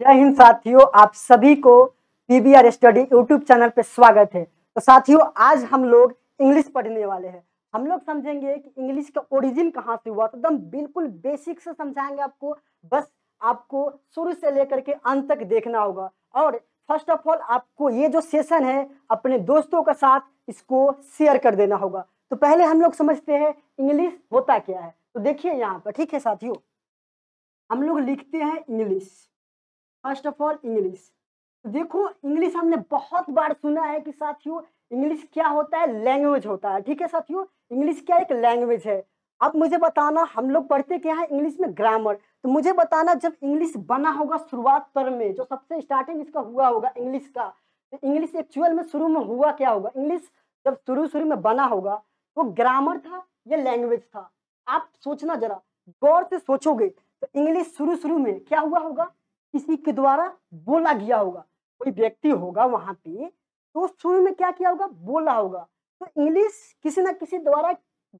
जय हिंद साथियों, आप सभी को पीबीआर स्टडी यूट्यूब चैनल पे स्वागत है। तो साथियों, आज हम लोग इंग्लिश पढ़ने वाले हैं। हम लोग समझेंगे कि इंग्लिश का ओरिजिन कहाँ से हुआ। तो एकदम बिल्कुल बेसिक से समझाएँगे आपको। बस आपको शुरू से लेकर के अंत तक देखना होगा। और फ़र्स्ट ऑफ़ ऑल आपको ये जो सेशन है, अपने दोस्तों के साथ इसको शेयर कर देना होगा। तो पहले हम लोग समझते हैं इंग्लिश होता क्या है। तो देखिए यहाँ पर, ठीक है साथियों? हम लोग लिखते हैं English. First of all English देखो इंग्लिश हमने बहुत बार सुना है कि साथियों इंग्लिश क्या होता है? लैंग्वेज होता है। ठीक है साथियों? इंग्लिश क्या एक लैंग्वेज है? अब मुझे बताना, हम लोग पढ़ते क्या है इंग्लिश में? ग्रामर तो मुझे बताना, जब इंग्लिश बना होगा शुरुआत पर में, जो सबसे स्टार्टिंग इसका हुआ होगा इंग्लिश का तो इंग्लिश एक्चुअल में शुरू में हुआ क्या होगा? इंग्लिश जब शुरू शुरू में बना होगा तो ग्रामर था या लैंग्वेज था? आप सोचना जरा, गौर से सोचोगे तो इंग्लिश शुरू शुरू में क्या हुआ होगा? किसी के द्वारा बोला गया होगा। कोई व्यक्ति होगा वहाँ पे तो शुरू में क्या किया होगा? बोला होगा। तो इंग्लिश किसी ना किसी द्वारा,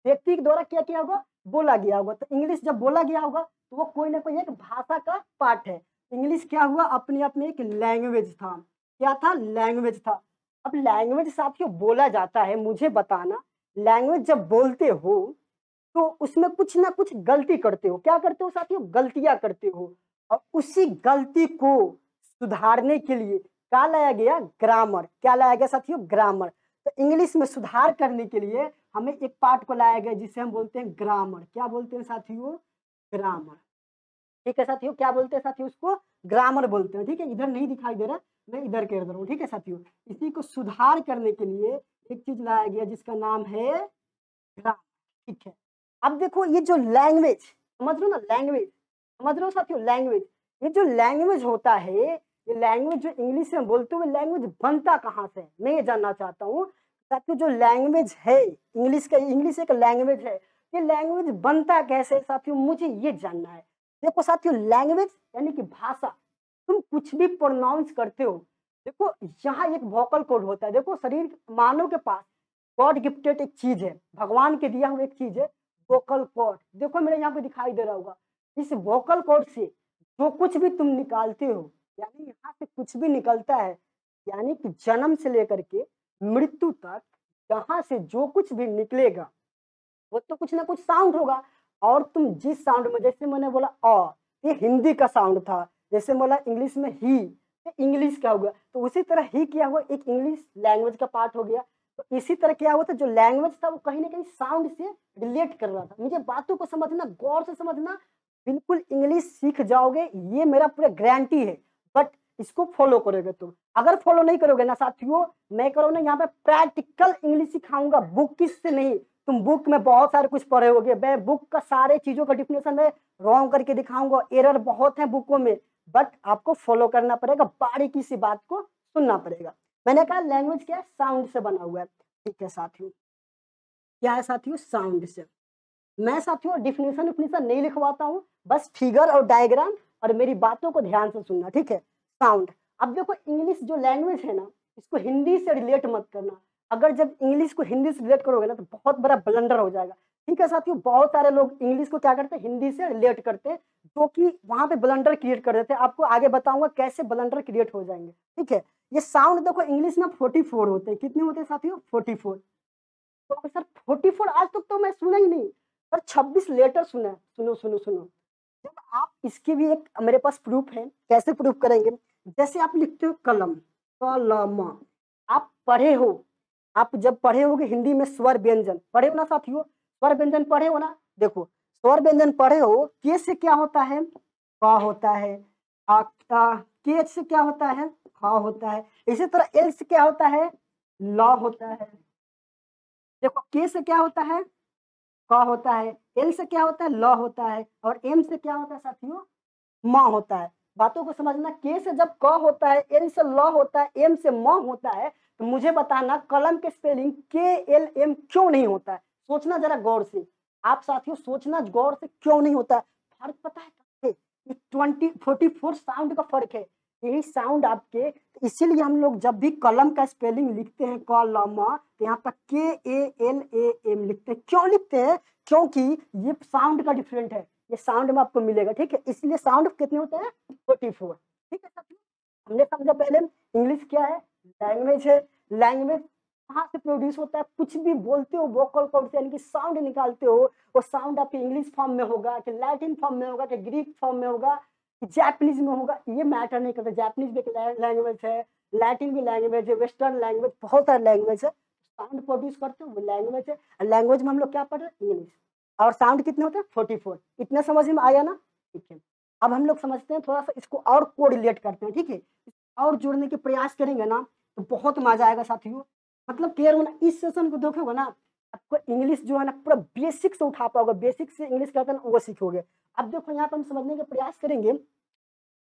व्यक्ति के द्वारा क्या किया होगा? बोला गया होगा। तो इंग्लिश जब बोला गया होगा तो वो कोई ना कोई एक भाषा का पार्ट है। इंग्लिश क्या हुआ? अपने आप में एक लैंग्वेज था। क्या था? लैंग्वेज था। अब लैंग्वेज साथियों बोला जाता है? मुझे बताना। लैंग्वेज जब बोलते हो तो उसमें कुछ ना कुछ गलती करते हो। क्या करते हो साथियों? गलतियाँ करते हो। और उसी गलती को सुधारने के लिए क्या लाया गया? ग्रामर। क्या लाया गया साथियों? ग्रामर। तो इंग्लिश में सुधार करने के लिए हमें एक पार्ट को लाया गया जिसे हम बोलते हैं ग्रामर। क्या बोलते हैं साथियों? ग्रामर। ठीक है साथियों? क्या बोलते हैं साथियों उसको? ग्रामर बोलते हैं। ठीक है? इधर नहीं दिखाई दे रहा। मैं इधर कह रहा हूँ। ठीक है साथियों? इसी को सुधार करने के लिए एक चीज़ लाया गया जिसका नाम है ग्रामर। ठीक है? अब देखो ये जो लैंग्वेज, समझ लो ना? लैंग्वेज। समझ लो साथियों लैंग्वेज ये जो लैंग्वेज होता है, ये लैंग्वेज जो इंग्लिश में बोलते हुए लैंग्वेज बनता कहाँ से मैं ये जानना चाहता हूँ साथियों जो लैंग्वेज है इंग्लिश का इंग्लिश एक लैंग्वेज है, ये लैंग्वेज बनता कैसे साथियों? मुझे ये जानना है। देखो साथियों लैंग्वेज यानी कि भाषा। तुम कुछ भी प्रोनाउंस करते हो, देखो यहाँ एक वोकल कोड होता है। देखो शरीर मानव के पास गॉड गिफ्टेड एक चीज़ है, भगवान के दिया हुआ एक चीज़ है वोकल कोड देखो मेरे यहाँ पे दिखाई दे रहा होगा। इस वोकल कॉर्ड से जो कुछ भी तुम निकालते हो, यानी यहाँ से कुछ भी निकलता है, यानी कि जन्म से लेकर के मृत्यु तक यहाँ से जो कुछ भी निकलेगा, वो तो कुछ ना कुछ साउंड होगा। और तुम जिस साउंड में, जैसे मैंने बोला अ, ये हिंदी का साउंड था, जैसे बोला इंग्लिश में ही ये इंग्लिश का होगा तो उसी तरह ही क्या हुआ, एक इंग्लिश लैंग्वेज का पार्ट हो गया। तो इसी तरह क्या हुआ था, जो लैंग्वेज था, वो कहीं ना कहीं साउंड से रिलेट कर रहा था। मुझे बातों को समझना, गौर से समझना बिल्कुल इंग्लिश सीख जाओगे, ये मेरा पूरा गारंटी है। बट इसको फॉलो करोगे तुम। अगर फॉलो नहीं करोगे ना साथियों, मैं करो ना, यहाँ पे प्रैक्टिकल इंग्लिश सिखाऊँगा बुक किस से नहीं? तुम बुक में बहुत सारे कुछ पढ़े होगे। मैं बुक का सारे चीज़ों का डिफिनेशन में रॉन्ग करके दिखाऊँगा। एरर बहुत है बुकों में। बट आपको फॉलो करना पड़ेगा, बारीकी सी बात को सुनना पड़ेगा। मैंने कहा लैंग्वेज क्या है? साउंड से बना हुआ है। ठीक है साथियों। क्या है साथियों? साउंड से। मैं साथियों डिफिनेशन डिफिनेशन नहीं लिखवाता हूँ। बस फिगर और डायग्राम और मेरी बातों को ध्यान से सुनना, ठीक है? साउंड अब देखो इंग्लिश जो लैंग्वेज है ना, इसको हिंदी से रिलेट मत करना। अगर जब इंग्लिश को हिंदी से रिलेट करोगे ना तो बहुत बड़ा ब्लंडर हो जाएगा। ठीक है साथियों? बहुत सारे लोग इंग्लिश को क्या करते हैं? हिंदी से रिलेट करते हैं, जो कि वहाँ पे ब्लंडर क्रिएट कर देते हैं। आपको आगे बताऊँगा कैसे ब्लंडर क्रिएट हो जाएँगे। ठीक है? ये साउंड देखो इंग्लिश में फोर्टी फोर होते हैं। कितने होते हैं साथियों? फोर्टी फोर तो सर फोर्टी फोर आज तक तो मैं सुना ही नहीं। सर छब्बीस लेटर सुना है। सुनो सुनो सुनो। जब आप इसके भी एक मेरे पास प्रूफ है, कैसे प्रूफ करेंगे? जैसे आप लिखते हो कलम कलम। आप पढ़े हो, आप जब पढ़े होगे हिंदी में स्वर व्यंजन, पढ़े हो ना साथियों? स्वर व्यंजन पढ़े हो ना? देखो, स्वर व्यंजन पढ़े हो, के से क्या होता है? क होता है के से क्या होता है? ख होता है। इसी तरह एल से क्या होता है? ल होता है। देखो, के से क्या होता है? क होता है, एल से क्या होता है? ल होता है और एम से क्या होता है साथियों? म होता है। बातों को समझना, के से जब क होता है, एल से ल होता है, एम से म होता है तो मुझे बताना कलम के स्पेलिंग के, एल, एम क्यों नहीं होता है? सोचना जरा गौर से। आप साथियों, सोचना गौर से क्यों नहीं होता है? फ़र्क पता है ट्वेंटी, फोर्टी फोर साउंड का फ़र्क है। यही साउंड आपके इसीलिए हम लोग जब भी कलम का स्पेलिंग लिखते हैं कलम तो यहाँ पर के ए एल ए एम लिखते हैं। क्यों लिखते हैं? क्योंकि ये साउंड का डिफरेंट है। ये साउंड में आपको मिलेगा, ठीक है? इसलिए साउंड कितने होते हैं? फोर्टी फोर ठीक है हमने समझा पहले इंग्लिश क्या है? लैंग्वेज है। लैंग्वेज कहाँ से प्रोड्यूस होता है? कुछ भी बोलते हो वोकल कॉर्ड से यानी कि साउंड निकालते हो, वो साउंड आपके इंग्लिश फॉर्म में होगा, कि लैटिन फॉर्म में होगा, कि ग्रीक फॉर्म में होगा जैपनीज में होगा, ये मैटर नहीं करता। जैपनीज भी एक लैंग्वेज है लैटिन भी लैंग्वेज है वेस्टर्न लैंग्वेज बहुत सारे लैंग्वेज है। साउंड प्रोड्यूस करते हैं, वो लैंग्वेज है। लैंग्वेज में हम लोग क्या पढ़ रहे हैं? इंग्लिश और साउंड कितने होते हैं? फोर्टी फोर इतना समझ में आया ना? ठीक है। अब हम लोग समझते हैं, थोड़ा सा इसको और कोरिलेट करते हैं, ठीक है? और जुड़ने के प्रयास करेंगे ना तो बहुत मज़ा आएगा साथियों। मतलब क्लियर होना, इस सेशन को देखोगे ना आपको इंग्लिश जो है ना पूरा बेसिक से उठा पाओगे। बेसिक से इंग्लिश कहते हैं वो सीखोगे। अब देखो, यहाँ पर हम समझने का प्रयास करेंगे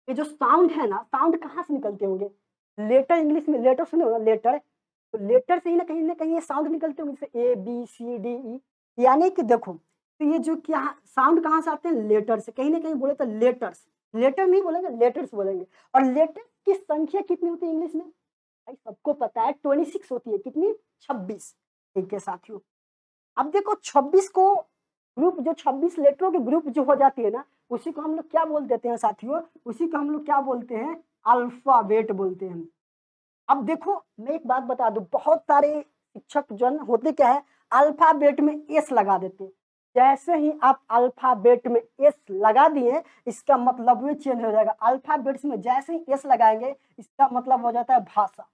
ये जो साउंड है ना साउंड कहाँ से निकलते होंगे? लेटर इंग्लिश में लेटर सुने होगा लेटर तो लेटर से ही ना कहीं ना कहीं ये साउंड निकलते होंगे, जैसे A B C D E यानी कि देखो तो ये जो क्या साउंड कहाँ से आते हैं? लेटर से। कहीं ना कहीं बोले तो लेटर्स लेटर नहीं बोलेंगे लेटर्स बोलेंगे। और लेटर की संख्या कितनी होती है इंग्लिश में? भाई, सबको पता है ट्वेंटी सिक्स होती है। कितनी? छब्बीस। ठीक है, साथियों। अब देखो छब्बीस को ग्रुप जो छब्बीस लेटरों के ग्रुप जो हो जाती है ना, उसी को हम लोग क्या बोल देते हैं साथियों? उसी को हम लोग क्या बोलते हैं? अल्फ़ाबेट बोलते हैं। अब देखो, मैं एक बात बता दूँ, बहुत सारे शिक्षक जन होते क्या है? अल्फ़ाबेट में एस लगा देते जैसे ही आप अल्फ़ाबेट में एस लगा दिए, इसका मतलब भी चेंज हो जाएगा। अल्फाबेट्स में जैसे ही एस लगाएँगे, इसका मतलब हो जाता है भाषा।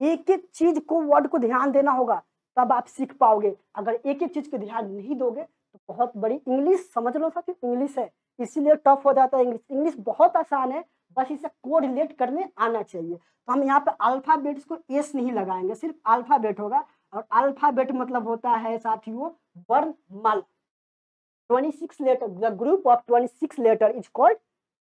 एक एक चीज़ को वर्ड को ध्यान देना होगा। तब आप सीख पाओगे। अगर एक एक चीज़ को ध्यान नहीं दोगे तो बहुत बड़ी इंग्लिश समझ लो साथी इंग्लिश है। इसीलिए टफ हो जाता है इंग्लिश इंग्लिश बहुत आसान है, बस इसे कोरिलेट करने आना चाहिए। तो हम यहाँ पे अल्फाबेट्स को एस नहीं लगाएँगे, सिर्फ़ अल्फ़ाबेट होगा। और अल्फ़ाबेट मतलब होता है साथियों वर्णमाला 26 letter the group of 26 letter is called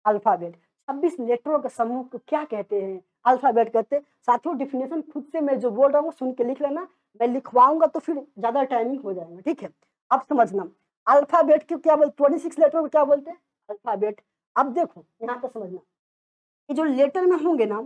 alphabet 26 लेटरों के समूह को क्या कहते हैं? अल्फ़ाबेट कहते हैं। साथियों डिफिनेशन खुद से मैं जो बोल रहा हूँ, सुन के लिख लेना। मैं लिखवाऊँगा तो फिर ज़्यादा टाइमिंग हो जाएगा ठीक है? अब समझना अल्फ़ाबेट को क्या बोलते ट्वेंटी सिक्स लेटर को क्या बोलते हैं? अल्फ़ाबेट अब देखो यहाँ पे समझना कि जो लेटर में होंगे ना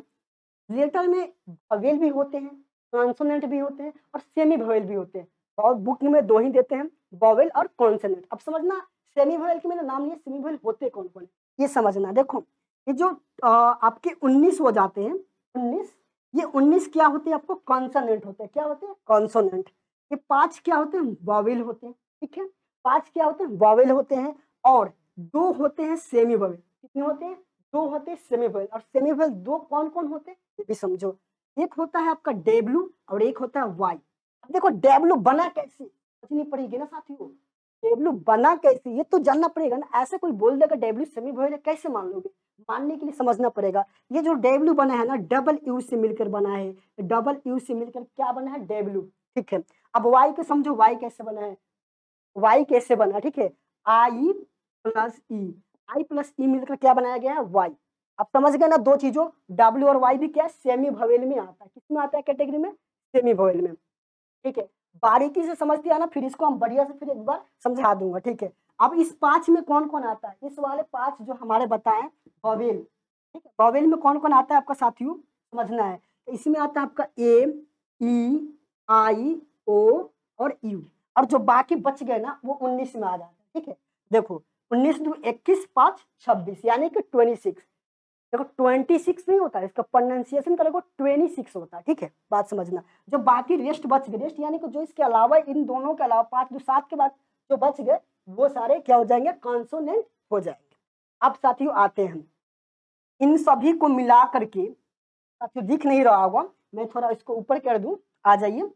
लेटर में भवेल भी होते हैं कॉन्सोनेंट भी होते हैं और सेमी भवेल भी होते हैं। और बुक में दो ही देते हैं वॉवेल और कॉन्सोनेंट अब समझना सेमी भवेल के मैंने नाम लिया सेमी भवेल होते कौन कौन ये समझना देखो ये जो आ, आपके 19 हो जाते हैं 19 ये 19 क्या होते हैं? आपको कॉन्सोनेंट होते हैं। क्या होते हैं? कॉन्सोनेंट ये पाँच क्या होते हैं? वॉवेल होते हैं। ठीक है? पाँच क्या होते हैं? वॉवेल होते हैं और दो होते हैं सेमी वॉवेल कितने होते हैं? दो होते हैं सेमी वॉवेल और सेमी वॉवेल दो कौन कौन होते हैं? ये भी समझो। एक होता है आपका डेब्लू और एक होता है वाई अब देखो डेब्लू बना कैसे? सोचनी पड़ेगी ना साथियों? डेब्लू बना कैसे? ये तो जानना पड़ेगा ना। ऐसे कोई बोल देगा डेब्लू सेमी वॉवेल कैसे मान लोगे? मानने के लिए समझना पड़ेगा। ये जो डेब्लू बना है ना डबल यू से मिलकर बना है। डबल यू से मिलकर क्या बना है? डेब्लू ठीक है? अब वाई को समझो वाई कैसे बना है? वाई कैसे बना ठीक है? आई प्लस ई आई प्लस ई मिलकर क्या बनाया गया? है वाई अब समझ गए ना दो चीज़ों? डब्ल्यू और वाई भी क्या? सेमी भवेल में आता है। किसमें आता है कैटेगरी में? सेमी भवेल में। ठीक है? बारीकी से समझते आना फिर इसको हम बढ़िया से फिर एक बार समझा दूँगा। ठीक है? अब इस पाँच में कौन कौन आता है? इस वाले पाँच जो हमारे बताए बॉवेल ठीक है बॉवेल में कौन कौन आता है आपका साथियों? समझना है। तो इसमें आता है आपका ए, ई, आई, ओ और यू। और जो बाकी बच गए ना, वो उन्नीस में आ जाता है। ठीक है? देखो, उन्नीस दो इक्कीस पाँच छब्बीस, यानी कि ट्वेंटी सिक्स। देखो, ट्वेंटी सिक्स नहीं होता है इसका प्रोनाउंसिएशन करेगा, ट्वेंटी सिक्स होता है। ठीक है? बात समझना। जो बाकी रेस्ट बच गए रेस्ट यानी कि जो इसके अलावा, इन दोनों के अलावा, पाँच दो सात के बाद जो बच गए, वो सारे क्या हो जाएँगे? कॉन्सोनेंट हो जाएँगे। अब साथियों आते हैं। इन सभी को मिला करके साथियों दिख नहीं रहा होगा, मैं थोड़ा इसको ऊपर कर दूँ, आ जाइए।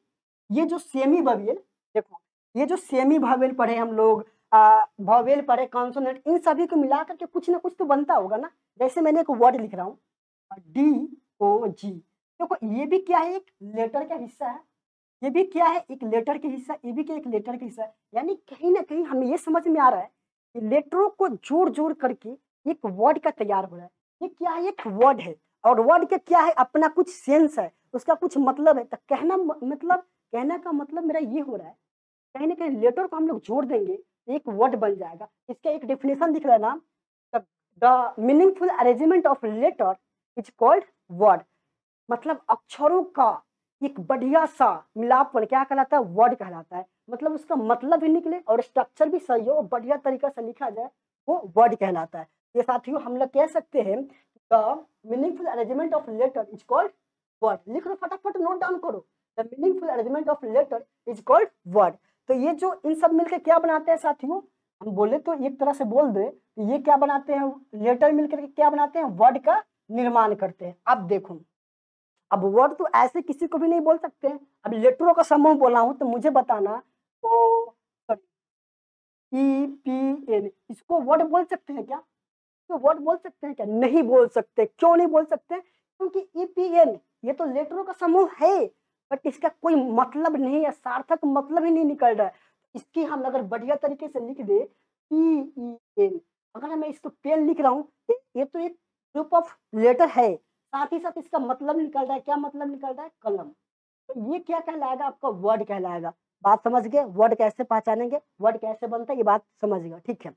ये जो सेमी भवेल देखो, ये जो सेमी भवेल पढ़े हम लोग भवेल पढ़े कॉन्सोनेंट इन सभी को मिला करके कुछ ना कुछ तो बनता होगा ना। जैसे मैंने एक वर्ड लिख रहा हूँ डी ओ जी देखो, ये भी क्या है, एक लेटर का हिस्सा है। ये भी क्या है, एक लेटर का हिस्सा, ये भी क्या एक लेटर का हिस्सा यानी कहीं ना कहीं हमें ये समझ में आ रहा है कि लेटरों को जोड़ जोड़ करके एक वर्ड का तैयार हो रहा है। ये क्या है एक वर्ड है? और वर्ड के क्या है? अपना कुछ सेंस है। उसका कुछ मतलब है। तो कहना मतलब कहने का मतलब मेरा ये हो रहा है। कहीं ना कहीं लेटर को हम लोग जोड़ देंगे एक वर्ड बन जाएगा। इसका एक डिफिनेशन दिख रहा है ना the meaningful arrangement of letter is called word मतलब अक्षरों का एक बढ़िया सा मिलापन क्या कहलाता है? वर्ड कहलाता है। मतलब उसका मतलब भी निकले और स्ट्रक्चर भी सही हो बढ़िया तरीका से लिखा जाए, वो वर्ड कहलाता है। ये साथियों, हम लोग कह सकते हैं the meaningful arrangement of letter is called word लिख लो फटाफट नोट डाउन करो। The meaningful arrangement of letter is called word तो ये जो इन सब मिलकर क्या बनाते हैं साथियों? हम बोले तो एक तरह से बोल दे तो ये क्या बनाते हैं? लेटर मिलकर के क्या बनाते हैं? वर्ड का निर्माण करते हैं। अब देखो। अब वर्ड तो ऐसे किसी को भी नहीं बोल सकते। हैं अब लेटरों का समूह बोला हूँ तो मुझे बताना। ओ ई पी एन इसको वर्ड बोल सकते हैं क्या? तो वर्ड बोल सकते हैं क्या? नहीं बोल सकते। क्यों नहीं बोल सकते? क्योंकि ई पी एन ये तो लेटरों का समूह है बट इसका कोई मतलब नहीं है, सार्थक मतलब ही नहीं निकल रहा है। इसकी हम अगर बढ़िया तरीके से लिख दे ई एन अगर मैं इसको पेन लिख रहा हूँ, ये तो एक ग्रुप ऑफ़ लेटर है, साथ ही साथ इसका मतलब निकल रहा है। क्या मतलब निकल रहा है? कलम। तो ये क्या कहलाएगा? आपका वर्ड कहलाएगा। बात समझ गए? वर्ड कैसे पहचानेंगे? वर्ड कैसे बनता है? ये बात समझ गए। ठीक है।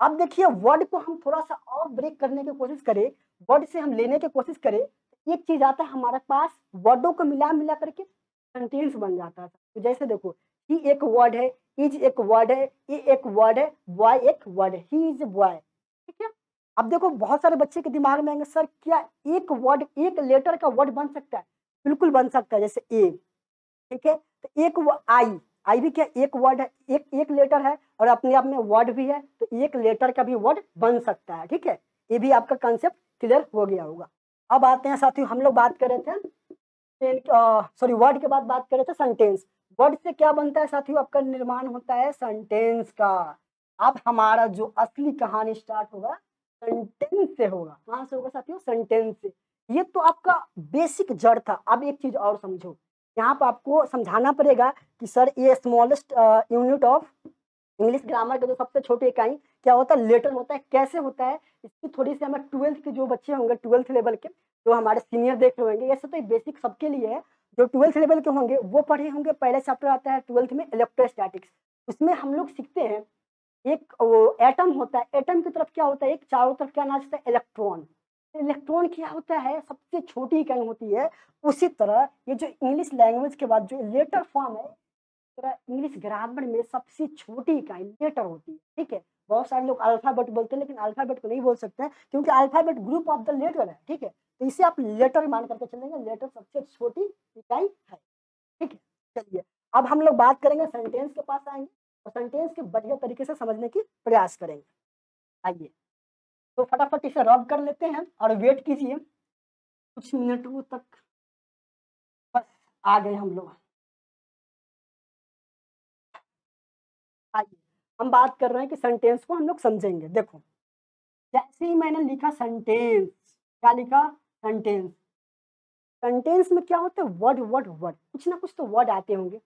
अब देखिए वर्ड को हम थोड़ा सा और ब्रेक करने की कोशिश करें वर्ड से हम लेने की कोशिश करें, एक चीज़ आता है हमारे पास वर्डों को मिला मिला करके सेंटेंस बन जाता है। तो जैसे देखो ही एक वर्ड है इज़ एक वर्ड है, ये एक वर्ड है बॉय एक वर्ड है ही इज़ बॉय ठीक है? अब देखो, बहुत सारे बच्चे के दिमाग में आएँगे, सर, क्या एक वर्ड एक लेटर का वर्ड बन सकता है? बिल्कुल बन सकता है, जैसे ए ठीक है? तो एक आई आई भी क्या, एक वर्ड है, एक एक लेटर है और अपने आप में वर्ड भी है तो एक लेटर का भी वर्ड बन सकता है, ठीक है? ये भी आपका कंसेप्ट क्लियर हो गया होगा। अब आते हैं साथियों, हम लोग बात कर रहे थे सॉरी वर्ड के बाद बात कर रहे थे सेंटेंस वर्ड से क्या बनता है साथियों? आपका निर्माण होता है सेंटेंस का। अब हमारा जो असली कहानी स्टार्ट होगा सेंटेंस से होगा। कहाँ से होगा साथियों? सेंटेंस से। ये तो आपका बेसिक जड़ था। अब एक चीज़ और समझो। यहाँ पर आपको समझाना पड़ेगा कि सर ये smallest unit of English grammar का जो सबसे छोटी इकाई, क्या होता है? लेटर होता है। कैसे होता है? इसकी थोड़ी सी हमें ट्वेल्थ के जो बच्चे होंगे, ट्वेल्थ लेवल के, जो हमारे सीनियर देख रहे होंगे, ऐसे तो बेसिक सबके लिए है। जो ट्वेल्थ लेवल के होंगे, वो पढ़े होंगे। पहले चैप्टर आता है ट्वेल्थ में इलेक्ट्रोस्टैटिक्स उसमें हम लोग सीखते हैं, एक वो एटम होता है। एटम की तरफ़ क्या होता है? एक चारों तरफ़ क्या नाच होता है? इलेक्ट्रॉन इलेक्ट्रॉन क्या होता है? सबसे छोटी इकाई होती है। उसी तरह ये जो इंग्लिश लैंग्वेज के बाद जो लेटर फॉर्म है तरह इंग्लिश ग्रामर में सबसे छोटी इकाई लेटर होती है, ठीक है? बहुत सारे लोग अल्फ़ाबेट बोलते हैं, लेकिन अल्फ़ाबेट को नहीं बोल सकते हैं, क्योंकि alphabet group of the letter है, ठीक है? तो इसे आप लेटर मान करके चलेंगे लेटर सबसे छोटी इकाई है, ठीक है? चलिए, अब हम लोग बात करेंगे सेंटेंस के पास आएँगे, और सेंटेंस के बढ़िया तरीके से समझने की प्रयास करेंगे। आइए तो फटाफट इसे रब कर लेते हैं, और वेट कीजिए, कुछ मिनटों तक। बस, आ गए हम लोग। हम बात कर रहे हैं कि सेंटेंस को हम लोग समझेंगे। देखो, जैसे ही मैंने लिखा सेंटेंस क्या लिखा? सेंटेंस सेंटेंस में क्या होता है? वर्ड वर्ड वर्ड कुछ ना कुछ तो वर्ड आते होंगे।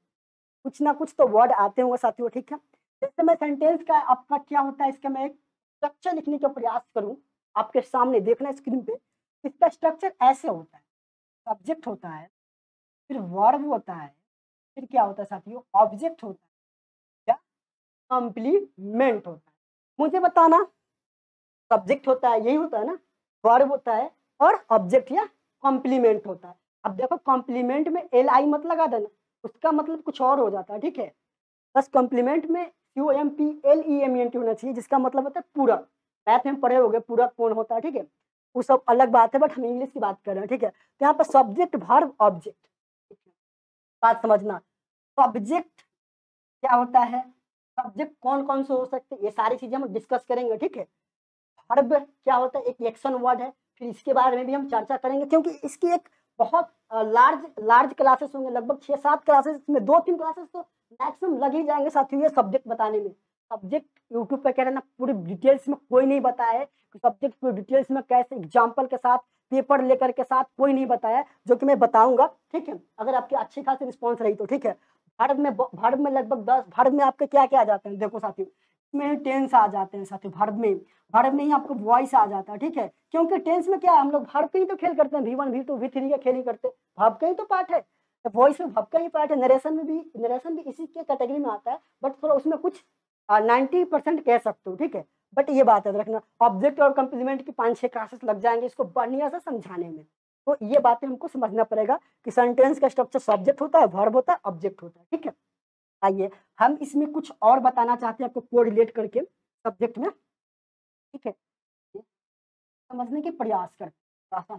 कुछ ना कुछ तो वर्ड आते होंगे साथियों, ठीक है? जैसे मैं सेंटेंस का, आपका क्या होता है? इसका मैं एक स्ट्रक्चर लिखने का प्रयास करूँ। आपके सामने देखना स्क्रीन पे। इसका स्ट्रक्चर ऐसे होता है। सब्जेक्ट होता है, फिर वर्ब होता है, फिर क्या होता है साथियों? ऑब्जेक्ट होता है। कॉम्प्लीमेंट होता है। मुझे बताना, सब्जेक्ट होता है, यही होता है ना? वर्ब होता है और ऑब्जेक्ट या कॉम्प्लीमेंट होता है। अब देखो कॉम्प्लीमेंट में एल आई मत लगा देना। उसका मतलब कुछ और हो जाता है, ठीक है? बस कॉम्प्लीमेंट में Q M P L E M N T होना चाहिए, जिसका मतलब होता है पूरक। मैथ में पढ़े हो गए पूरक कौन होता है, ठीक है? वो सब अलग बात है बट हम इंग्लिश की बात कर रहे हैं, ठीक है? तो यहाँ पर सब्जेक्ट वर्ब ऑब्जेक्ट बात समझना। सब्जेक्ट क्या होता है? सब्जेक्ट कौन कौन से हो सकते हैं? ये सारी चीज़ें हम डिस्कस करेंगे, ठीक है? वर्ब क्या होता है? एक एक्शन वर्ड है। फिर इसके बारे में भी हम चर्चा करेंगे, क्योंकि इसकी एक बहुत लार्ज लार्ज क्लासेस होंगे, लगभग छः सात क्लासेस में दो तीन क्लासेस तो मैक्सिमम लग ही जाएँगे साथियों ये सब्जेक्ट बताने में। सब्जेक्ट यूट्यूब पे कह रहे ना, पूरी डिटेल्स में कोई नहीं बताया कि सब्जेक्ट पूरी डिटेल्स में कैसे एग्ज़ाम्पल के साथ पेपर लेकर के साथ कोई नहीं बताया जो कि मैं बताऊँगा, ठीक है? अगर आपकी अच्छी खासी रिस्पॉन्स रही तो ठीक है? भारत में भारत में लगभग दस, भारत में आपके क्या क्या आ जाते हैं? देखो साथियों में टेंस आ जाते हैं साथियों, भारत में। भारत में ही आपको वॉइस आ जाता है, ठीक है? क्योंकि टेंस में क्या है, हम लोग भारत के ही तो खेल करते हैं V one V two V three का खेल ही करते हैं। भाव का ही तो पार्ट है। वॉइस में भाव का ही पार्ट है नरेशन में भी नरेशन भी इसी के कैटेगरी में आता है बट थोड़ा उसमें कुछ नाइन्टी परसेंट कह सकते हो, ठीक है? बट ये बात है रखना ऑब्जेक्ट और कंप्लीमेंट की पाँच छः क्लासेस लग जाएँगे इसको बढ़िया से समझाने में। तो ये बातें हमको समझना पड़ेगा कि सेंटेंस का स्ट्रक्चर सब्जेक्ट होता है वर्ब होता है ऑब्जेक्ट होता है, ठीक है? आइए, हम इसमें कुछ और बताना चाहते हैं आपको कोरिलेट करके सब्जेक्ट में, ठीक है? समझने के प्रयास आसान।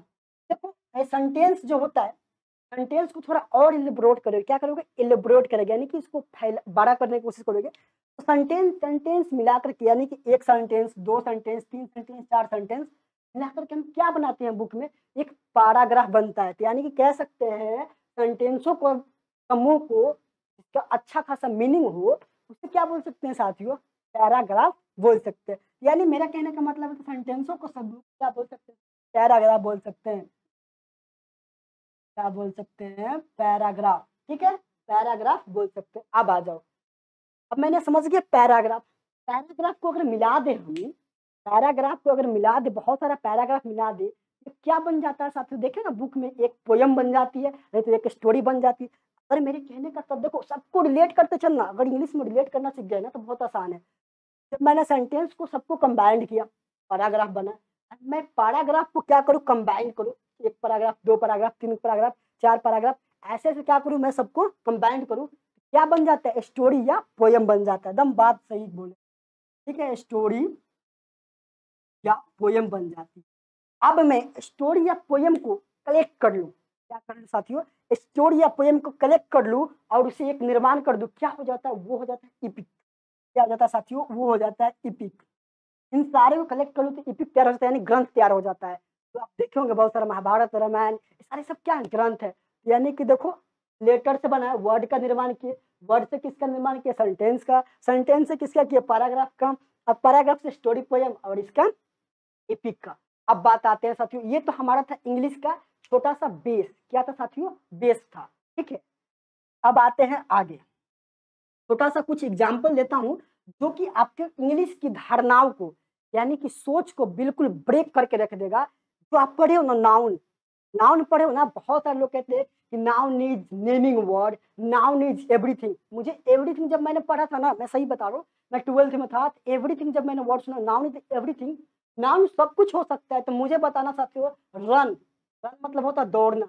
देखो सेंटेंस जो होता है सेंटेंस को थोड़ा और इलेबोरेट करोगे, क्या करोगे? इलेबोरेट करेगा, यानी कि इसको फैला, बड़ा करने की कोशिश करोगे। तो सेंटेंस सेंटेंस मिलाकर के, यानी कि एक सेंटेंस दो सेंटेंस तीन सेंटेंस चार सेंटेंस मिलाकर के हम क्या बनाते हैं बुक में? एक पैराग्राफ बनता है तो यानी कि कह सकते हैं सेंटेंसों को समूह को इसका अच्छा खासा मीनिंग हो उसे क्या बोल सकते हैं साथियों? पैराग्राफ बोल सकते हैं। यानी मेरा कहने का मतलब है कि सेंटेंसों को सब क्या बोल सकते हैं? पैराग्राफ बोल सकते हैं। क्या बोल सकते हैं? पैराग्राफ ठीक है? पैराग्राफ बोल सकते हैं। अब आ जाओ। अब मैंने समझ गया पैराग्राफ पैराग्राफ को अगर मिला दे हम पैराग्राफ को अगर मिला दे, बहुत सारा पैराग्राफ मिला दे तो क्या बन जाता है साथियों? देखे ना, बुक में एक पोयम बन जाती है, नहीं तो एक स्टोरी बन जाती है। अरे, मेरे कहने का सब देखो, सबको रिलेट करते चलना, अगर इंग्लिश में रिलेट करना सीख गए ना तो बहुत आसान है। जब मैंने सेंटेंस को सबको कंबाइंड किया, पैराग्राफ बना मैं पैराग्राफ को क्या करूँ? कंबाइन करूँ? एक पैराग्राफ, दो पैराग्राफ, तीन पैराग्राफ, चार पैराग्राफ, ऐसे ऐसे क्या करूँ मैं सबको कंबाइंड करूँ? क्या बन जाता है? स्टोरी या पोयम बन जाता है। एकदम बात सही बोले। ठीक है, स्टोरी या पोयम बन जाती है। अब मैं स्टोरी या पोयम को कलेक्ट कर लूँ। क्या कर लूँ साथियों? स्टोरी या पोयम को कलेक्ट कर लूँ और उसे एक निर्माण कर दूँ। क्या हो जाता है? वो हो जाता है इपिक क्या हो जाता है साथियों? वो हो जाता है इपिक इन सारे को कलेक्ट कर लूँ तो इपिक तैयार हो जाता है, यानी ग्रंथ तैयार हो जाता है। तो आप देखे होंगे बहुत सारा महाभारत, रामायण सारे सब क्या ग्रंथ है? यानी कि देखो लेटर से बना है वर्ड का निर्माण किए। वर्ड से किसका निर्माण किया? सेंटेंस का। सेंटेंस से किसका किया? पैराग्राफ का। अब पैराग्राफ से स्टोरी पोयम और इसका एपिक का। अब बात आते हैं साथियों, ये तो हमारा था इंग्लिश का छोटा सा बेस क्या था साथियों? बेस था, ठीक है? अब आते हैं आगे। छोटा सा कुछ एग्ज़ाम्पल देता हूँ, जो कि आपके इंग्लिश की धारणाओं को, यानी कि सोच को बिल्कुल ब्रेक करके रख देगा। जो आप पढ़े हो ना नाउन नाउन पढ़े हो ना, बहुत सारे लोग कहते हैं कि noun is naming word noun is everything मुझे एवरीथिंग जब मैंने पढ़ा था ना, मैं सही बता रहा हूँ, मैं ट्वेल्थ में था एवरीथिंग जब मैंने वर्ड सुना नाउन इज़ एवरीथिंग नाउन सब कुछ हो सकता है तो मुझे बताना साथियों रन रन मतलब होता है दौड़ना।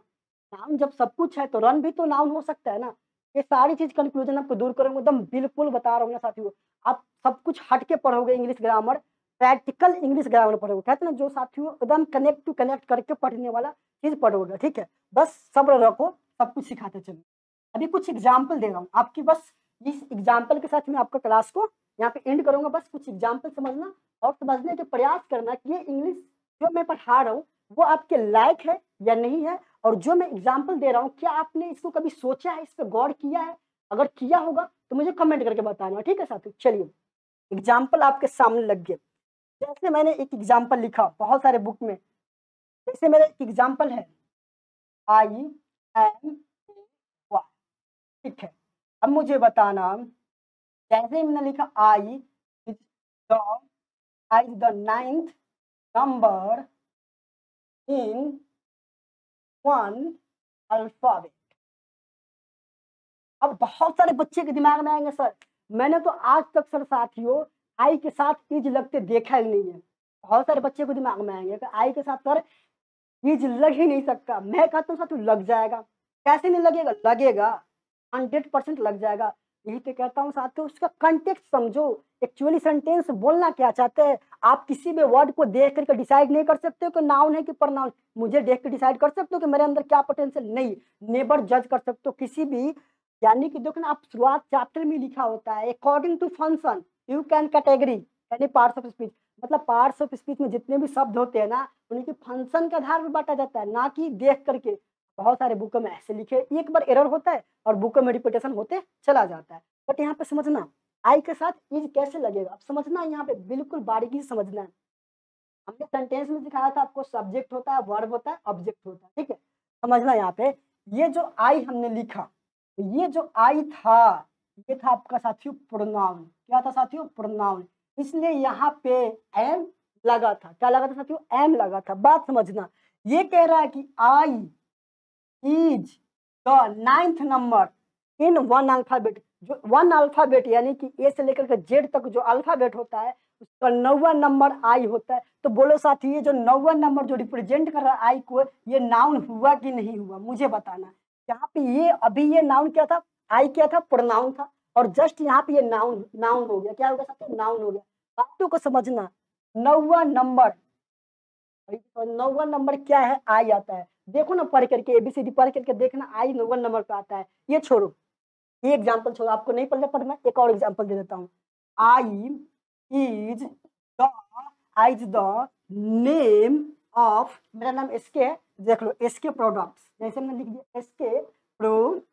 नाउन जब सब कुछ है तो रन भी तो नाउन हो सकता है ना? ये सारी चीज़ कंक्लूजन आपको दूर करूँगा, एकदम बिल्कुल बता रहा हूँ ना साथियों। आप सब कुछ हट के पढ़ोगे English grammar practical English grammar पढ़ोगे कहते ना? जो साथियों, एकदम कनेक्ट टू कनेक्ट करके पढ़ने वाला चीज़ पढ़ोगे, ठीक है? बस सब्र रखो, सब कुछ सिखाते चलो। अभी कुछ एग्ज़ाम्पल दे रहा हूँ, आपकी बस इस एग्ज़ाम्पल के साथ मैं आपका क्लास को यहाँ पे एंड करूँगा, बस कुछ एग्ज़ाम्पल समझना और समझने के प्रयास करना कि ये इंग्लिश जो मैं पढ़ा रहा हूँ, वो आपके लायक है या नहीं है? और जो मैं एग्ज़ाम्पल दे रहा हूँ, क्या आपने इसको कभी सोचा है, इस पर गौर किया है? अगर किया होगा तो मुझे कमेंट करके बताना, ठीक है साथी चलिए एग्ज़ाम्पल आपके सामने लग गए जैसे मैंने एक एग्ज़ाम्पल लिखा बहुत सारे बुक में, जैसे मेरा एक एग्ज़ाम्पल है आई एम ठीक है? अब मुझे बताना, जैसे मैंने लिखा I is the I is the ninth number in one alphabet अब बहुत सारे बच्चे के दिमाग में आएँगे, सर, मैंने तो आज तक सर साथियों आई के साथ इज़ लगते देखा ही नहीं है। बहुत सारे बच्चे को दिमाग में आएँगे आई के साथ, सर इज़ लग ही नहीं सकता। मैं कहता हूँ साथियों लग जाएगा। कैसे नहीं लगेगा? लगेगा। हंड्रेड परसेंट लग जाएगा। यही तो कहता हूँ साथियों, उसका कंटेक्ट समझो। एक्चुअली सेंटेंस बोलना क्या चाहते हैं? आप किसी भी वर्ड को देख करके डिसाइड नहीं कर सकते हो कि नाउन है कि प्रनाउन मुझे देख कर डिसाइड कर सकते हो कि मेरे अंदर क्या पोटेंशियल नहीं। नेबर जज कर सकते हो। किसी भी, यानी कि देखो ना, आप शुरुआत चैप्टर में लिखा होता है। According to function you can category यानी पार्ट्स ऑफ़ स्पीच मतलब पार्ट्स ऑफ़ स्पीच में जितने भी शब्द होते हैं ना, उनकी फ़ंक्शन के आधार पर बांटा जाता है, ना कि देख करके। बहुत सारे बुक में ऐसे लिखे एक बार एरर होता है और बुक में रिपीटेशन होते चला जाता है। बट यहाँ पे समझना, आई के साथ इज़ कैसे लगेगा? अब समझना यहाँ पे बिल्कुल बारीकी से समझना है। हमने सेंटेंस में सिखाया था, आपको सब्जेक्ट होता है वर्ब होता है ऑब्जेक्ट होता है, ठीक है? समझना यहाँ पे, ये जो आई हमने लिखा, ये जो आई था, ये था आपका साथियों प्रोनाउन क्या था साथियों? प्रोनाउन इसलिए यहाँ पे एम लगा था। क्या लगा था साथियों? एम लगा था। बात समझना, ये कह रहा है कि I is the ninth number in one alphabet जो वन अल्फ़ाबेट यानी कि ए से लेकर के जेड तक जो अल्फ़ाबेट होता है, उसका नौवा नंबर आई होता है। तो बोलो साथी, ये जो नौवा नंबर जो रिप्रेजेंट कर रहा है आई को, ये नाउन हुआ कि नहीं हुआ? मुझे बताना। यहाँ पे ये, अभी ये नाउन क्या था? आई क्या था? प्रोनाउन था। और जस्ट यहाँ पे ये नाउन नाउन हो गया। क्या हो गया साथी? नाउन हो गया। बातों को समझना। नौवा नंबर नौवा नंबर क्या है? आई आता है। देखो ना, पढ़ करके एबीसीडी पढ़ करके देखना, आई नौवा नंबर पे आता है। ये छोड़ो। ये एग्ज़ाम्पल छोड़ो, आपको नहीं पढ़ना पढ़ना। एक और एग्ज़ाम्पल दे देता हूँ। I is the, I is the name of, मेरा नाम एस के है, देख लो एस के प्रोडक्ट्स जैसे मैंने लिख दिया एस के प्रोडक्ट्स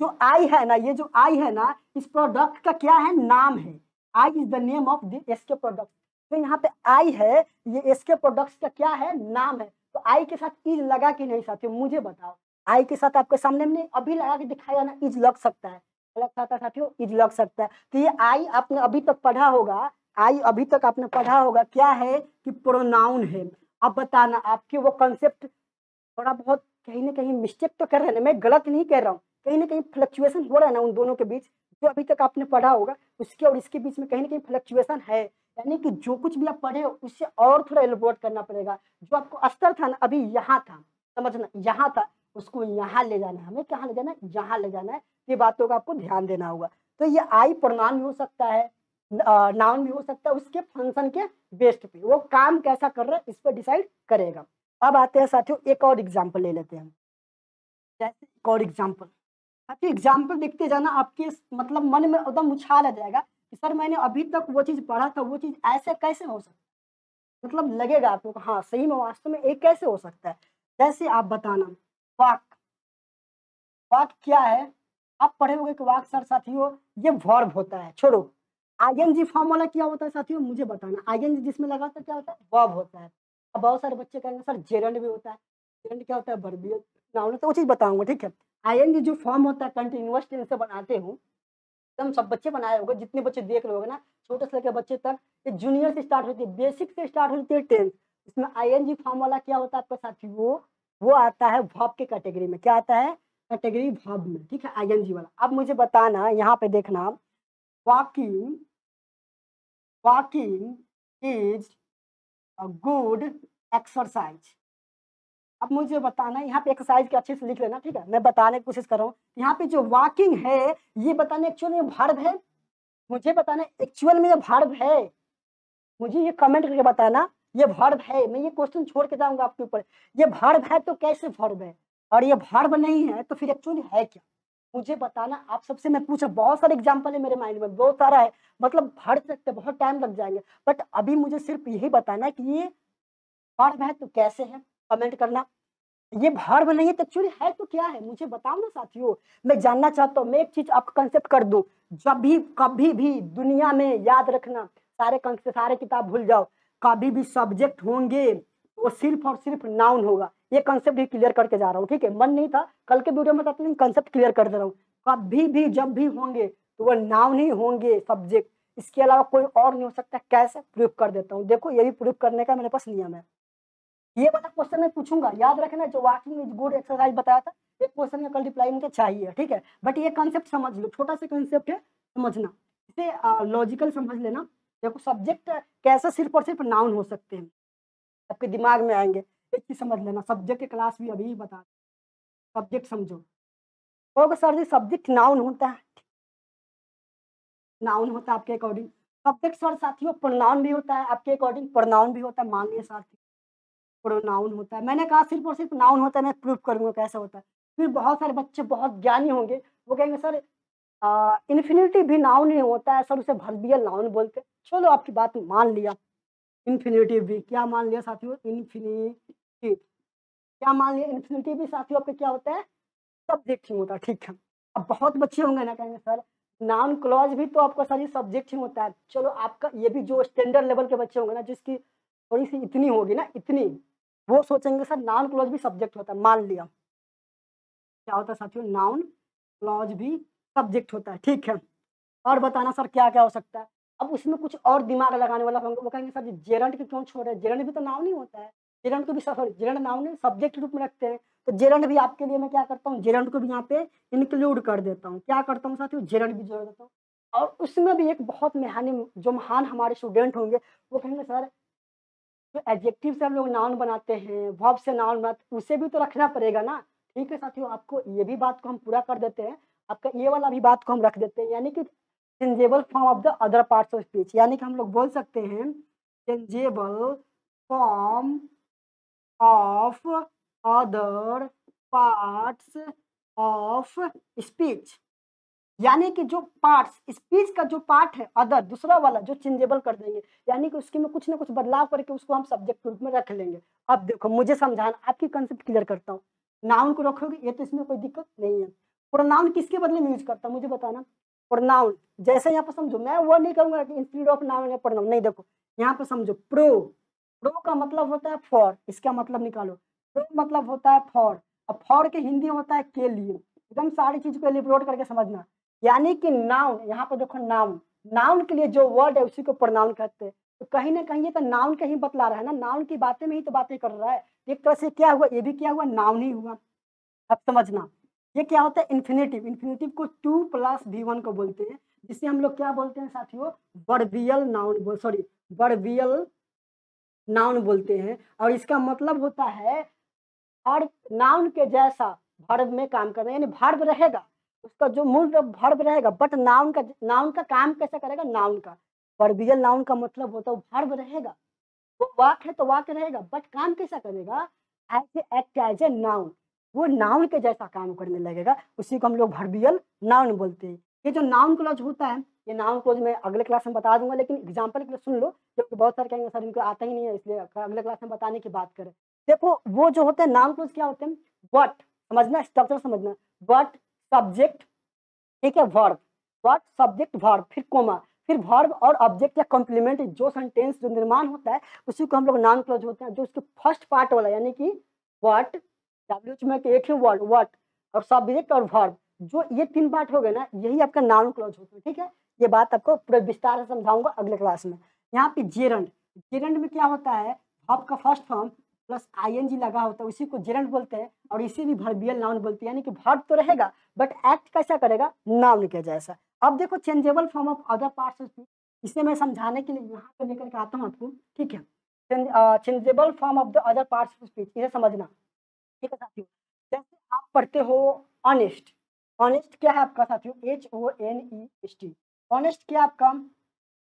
जो आई है ना, ये जो आई है ना, इस प्रोडक्ट का क्या है? नाम है। I is the name of the S के प्रोडक्ट तो यहाँ पे आई है, ये एस के प्रोडक्ट्स का क्या है? नाम है। तो आई के साथ इज़ लगा कि नहीं साथियों? मुझे बताओ। आई के साथ आपके सामने में अभी लगा के दिखाया ना इज़ लग सकता है। लग सकता साथियों इज़ लग सकता है। तो ये आई आपने अभी तक पढ़ा होगा। आई अभी तक आपने पढ़ा होगा क्या है कि प्रोनाउन है। अब बताना, आपके वो कंसेप्ट थोड़ा बहुत कहीं ना कहीं मिस्टेक तो कर रहे हैं मैं गलत नहीं कह रहा हूँ। कहीं ना कहीं फ्लक्चुएशन हो रहा है ना उन दोनों के बीच। जो अभी तक आपने पढ़ा होगा, उसके और इसके बीच में कहीं ना कहीं फ्लक्चुएशन है। यानी कि जो कुछ भी आप पढ़े उससे और थोड़ा एलोबोरेट करना पड़ेगा। जो आपको स्तर था ना, अभी यहाँ था। समझना, यहाँ था, उसको यहाँ ले जाना है। हमें कहाँ ले जाना है? यहाँ ले जाना है। ये बातों का आपको ध्यान देना होगा। तो ये आई प्रणाम भी हो सकता है नाउन भी हो सकता है, उसके फ़ंक्शन के बेस्ट पे। वो काम कैसा कर रहा है, इस पर डिसाइड करेगा। अब आते हैं साथियों, एक और एग्ज़ाम्पल ले लेते हैं जैसे एक और एग्ज़ाम्पल साथियों एग्ज़ाम्पल देखते जाना, आपके मतलब मन में एकदम उछाल आ जाएगा कि सर मैंने अभी तक वो चीज़ पढ़ा था, वो चीज़ ऐसे कैसे हो सकता है? मतलब लगेगा आपको हाँ सही में वास्तव में एक कैसे हो सकता है? जैसे आप बताना, वाक। वाक क्या है? आप पढ़े हुए कि वाक, सर साथियों, ये वर्ब होता है, छोड़ो। आईएनजी फॉर्म वाला क्या होता है साथियों? मुझे बताना। आईएनजी जिसमें लगा था, क्या होता है? वर्ब होता है। अब बहुत सारे बच्चे कहेंगे, सर जेरंड भी होता है। जेरंड क्या होता है? वर्बियल नाउन तो वो चीज़ बताऊँगा, ठीक है? आईएनजी जो फॉर्म होता है कंटिन्यूस टेंस से बनाते हूँ, एकदम सब बच्चे बनाए होंगे, जितने बच्चे देख रहे होंगे ना, छोटे से लेकर बच्चे तक, ये जूनियर से स्टार्ट होती है बेसिक से स्टार्ट होती है टेंथ इसमें आईएनजी फॉर्म वाला क्या होता है आपका साथियों वो वो आता है भॉब के कैटेगरी में। क्या आता है? कैटेगरी भॉब में, ठीक है, आईएनजी वाला। अब मुझे बताना, यहाँ पे देखना walking walking is a good exercise अब मुझे बताना यहाँ पे एक्सरसाइज के अच्छे से लिख लेना, ठीक है? मैं बताने की कोशिश कर रहा हूँ। यहाँ पे जो वॉकिंग है, ये बताने एक्चुअल में भार्व है? मुझे बताना एक्चुअल में ये भार्व है, मुझे ये कमेंट करके बताना, ये भार्व है, मैं ये क्वेश्चन छोड़ के जाऊँगा आपके ऊपर। ये भार्व है तो कैसे भार्व है? और ये भार्व नहीं है तो फिर एक्चुअली है क्या? मुझे बताना, आप सबसे मैं पूछा बहुत सारे एग्ज़ाम्पल है मेरे माइंड में, बहुत सारा है। मतलब भर सकते बहुत टाइम लग जाएँगे बट अभी मुझे सिर्फ़ यही बताना है कि ये भार्व है तो कैसे है? कमेंट करना। ये भार्व नहीं है तो एक्चुअली है तो क्या है? मुझे बताओ ना साथियों। मैं जानना चाहता हूँ, मैं एक चीज़ आपको कंसेप्ट कर दूँ। जब भी, कभी भी दुनिया में याद रखना, सारे कंसेप्ट सारे किताब भूल जाओ। कभी भी सब्जेक्ट होंगे, वो सिर्फ़ और सिर्फ़ नाउन होगा। ये कंसेप्ट भी क्लियर करके जा रहा हूँ, ठीक है? मन नहीं था, कल के वीडियो में बताते लेकिन कंसेप्ट क्लियर कर दे रहा हूँ। कभी भी, जब भी होंगे तो वो नाउन ही होंगे सब्जेक्ट इसके अलावा कोई और नहीं हो सकता, कैसे प्रूफ कर देता हूँ? देखो, ये भी प्रूफ करने का मेरे पास नियम है। ये वाला क्वेश्चन मैं पूछूँगा। याद रखना, जो वॉकिंग इज़ गुड एक्सरसाइज बताया था एक क्वेश्चन का कल रिप्लाई मुझे चाहिए, ठीक है? बट ये कंसेप्ट समझ लो, छोटा सा कंसेप्ट है, समझना। इसे लॉजिकल समझ लेना। देखो सब्जेक्ट कैसे सिर्फ़ और सिर्फ़ नाउन हो सकते हैं। आपके दिमाग में आएँगे, एक चीज़ समझ लेना। सब्जेक्ट की क्लास भी अभी बता सब्जेक्ट समझो। होगा सर जी सब्जेक्ट नाउन होता है। नाउन होता है आपके अकॉर्डिंग सब्जेक्ट सर साथियों प्रोनाउन भी होता है, आपके अकॉर्डिंग प्रोनाउन भी होता है मान लिया साथी प्रोनाउन होता है। मैंने कहा, सिर्फ़ और सिर्फ़ नाउन होता है, मैं प्रूफ करूँगा कैसा होता है। फिर बहुत सारे बच्चे बहुत ज्ञानी होंगे, वो कहेंगे, सर इन्फिनिटी भी नाउन ही होता है, सर, उसे भर्बियल नाउन बोलते चलो, आपकी बात मान लिया। इन्फिनिटिव भी, क्या मान लिया साथियों? इन्फिनिटिव क्या मान लिया? इन्फिनिटी भी साथियों, आपके क्या होता है? सब्जेक्ट ही होता है, ठीक है। अब बहुत बच्चे होंगे ना, कहेंगे, सर, नाउन क्लॉज भी तो आपका सारी सब्जेक्ट ही होता है। चलो, आपका ये भी जो स्टैंडर्ड लेवल के बच्चे होंगे ना, जिसकी थोड़ी सी इतनी होगी ना, इतनी वो सोचेंगे सर नाउन क्लॉज भी सब्जेक्ट होता है, मान लिया। क्या होता है साथियों? नाउन क्लॉज भी सब्जेक्ट होता है, ठीक है? और बताना सर क्या क्या हो सकता है? अब उसमें कुछ और दिमाग लगाने वाला होंगे वो कहेंगे सर जेरंट के क्यों छोड़ रहे हैं? जेरंट भी तो नाउन ही होता है। जेरंट को भी सॉरी जेरंट नाउन सब्जेक्ट रूप में रखते हैं। तो जेरंट भी आपके लिए मैं क्या करता हूँ? जेरंट को भी यहाँ पे इंक्लूड कर देता हूँ। क्या करता हूँ साथियों? जेरंट भी जोड़ देता हूँ। और उसमें भी एक बहुत महानी जो महान हमारे स्टूडेंट होंगे, वो कहेंगे सर जो एडजेक्टिव से हम लोग नाउन बनाते हैं वर्ब से नाउन बनाते उसे भी तो रखना पड़ेगा ना? ठीक है साथियों, आपको ये भी बात को हम पूरा कर देते हैं। आपका ये वाला भी बात को हम रख देते हैं, यानी कि changeable form of the other parts of speech यानी कि हम लोग बोल सकते हैं changeable form of other parts of speech यानी कि जो पार्ट्स स्पीच का जो पार्ट है अदर दूसरा वाला जो चेंजेबल कर देंगे, यानी कि उसके में कुछ ना कुछ बदलाव करके उसको हम सब्जेक्ट रूप में रख लेंगे। अब देखो, मुझे समझाना, आपकी कंसेप्ट क्लियर करता हूँ। नाउन को रखोगे, ये तो इसमें कोई दिक्कत नहीं है। प्रोनाउन किसके बदले में यूज़ करता हूँ, मुझे बताना। प्रोनाउन जैसे यहाँ पर समझो, मैं वो नहीं कहूँगा कि इंस्टीट्यूट ऑफ़ नाउन या प्रोनाउन नहीं देखो, यहाँ पर समझो प्रो प्रो का मतलब होता है फॉर इसका मतलब निकालो। प्रो मतलब होता है फॉर अब फॉर के हिंदी होता है के लिए। एकदम सारी चीज़ को एलिब्रोट करके समझना। यानी कि नाउन यहाँ पर देखो नाउन नाउन के लिए जो वर्ड है, उसी को प्रोनाउन कहते हैं। तो कहीं ना कहीं ये तो नाउन का ही बतला रहा है ना? नाउन की बातें में ही तो बातें कर रहा है। एक तरह से क्या हुआ? ये भी क्या हुआ? नाउन ही हुआ। अब समझना। ये क्या होता है? इन्फिनेटिव इन्फिनेटिव को टू प्लस वी वन को बोलते हैं। जिसे हम लोग क्या बोलते हैं साथियों? Verbal noun sorry verbal noun बोलते हैं। और इसका मतलब होता है, हर नाउन के जैसा भर्ब में काम करना यानी भर्ब रहेगा। उसका जो मूल भर्ब रहेगा बट नाउन का नाउन का काम कैसे करेगा? नाउन का। वर्बियल नाउन का मतलब होता है भर्ब रहेगा। वो वाक है तो वाक रहेगा बट काम कैसा करेगा? As a act as a noun वो नाउन के जैसा काम करने लगेगा। उसी को हम लोग भर्बियल नाउन बोलते हैं। ये जो नाउन क्लॉज होता है, ये नाउन क्लोज मैं अगले क्लास में बता दूँगा, लेकिन एग्ज़ाम्पल के लिए सुन लो क्योंकि बहुत सारे कहेंगे, सर, इनको आता ही नहीं है, इसलिए अगले क्लास में बताने की बात करें। देखो, वो जो होते हैं नाउन क्लोज क्या होते हैं? वट समझना? स्ट्रक्चर समझना। वट सब्जेक्ट ठीक है वर्ब वट सब्जेक्ट वर्ब फिर कोमा फिर वर्ब और ऑब्जेक्ट या कॉम्प्लीमेंट जो सेंटेंस जो निर्माण होता है, उसी को हम लोग नाम क्लोज होते हैं, जो उसके फ़र्स्ट पार्ट वाला, यानी कि वट डब्ल्यू एच में एक ही वर्ड वट और सब्जेक्ट और वर्ब जो ये तीन पार्ट हो गए ना, यही आपका नाउन क्लोज होता है, ठीक है? ये बात आपको पूरे विस्तार से समझाऊँगा अगले क्लास में। यहाँ पे जेरंड जेरंड में क्या होता है वर्ब का फ़र्स्ट फॉर्म प्लस आईएनजी लगा होता है, उसी को जेरंड बोलते हैं और इसी भी भर्बियल नाउन बोलते हैं, यानी कि वर्ब तो रहेगा बट एक्ट कैसा करेगा? नाउन के जैसा। अब देखो changeable form of other parts of speech इसे मैं समझाने के लिए यहाँ पे लेकर के आता हूँ आपको, ठीक है? Changeable form of the other parts of speech इसे समझना। ठीक है साथियों? जैसे आप पढ़ते हो ऑनेस्ट ऑनेस्ट क्या है आपका साथियों? H O N E S T honest क्या आपका?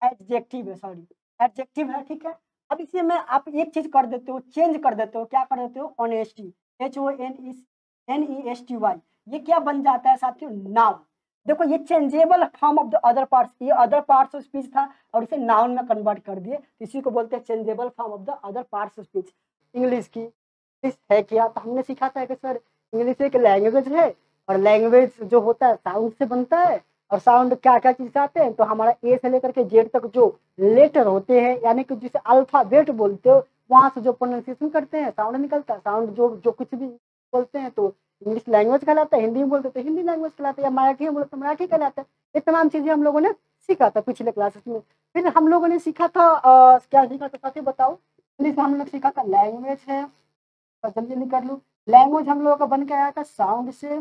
एडजेक्टिव है सॉरी एडजेक्टिव है, ठीक है? अब इसे में, आप एक चीज़ कर देते हो चेंज कर देते हो, क्या कर देते हो? Honesty H O N N E S T Y ये क्या बन जाता है साथियों? नाउन देखो, ये changeable form of the other parts ये अदर पार्ट्स ऑफ़ स्पीच था और इसे नाउन में कन्वर्ट कर दिए तो इसी को बोलते हैं changeable form of the other parts of speech English की है क्या? तो हमने सीखा था कि सर इंग्लिश एक लैंग्वेज है और लैंग्वेज जो होता है साउंड से बनता है। और साउंड क्या क्या चीज़ आते हैं? तो हमारा ए से लेकर के जेड तक जो लेटर होते हैं यानी कि जिसे अल्फ़ाबेट बोलते हो वहाँ से जो प्रोनाउंसिएशन करते हैं साउंड निकलता है। साउंड जो जो कुछ भी बोलते हैं तो इंग्लिश लैंग्वेज कहलाता है हिंदी में बोलते तो हिंदी लैंग्वेज कहलाता है या मराठी में बोलते तो मराठी कहलाता है। ये तमाम चीज़ें हम लोगों ने सीखा था पिछले क्लासेस में। फिर हम लोगों ने सीखा था आ, क्या सीखा था साथी बताओ? इंग्लिश हम लोग सीखा था लैंग्वेज है। जल्दी जल्दी कर लूँ। लैंग्वेज हम लोगों का बन के आया था साउंड से।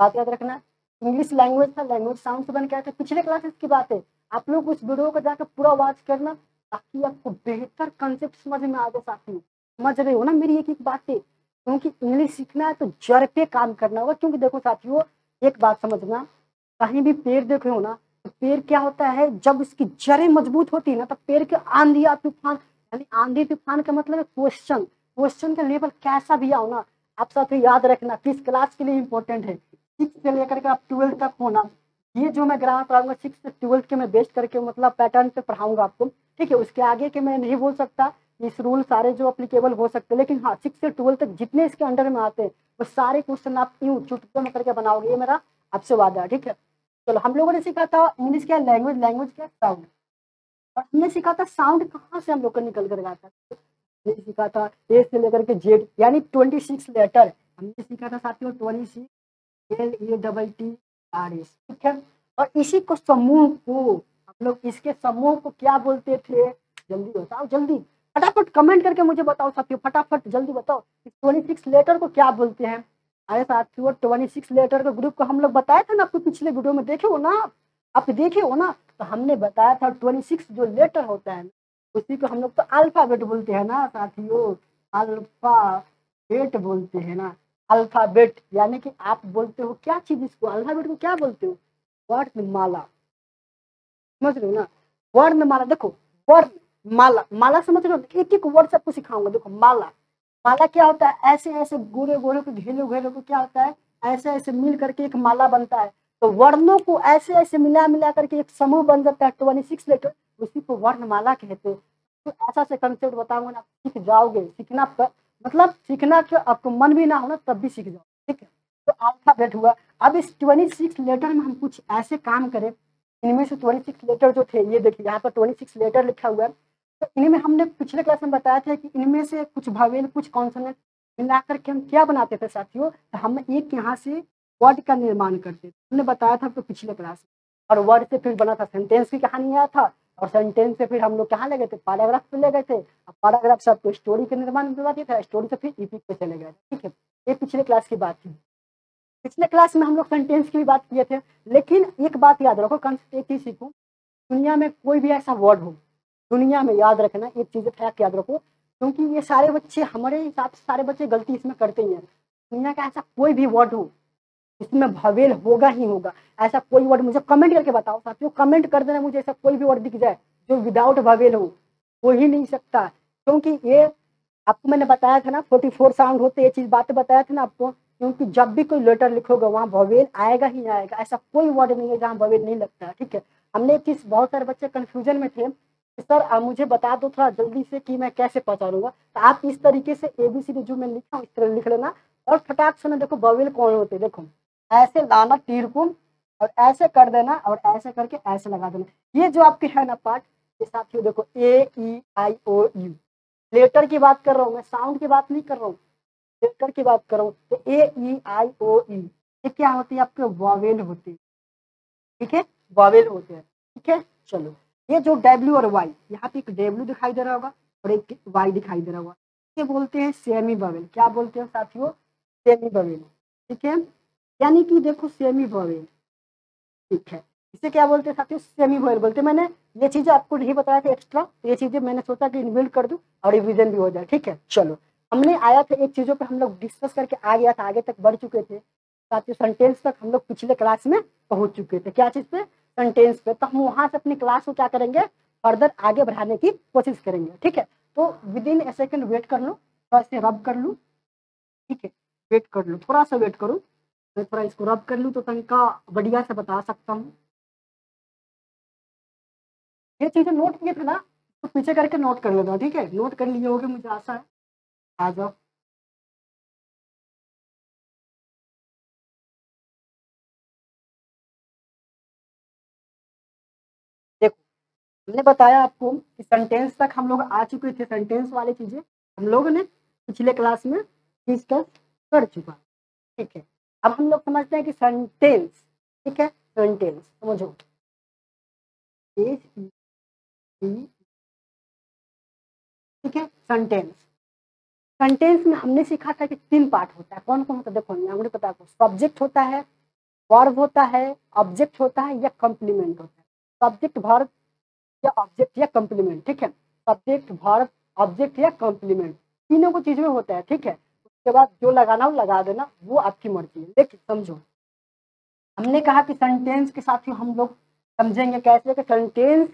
बात याद रखना। इंग्लिश लैंग्वेज था लैंग्वेज साउंड से बन के आया था। पिछले क्लासेस की बात है आप लोग उस वीडियो को जाकर पूरा वॉच करना ताकि आपको बेहतर कंसेप्ट समझ में आ जाए समझ रहे हो ना मेरी एक एक बातें? क्योंकि इंग्लिश सीखना है तो जड़ पे काम करना होगा, क्योंकि देखो साथियों, एक बात समझना, कहीं भी पेड़ देखे हो ना तो पेड़ क्या होता है, जब इसकी जड़ें मज़बूत होती है ना तो पेड़ के आंधी या तूफ़ान, यानी आंधी तूफ़ान का मतलब है क्वेश्चन क्वेश्चन का लेवल कैसा भी आओ ना, आप साथ याद रखना किस क्लास के लिए इंपॉर्टेंट है। सिक्स से लेकर के आप ट्वेल्थ तक होना। ये जो मैं ग्रामर पढ़ाऊँगा सिक्स से ट्वेल्थ के मैं बेस्ट करके मतलब पैटर्न पे पढ़ाऊँगा आपको। ठीक है, उसके आगे के मैं नहीं बोल सकता। इस रूल सारे जो अप्लीकेबल हो सकते हैं, लेकिन हाँ सिक्स से ट्वेल्थ तक जितने इसके अंडर में आते हैं, वो सारे क्वेश्चन आप यूँ चुटकियों में करके बनाओगे, ये मेरा आपसे वादा है, ठीक है? चलो, हम लोगों ने सीखा था इंग्लिश क्या लैंग्वेज लैंग्वेज क्या साउंड और हमने सीखा था साउंड कहाँ से हम लोग को निकल कर आता हमने सीखा था ए से लेकर के जेड यानी ट्वेंटी सिक्स लेटर हमने सीखा था साथियों twenty six L A double T R S ठीक है? और इसी को समूह को, हम लोग इसके समूह को क्या बोलते थे? जल्दी बताओ, जल्दी। फटाफट कमेंट करके मुझे बताओ साथियों, फटाफट, जल्दी बताओ। ट्वेंटी सिक्स लेटर को क्या बोलते हैं? अरे साथियों ट्वेंटी सिक्स लेटर के ग्रुप को हम लोग बताए थे ना आपको पिछले वीडियो में, देखे हो ना? आप देखे हो ना? तो हमने बताया था ट्वेंटी सिक्स जो लेटर होता है उसी को हम लोग तो अल्फ़ाबेट बोलते हैं ना साथियों। अल्फ़ाबेट बोलते हैं ना। अल्फ़ाबेट, यानी कि आप बोलते हो क्या चीज़ इसको? अल्फ़ाबेट को क्या बोलते हो? वर्णमाला। समझ रहे हो ना? वर्णमाला, देखो वर्ण माला माला समझ रहे हो? एक एक वर्ड सबको सिखाऊँगा, देखो, माला। माला क्या होता है? ऐसे ऐसे गोरे गोरे को घेलो घेलो को क्या होता है? ऐसे ऐसे मिल करके एक माला बनता है। तो वर्णों को ऐसे ऐसे मिला मिला करके एक समूह बन जाता है, ट्वेंटी सिक्स लेटर, उसी को वर्णमाला कहते हैं। तो ऐसा से कंसेप्ट बताऊँगा ना, सीख जाओगे, सीखना मतलब सीखना तो आपको मन भी ना हो ना तब भी सीख जाओ, ठीक है? तो अल्फ़ाबेट हुआ। अब इस ट्वेंटी सिक्स लेटर में हम कुछ ऐसे काम करें। इनमें से ट्वेंटी सिक्स लेटर जो थे, ये देखिए, यहाँ पर ट्वेंटी सिक्स लेटर लिखा हुआ है। तो इनमें हमने पिछले क्लास में बताया था कि इनमें से कुछ भावेल, कुछ कॉन्सोनेंट मिला करके हम क्या बनाते थे साथियों? तो हम एक यहाँ से वर्ड का निर्माण करते हमने बताया था तो पिछले क्लास में। और वर्ड से फिर बना था सेंटेंस की कहानी आया था। और सेंटेंस से फिर हम लोग कहाँ ले गए थे? पैराग्राफ पे ले गए थे। पैराग्राफ से आपको स्टोरी के निर्माण में बताती था स्टोरी से फिर ईपिक पे चले गए ठीक है? ये पिछले क्लास की बात थी। पिछले क्लास में हम लोग सेंटेंस की भी बात किए थे, लेकिन एक बात याद रखो कंसेप्ट एक ही सीखो। दुनिया में कोई भी ऐसा वर्ड हो, दुनिया में याद रखना, एक चीज़ फैक्ट याद रखो, क्योंकि ये सारे बच्चे हमारे हिसाब से सारे बच्चे गलती इसमें करते ही हैं। दुनिया का ऐसा कोई भी वर्ड हो इसमें भवेल होगा ही होगा। ऐसा कोई वर्ड मुझे कमेंट करके बताओ। साथियों कमेंट कर देना मुझे ऐसा कोई भी वर्ड दिख जाए जो विदाउट भवेल हो। हो ही नहीं सकता। क्योंकि ये आपको मैंने बताया था ना फोर्टी फोर साउंड होते, ये चीज़ बातें बताया था ना आपको, क्योंकि जब भी कोई लेटर लिखोगे, वहाँ भवेल आएगा ही आएगा। ऐसा कोई वर्ड नहीं है जहाँ भवेल नहीं लगता है ठीक है? हमने एक चीज़, बहुत सारे बच्चे कन्फ्यूज़न में थे। सर, आप मुझे बता दो थोड़ा जल्दी से कि मैं कैसे पहचानूँगा? तो आप इस तरीके से ए बी सी जो मैं लिखा हूँ, इस तरह लिख लेना। और फटाक से ना देखो बवेल कौन होते देखो। ऐसे लाना तीर को और ऐसे कर देना और ऐसे करके ऐसे लगा देना। ये जो आपके है ना पार्ट ये साथियों देखो ए ई आई ओ यू लेटर की बात कर रहा हूँ मैं साउंड की बात नहीं कर रहा हूँ। लेटर की बात कर रहा हूँ तो ए ई आई ओ यू ये क्या होती है? आपके वावेल होते हैं। ठीक है? वावेल होते हैं। ठीक है? चलो। ये जो डब्ल्यू और वाई यहाँ पे एक डब्ल्यू दिखाई दे रहा होगा और एक वाई दिखाई दे रहा होगा। ये बोलते हैं सेमी बवेल क्या बोलते हैं साथियों? सेमी बवेल ठीक है? यानी कि देखो सेमी बवेल ठीक है। इसे क्या बोलते हैं साथियों? सेमी बवेल बोलते हैं। मैंने ये चीज़ें आपको नहीं बताया था एक्स्ट्रा ये चीज़ें मैंने सोचा कि इन्वेल्ट कर दूँ और रिविजन भी हो जाए। ठीक है? चलो। हमने आया था एक चीज़ों पर हम लोग डिस्कस करके आ गया था। आगे तक बढ़ चुके थे। साथियों सेंटेंस तक हम लोग पिछले क्लास में पहुँच चुके थे। क्या चीज़ पे? सेंटेंस पे। तो हम वहाँ से अपनी क्लास को क्या करेंगे? फर्दर आगे बढ़ाने की कोशिश करेंगे। ठीक है? तो within a second wait कर लो। थोड़ा से रब कर लूँ। ठीक है? वेट कर लो। थोड़ा सा वेट करूँ। मैं थोड़ा इसको रब कर लूँ तो तनका बढ़िया से बता सकता हूँ। ये चीज़ें नोट किए थे ना तो पीछे करके नोट कर लेता ठीक है? नोट कर लिए होगे मुझे आशा है। आ जाओ। हमने बताया आपको कि सेंटेंस तक हम लोग आ चुके थे सेंटेंस वाली चीज़ें। हम लोगों ने पिछले क्लास में डिस्कस कर चुका, ठीक है? अब हम लोग समझते हैं कि सेंटेंस ठीक है? सेंटेंस समझो। ठीक है? सेंटेंस सेंटेंस में हमने सीखा था कि तीन पार्ट होता है। कौन कौन होता है? देखो मुझे पता है सब्जेक्ट होता है वर्ब होता है ऑब्जेक्ट होता है या कॉम्प्लीमेंट होता है। सब्जेक्ट वर्ब या ऑब्जेक्ट या कॉम्प्लीमेंट ठीक है? सब्जेक्ट वर्ब ऑब्जेक्ट या कॉम्प्लीमेंट तीनों को चीज़ में होता है, ठीक है? उसके बाद जो लगाना हो लगा देना, वो आपकी मर्ज़ी है। देखिए समझो, हमने कहा कि सेंटेंस के साथ ही हम लोग समझेंगे कैसे कि सेंटेंस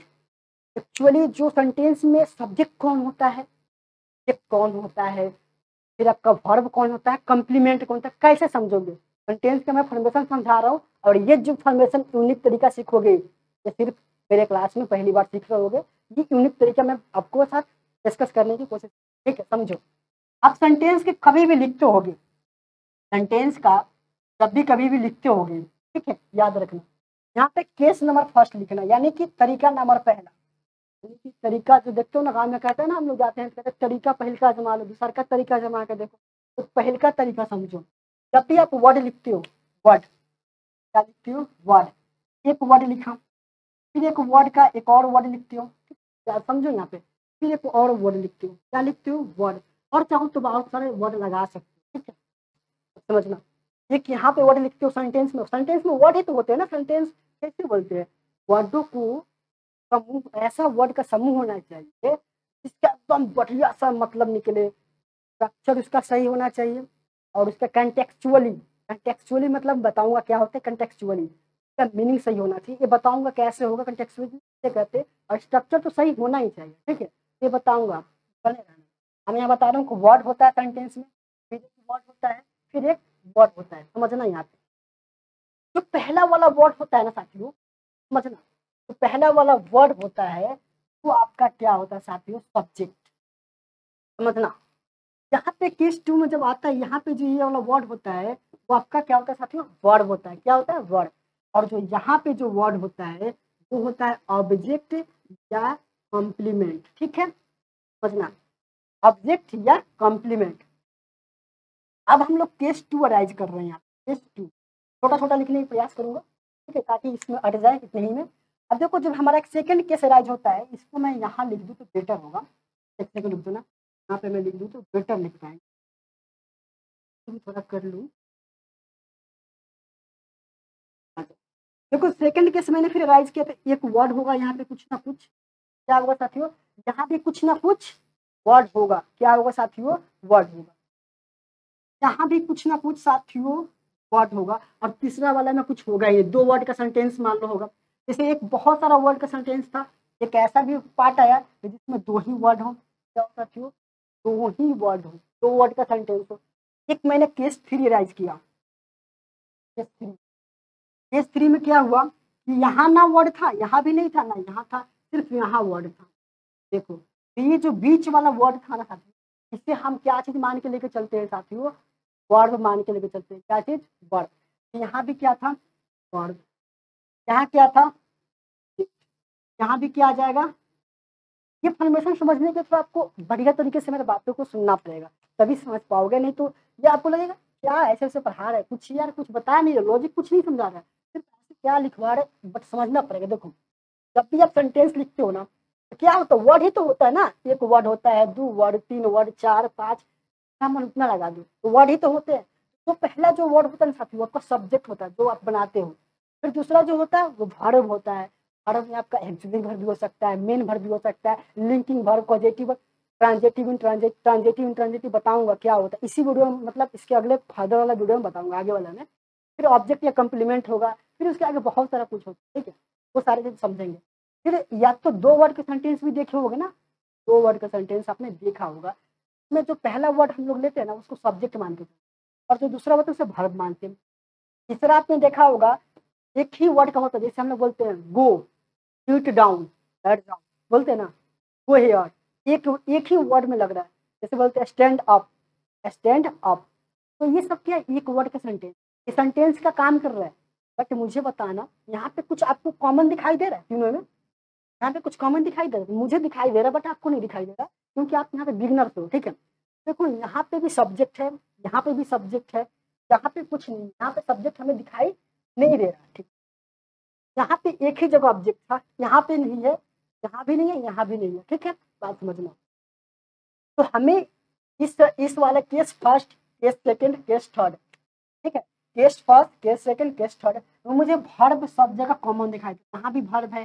एक्चुअली जो सेंटेंस में सब्जेक्ट कौन होता है सब्जेक्ट कौन होता है, फिर आपका वर्ब कौन होता है कॉम्प्लीमेंट कौन होता है, कैसे समझोगे? सेंटेंस का मैं फॉर्मेशन समझा रहा हूँ, और ये जो फॉर्मेशन यूनिक तरीका सीखोगे, ये सिर्फ़ मेरे क्लास में पहली बार सीख रहे होगे, ये यूनिक तरीका मैं आपको साथ डिस्कस करने की कोशिश, ठीक है, समझो। आप सेंटेंस के कभी भी लिखते होगे सेंटेंस का जब भी कभी भी लिखते होगे, ठीक है, याद रखना। यहाँ पे केस नंबर फ़र्स्ट लिखना, यानी कि तरीका नंबर पहला। यानी कि तरीका जो देखते हो ना, गाँव में कहते हैं ना, हम लोग जाते हैं, कहते तरीका पहल का जमा लो, दूसर का तरीका जमा कर देखो। तो पहल का तरीका समझो। जब भी आप वर्ड लिखते हो वर्ड क्या लिखते हो? वर्ड एक वर्ड लिखा, फिर एक वर्ड का एक और वर्ड लिखते हो समझो यहाँ पे? फिर एक और वर्ड लिखते हो, क्या लिखते हो? वर्ड और चाहो तो बहुत सारे वर्ड लगा सकते ठीक है? समझना? एक यहाँ पे वर्ड लिखते हो सेंटेंस में सेंटेंस में वर्ड ही तो होते हैं ना सेंटेंस कैसे बोलते हैं? वर्डों को समूह, ऐसा वर्ड का समूह होना चाहिए, जिसका एकदम बढ़िया सा मतलब निकले स्ट्रक्चर उसका सही होना चाहिए, और उसका कंटेक्चुअली कंटेक्चुअली मतलब बताऊँगा क्या होता है कंटेक्चुअली उसका मीनिंग सही होना चाहिए। ये बताऊँगा कैसे होगा कंटेक्चुअली कहते हैं, और स्ट्रक्चर तो सही होना ही चाहिए, ठीक है? ये बताऊँगा बने हम यहाँ बता रहा हूँ वर्ड होता है सेंटेंस में, फिर एक वर्ड होता है, फिर एक वर्ड होता है। समझना यहाँ पे। जो पहला वाला वर्ड होता है ना साथियों, समझना। जो पहला वाला वर्ड होता है, वो आपका क्या होता है साथियों? सब्जेक्ट समझना। यहाँ पे केस टू में जब आता है, यहाँ पे जो ये वाला वर्ड होता है, वो आपका क्या होता है साथियों? वर्ड होता है। क्या होता है? वर्ड और जो यहाँ पे जो वर्ड होता है, वो होता है ऑब्जेक्ट या कॉम्प्लीमेंट ठीक है? समझना। ऑब्जेक्ट या कॉम्प्लीमेंट अब हम लोग केस टू अराइज कर रहे हैं केस टू छोटा छोटा लिखने का प्रयास करूँगा। ठीक है, ताकि इसमें अट जाए, इतने ही में। अब देखो, जब हमारा एक सेकंड केस अराइज होता है, इसको मैं यहाँ लिख दूँ तो बेटर होगा। एक सेकंड लिख दो ना यहाँ पे मैं लिख दूँ तो बेटर लिख पाएँगे। थोड़ा कर लूँ। देखो सेकंड केस मैंने फिर राइज किया तो एक वर्ड होगा यहाँ पे कुछ ना कुछ। क्या होगा साथियों? यहाँ पे कुछ ना कुछ वर्ड होगा। क्या होगा साथियों? वर्ड होगा। यहाँ भी कुछ ना कुछ साथियों वर्ड होगा। और तीसरा वाला में कुछ होगा ये दो वर्ड का सेंटेंस मान लो होगा। जैसे एक बहुत सारा वर्ड का सेंटेंस था, एक ऐसा भी पार्ट आया जिसमें दो ही वर्ड हो। क्या हो साथियों? दो ही वर्ड हो। दो वर्ड का सेंटेंस हो। एक मैंने केस थ्री राइज किया। केस थ्री केस थ्री में क्या हुआ कि यहाँ ना वर्ड था, यहाँ भी नहीं था, ना यहाँ था, सिर्फ़ यहाँ वर्ड था। देखो ये जो बीच वाला वर्ड था ना साथियों इससे हम क्या चीज़ मान के लेके चलते हैं साथियों? वर्ड मान के लेके चलते हैं। क्या चीज़? वर्ड तो यहाँ भी क्या था? वर्ड यहाँ क्या था? यहाँ भी क्या आ जाएगा? ये फॉर्मेशन समझने के तो आपको बढ़िया तरीके से मेरे बातों को सुनना पड़ेगा। तभी समझ पाओगे, नहीं तो ये आपको लगेगा, क्या ऐसे ऐसे पढ़ा रहे कुछ यार, कुछ बताया नहीं लॉजिक कुछ नहीं समझा रहा है। सिर्फ़ क्या लिखवा रहे बट समझना पड़ेगा। देखो, जब भी आप सेंटेंस लिखते हो ना क्या होता है? वर्ड ही तो होता है ना। एक वर्ड होता है, दो वर्ड तीन वर्ड चार, पाँच। मन उतना लगा दो? तो वर्ड ही तो होते हैं। तो पहला जो वर्ड होता है ना, साथी आपका सब्जेक्ट होता है, जो आप बनाते हो। फिर दूसरा जो होता है, वो भर्व होता है। भर्व में आपका एक्सिलिंग भर भी हो सकता है मेन भर भी हो सकता है लिंकिंग भर positive transitive intransitive transitive intransitive बताऊँगा क्या होता है। इसी वीडियो में मतलब इसके अगले फादर वाला वीडियो में बताऊँगा, आगे वाला में। फिर ऑब्जेक्ट या कंप्लीमेंट होगा, फिर उसके आगे बहुत सारा कुछ होता है, ठीक है? वो सारे चीज़ समझेंगे। फिर या तो दो वर्ड के सेंटेंस भी देखे होगे ना, दो वर्ड का सेंटेंस आपने देखा होगा। उसमें जो पहला वर्ड हम लोग लेते हैं ना, उसको सब्जेक्ट मानते हैं, और जो दूसरा वर्ड उसे भर्व मानते हैं। तीसरा आपने देखा होगा, एक ही वर्ड का होता है, जैसे हम लोग बोलते हैं गो सीट डाउन डाउन बोलते हैं ना गो हेयर एक एक ही वर्ड में लग रहा है। जैसे बोलते हैं स्टैंड अप स्टैंड अप तो ये सब क्या एक वर्ड का सेंटेंस ये सेंटेंस का काम कर रहा है। बट मुझे बताना, यहाँ पे कुछ आपको कॉमन दिखाई दे रहा है? तीनों में? यहाँ पे कुछ कॉमन दिखाई दे रहा मुझे दिखाई दे रहा बट आपको नहीं दिखाई दे रहा, क्योंकि आप यहाँ पे बिगनर हो ठीक है? देखो, यहाँ पे भी सब्जेक्ट है, यहाँ पे भी सब्जेक्ट है, यहाँ पे कुछ नहीं, यहाँ पे सब्जेक्ट हमें दिखाई नहीं दे रहा, ठीक यहाँ पे एक ही जगह ऑब्जेक्ट था, यहाँ पे नहीं है, यहाँ भी नहीं है, यहाँ भी नहीं है, ठीक है? बात समझना तो हमें इस इस वाला case first case second case third ठीक है? Case first case second case third मुझे भर्ब सब जगह कॉमन दिखाई दे यहाँ भी भर्ब है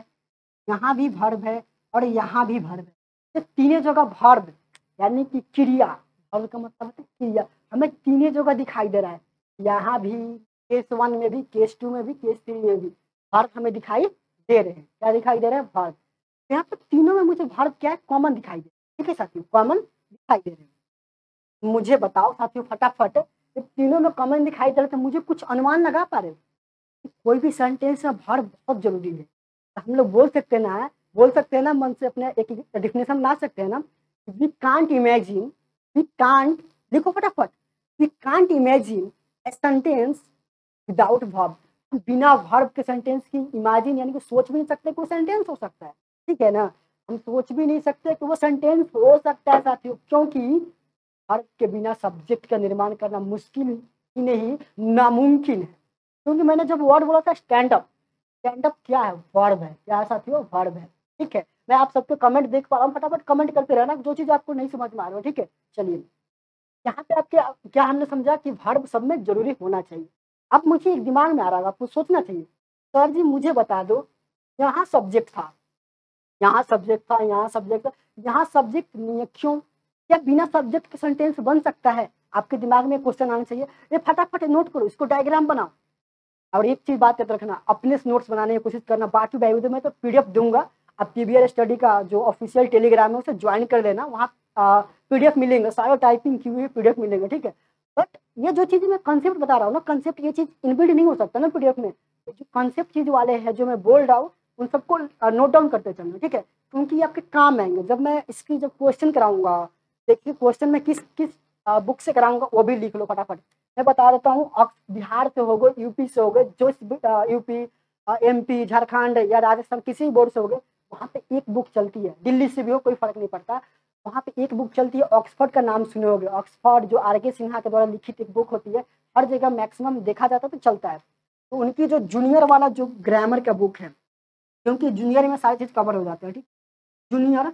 यहाँ भी भर्ब है और यहाँ भी भर्ब है। तो तीनों जगह भर्ब यानी कि क्रिया। भर्ब का मतलब है क्रिया। हमें तीनों जगह दिखाई दे रहा है। यहाँ भी केस वन में भी, केस टू में भी, केस थ्री में भी भर्ब हमें दिखाई दे रहे हैं। क्या दिखाई दे रहे हैं? भर्ब यहाँ पर तीनों में मुझे भर्ब क्या है कॉमन दिखाई दे ठीक है साथियों कॉमन दिखाई दे रहे हैं। मुझे बताओ साथियों फटाफट तीनों में कॉमन दिखाई दे रहे तो मुझे कुछ अनुमान लगा पा रहे हो? कोई भी सेंटेंस में भर्ब बहुत ज़रूरी है। हम लोग बोल सकते ना, बोल सकते हैं ना, मन से अपने एक डिफिनेशन ला सकते हैं ना। We can't imagine we can't लिखो फटाफट। We can't imagine a sentence without verb बिना वर्ब के सेंटेंस की इमेजिन यानी कि सोच भी नहीं सकते कोई सेंटेंस हो सकता है। ठीक है ना? हम सोच भी नहीं सकते कि वो सेंटेंस हो सकता है साथियों, क्योंकि वर्ब के बिना सब्जेक्ट का निर्माण करना मुश्किल ही नहीं, नामुमकिन है। क्योंकि मैंने जब वर्ड बोला था स्टैंड अप स्टैंड अप क्या है? वर्ब है। क्या है साथियों? वर्ब है। ठीक है? मैं आप सबके कमेंट देख पा रहा हूँ, फटाफट कमेंट करते रहना जो चीज़ आपको नहीं समझ में आ रहा ठीक है? चलिए। यहाँ पे आपके, क्या हमने समझा कि वर्ब सब में ज़रूरी होना चाहिए? अब मुझे एक दिमाग में आ रहा है, आपको सोचना चाहिए। सर जी, मुझे बता दो, यहाँ सब्जेक्ट था। यहाँ सब्जेक्ट था, यहाँ सब्जेक्ट था। यहाँ सब्जेक्ट नहीं है क्यों? क्या बिना सब्जेक्ट के सेंटेंस बन सकता है? आपके दिमाग में क्वेश्चन आना चाहिए। ये फटाफट नोट करो, इसको डायग्राम बनाओ। और एक चीज़ बात याद रखना, अपने नोट्स बनाने की कोशिश करना। बाकी वीडियो में तो पीडीएफ दूँगा। आप पीबीआर स्टडी का जो ऑफिशियल टेलीग्राम है, उसे ज्वाइन कर लेना। वहाँ पीडीएफ मिलेंगे। सारा टाइपिंग की हुई पीडीएफ मिलेंगे, ठीक है? बट ये जो चीज़ मैं कंसेप्ट बता रहा हूँ ना कंसेप्ट ये चीज़ इनबिल्ड नहीं हो सकता ना पीडीएफ में। जो कंसेप्ट चीज़ वाले हैं, जो मैं बोल रहा हूँ, उन सबको नोट डाउन करते चलना, ठीक है? क्योंकि आपके काम आएँगे। जब मैं इसकी जब क्वेश्चन कराऊँगा, देखिए क्वेश्चन में किस किस बुक से कराऊँगा, वो भी लिख लो फटाफट। मैं बता देता हूँ बिहार से हो गए यूपी से हो गए, जो यूपी एमपी झारखंड या राजस्थान किसी बोर्ड से हो गए, वहाँ पे एक बुक चलती है। दिल्ली से भी हो, कोई फ़र्क नहीं पड़ता। वहाँ पे एक बुक चलती है ऑक्सफोर्ड का नाम सुने होगे। ऑक्सफोर्ड जो आर के सिन्हा के द्वारा लिखित एक बुक होती है, हर जगह मैक्सिमम देखा जाता तो चलता है। तो उनकी जो जूनियर वाला जो ग्रामर का बुक है, क्योंकि जूनियर में सारी चीज़ कवर हो जाते हैं, ठीक? जूनियर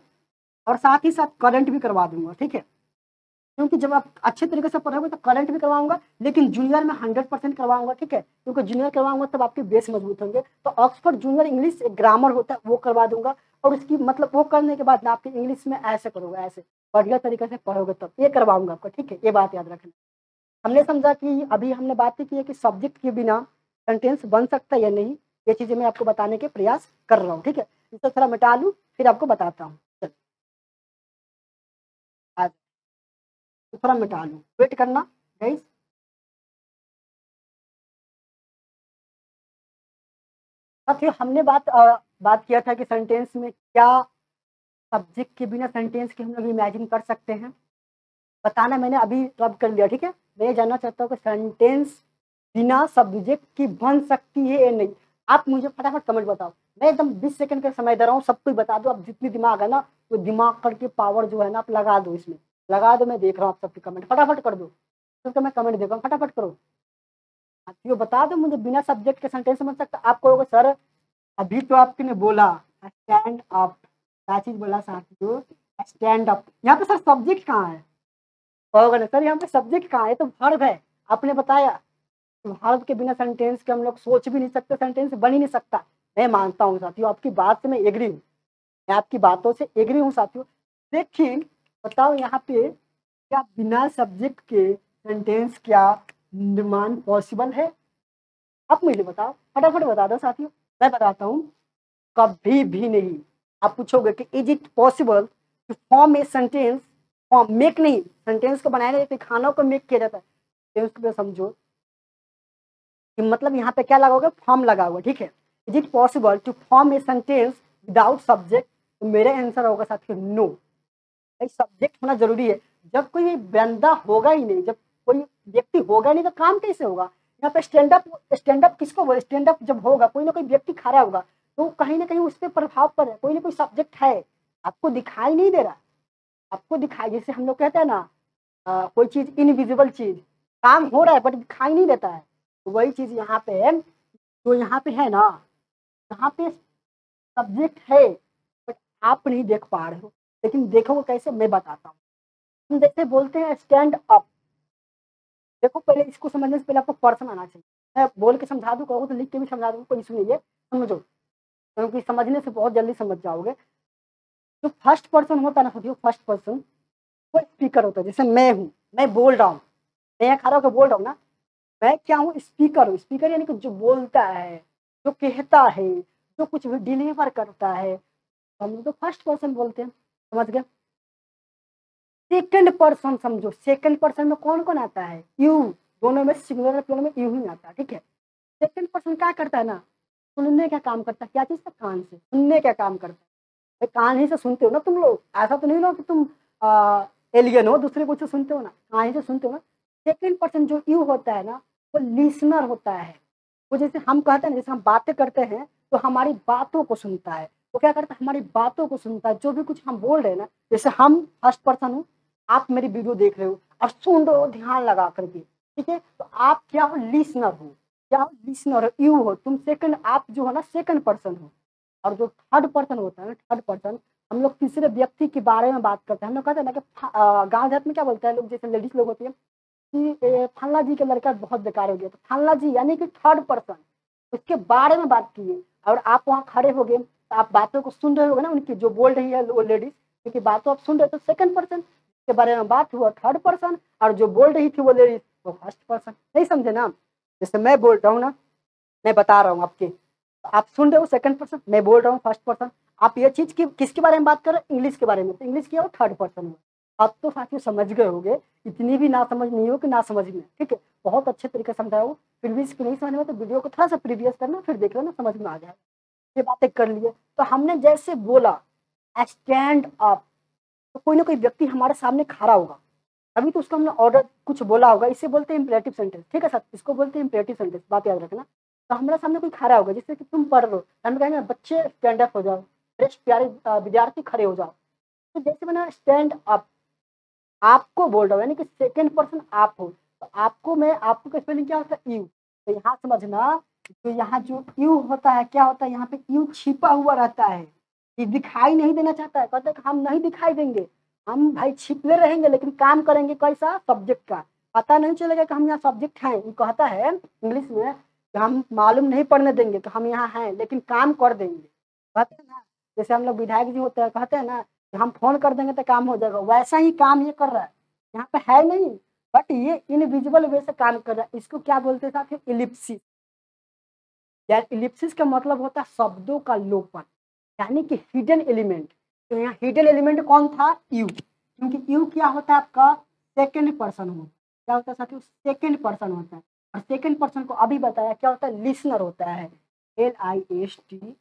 और साथ ही साथ करंट भी करवा दूँगा, ठीक है? क्योंकि जब आप अच्छे तरीके से पढ़ोगे तो करंट भी करवाऊँगा, लेकिन जूनियर में हंड्रेड परसेंट करवाऊँगा, ठीक है? क्योंकि जूनियर करवाऊँगा तब आपके बेस मज़बूत होंगे। तो ऑक्सफोर्ड जूनियर इंग्लिश ग्रामर होता है, वो करवा दूँगा। और उसकी मतलब वो करने के बाद ना आपके इंग्लिश में ऐसे करोगे, ऐसे बढ़िया तरीके से पढ़ोगे तब। ये करवाऊँगा आपको, ठीक है? ये बात याद रखना। हमने समझा कि अभी हमने बात की है कि सब्जेक्ट के बिना सेंटेंस बन सकता है या नहीं, ये चीज़ें मैं आपको बताने के प्रयास कर रहा हूँ, ठीक है? इसे थोड़ा मिटा लूँ, फिर आपको बताता हूँ। थोड़ा मिटा लूँ। वेट करना गाइस साथियों हमने बात आ, बात किया था कि सेंटेंस में क्या सब्जेक्ट के बिना सेंटेंस के हम लोग इमेजिन कर सकते हैं। बताना मैंने अभी तो अब कर लिया ठीक है? मैं ये जानना चाहता हूँ कि सेंटेंस बिना सब्जेक्ट की बन सकती है या नहीं। आप मुझे फटाफट कमेंट बताओ। मैं एकदम 20 सेकंड का समय दे रहा हूँ सब कुछ बता दो। अब जितनी दिमाग है ना वो तो दिमाग करके पावर जो है ना आप लगा दो इसमें। लगा दो, मैं देख रहा हूँ आप सबके कमेंट फटाफट कर दो। सबका मैं कमेंट देख रहा हूँ। फटाफट करो। ये बता दो मुझे बिना सब्जेक्ट के सेंटेंस समझ सकता आप कहोगे, सर, अभी तो आपके ने बोला स्टैंड अप क्या चीज़ बोला, साथियों? स्टैंड अप यहाँ पे सर सब्जेक्ट कहाँ है? कहोगे ना, सर, यहाँ पे सब्जेक्ट कहाँ है? तो वर्ब है। आपने बताया। भारत के बिना सेंटेंस के हम लोग सोच भी नहीं सकते सेंटेंस बन ही नहीं सकता। मैं मानता हूँ, साथियों, आपकी बात से मैं एग्री हूँ। मैं आपकी बातों से एग्री हूँ, साथियों। लेकिन बताओ यहाँ पे क्या बिना सब्जेक्ट के सेंटेंस क्या निर्माण पॉसिबल है? आप मुझे बताओ, फटाफट बता दो साथियों। मैं बताता हूँ, कभी भी नहीं। आप पूछोगे कि is it possible to form a sentence form make नहीं। सेंटेंस को बनाया जाता है खानों को मेक किया जाता है। समझो। कि मतलब यहाँ पे क्या लगा होगा? फॉर्म लगा हुआ ठीक है? Is it possible to form a sentence without subject तो मेरा आंसर होगा साथियों नो सब्जेक्ट होना ज़रूरी है। जब कोई बंदा होगा ही नहीं जब कोई व्यक्ति होगा नहीं तो काम कैसे होगा? यहाँ पे स्टैंड अप स्टैंड अप किसको बोले? स्टैंड अप जब होगा कोई ना कोई व्यक्ति खड़ा होगा तो कहीं ना कहीं उस पर प्रभाव पड़ रहा है। कोई ना कोई सब्जेक्ट है। आपको दिखाई नहीं दे रहा। आपको दिखाई जैसे हम लोग कहते हैं ना आ, कोई चीज़ इनविजिबल चीज़ काम हो रहा है बट दिखाई नहीं देता है। तो वही चीज़ यहाँ पे जो यहाँ पे है ना यहाँ पे सब्जेक्ट है बट आप नहीं देख पा रहे हो। लेकिन देखो कैसे, मैं बताता हूँ। हम जैसे बोलते हैं स्टैंड अप देखो, पहले इसको समझने से पहले आपको पर्सन आना चाहिए। मैं बोल के समझा दूँ कहो तो लिख के भी समझा दूँ कोई है। समझो। क्योंकि समझने से बहुत जल्दी समझ जाओगे। जो फ़र्स्ट पर्सन होता है ना सोचिए फ़र्स्ट पर्सन वो स्पीकर होता है। जैसे मैं हूँ, मैं बोल रहा हूँ। मैं यहाँ खड़ा होकर बोल रहा हूँ ना, मैं क्या हूँ? स्पीकर हूँ। स्पीकर यानी कि जो बोलता है, जो कहता है, जो कुछ डिलीवर करता है। हम तो फ़र्स्ट पर्सन बोलते हैं। समझ गया? सेकंड पर्सन समझो। सेकंड पर्सन में कौन कौन आता है? यू दोनों में सिंगुलर प्लूरल में यू ही आता है, ठीक है? सेकंड पर्सन क्या करता है ना? सुनने का काम करता है। क्या चीज़ का कान से। सुनने का काम करता है। कान ही से सुनते हो ना तुम लोग? ऐसा तो नहीं लो कि तुम एलियन हो, दूसरे कुछ सुनते हो ना? कान ही से सुनते हो ना? सेकंड पर्सन जो यू होता है ना, वो लिसनर होता है। वो जैसे हम कहते हैं जैसे हम बातें करते हैं तो हमारी बातों को सुनता है। वो क्या करता है? हमारी बातों को सुनता है। जो भी कुछ हम बोल रहे हैं ना, जैसे हम फ़र्स्ट पर्सन हूँ, आप मेरी वीडियो देख रहे हो और सुन रहे हो ध्यान लगा करके, ठीक है? तो आप क्या हो? लिसनर हो। क्या हो? लिसनर हो यू हो। तुम सेकंड आप जो हो ना सेकंड पर्सन हो। और जो थर्ड पर्सन होता है ना थर्ड पर्सन हम लोग तीसरे व्यक्ति के बारे में बात करते हैं। हम लोग कहते हैं ना कि गाँव देहात में क्या बोलते हैं लोग? जैसे लेडीज़ लोग होती है कि फल्ला जी का लड़का बहुत बेकार हो गया। तो फल्ला जी, यानी कि थर्ड पर्सन उसके बारे में बात की और आप वहाँ खड़े हो गए। आप बातों को सुन रहे हो ना, उनकी जो बोल रही है वो लेडीज़ क्योंकि बातों आप सुन रहे हो तो सेकंड पर्सन के बारे में बात हुआ थर्ड पर्सन और जो बोल रही थी वो लेडीज़ वो फ़र्स्ट पर्सन नहीं समझे ना जैसे मैं बोल रहा हूँ ना, मैं बता रहा हूँ आपके। आप सुन रहे हो सेकंड पर्सन मैं बोल रहा हूँ फ़र्स्ट पर्सन आप ये चीज़ की, किसके बारे में बात कर रहे हैं? इंग्लिश के बारे में। तो इंग्लिश क्या हो थर्ड पर्सन में आप तो साथियों समझ गए होंगे, इतनी भी ना समझ नहीं हो कि ना समझ में। ठीक है? बहुत अच्छे तरीके से समझाया हो। फिर भी इसको नहीं समझ में तो वीडियो को थोड़ा सा प्रीवियस करना, फिर देख लेना, समझ में आ जाएगा। ये बातें कर लिए। तो हमने जैसे बोला स्टैंड अप तो कोई ना कोई व्यक्ति हमारे सामने खड़ा होगा। अभी तो उसको हमने ऑर्डर कुछ बोला होगा। इसे बोलते हैं इंपरेटिव सेंटेंस ठीक है सर? इसको बोलते हैं इंपरेटिव सेंटेंस बात याद रखना। तो हमारे सामने कोई खड़ा होगा जिससे कि तुम पढ़ हो। हम कहेंगे, बच्चे स्टैंड अप हो जाओ। प्यारे विद्यार्थी खड़े हो जाओ। तो जैसे मैंने स्टैंड अप आपको बोल रहा हूँ, यानी कि सेकेंड पर्सन आप हो। तो आपको मैं, आपको स्पेलिंग क्या होता है? यू तो यहाँ समझना तो यहाँ जो यू होता है, क्या होता है, यहाँ पे यू छिपा हुआ रहता है। ये दिखाई नहीं देना चाहता है। कहते हम नहीं दिखाई देंगे। हम भाई छिपले रहेंगे, लेकिन काम करेंगे कैसा? सब्जेक्ट का। पता नहीं चलेगा कि हम यहाँ सब्जेक्ट हैं। ये कहता है इंग्लिश में कि हम मालूम नहीं पढ़ने देंगे तो हम यहाँ हैं, लेकिन काम कर देंगे। कहते हैं ना, जैसे हम लोग विधायक जी होते हैं, कहते हैं ना कि हम फ़ोन कर देंगे तो काम हो जाएगा। वैसा ही काम ये कर रहा है। यहाँ पे है नहीं बट ये इनविजिबल वे से काम कर रहा है। इसको क्या बोलते हैं इलिप्सिस यार इलिप्सिस का मतलब होता है शब्दों का लोपन, यानी कि हिडन एलिमेंट तो यहाँ हिडन एलिमेंट कौन था? यू क्योंकि यू क्या होता है आपका? सेकेंड पर्सन हो। क्या होता है साथियों? सेकेंड पर्सन होता है। और सेकेंड पर्सन को अभी बताया, क्या होता है? लिसनर होता है। L I S T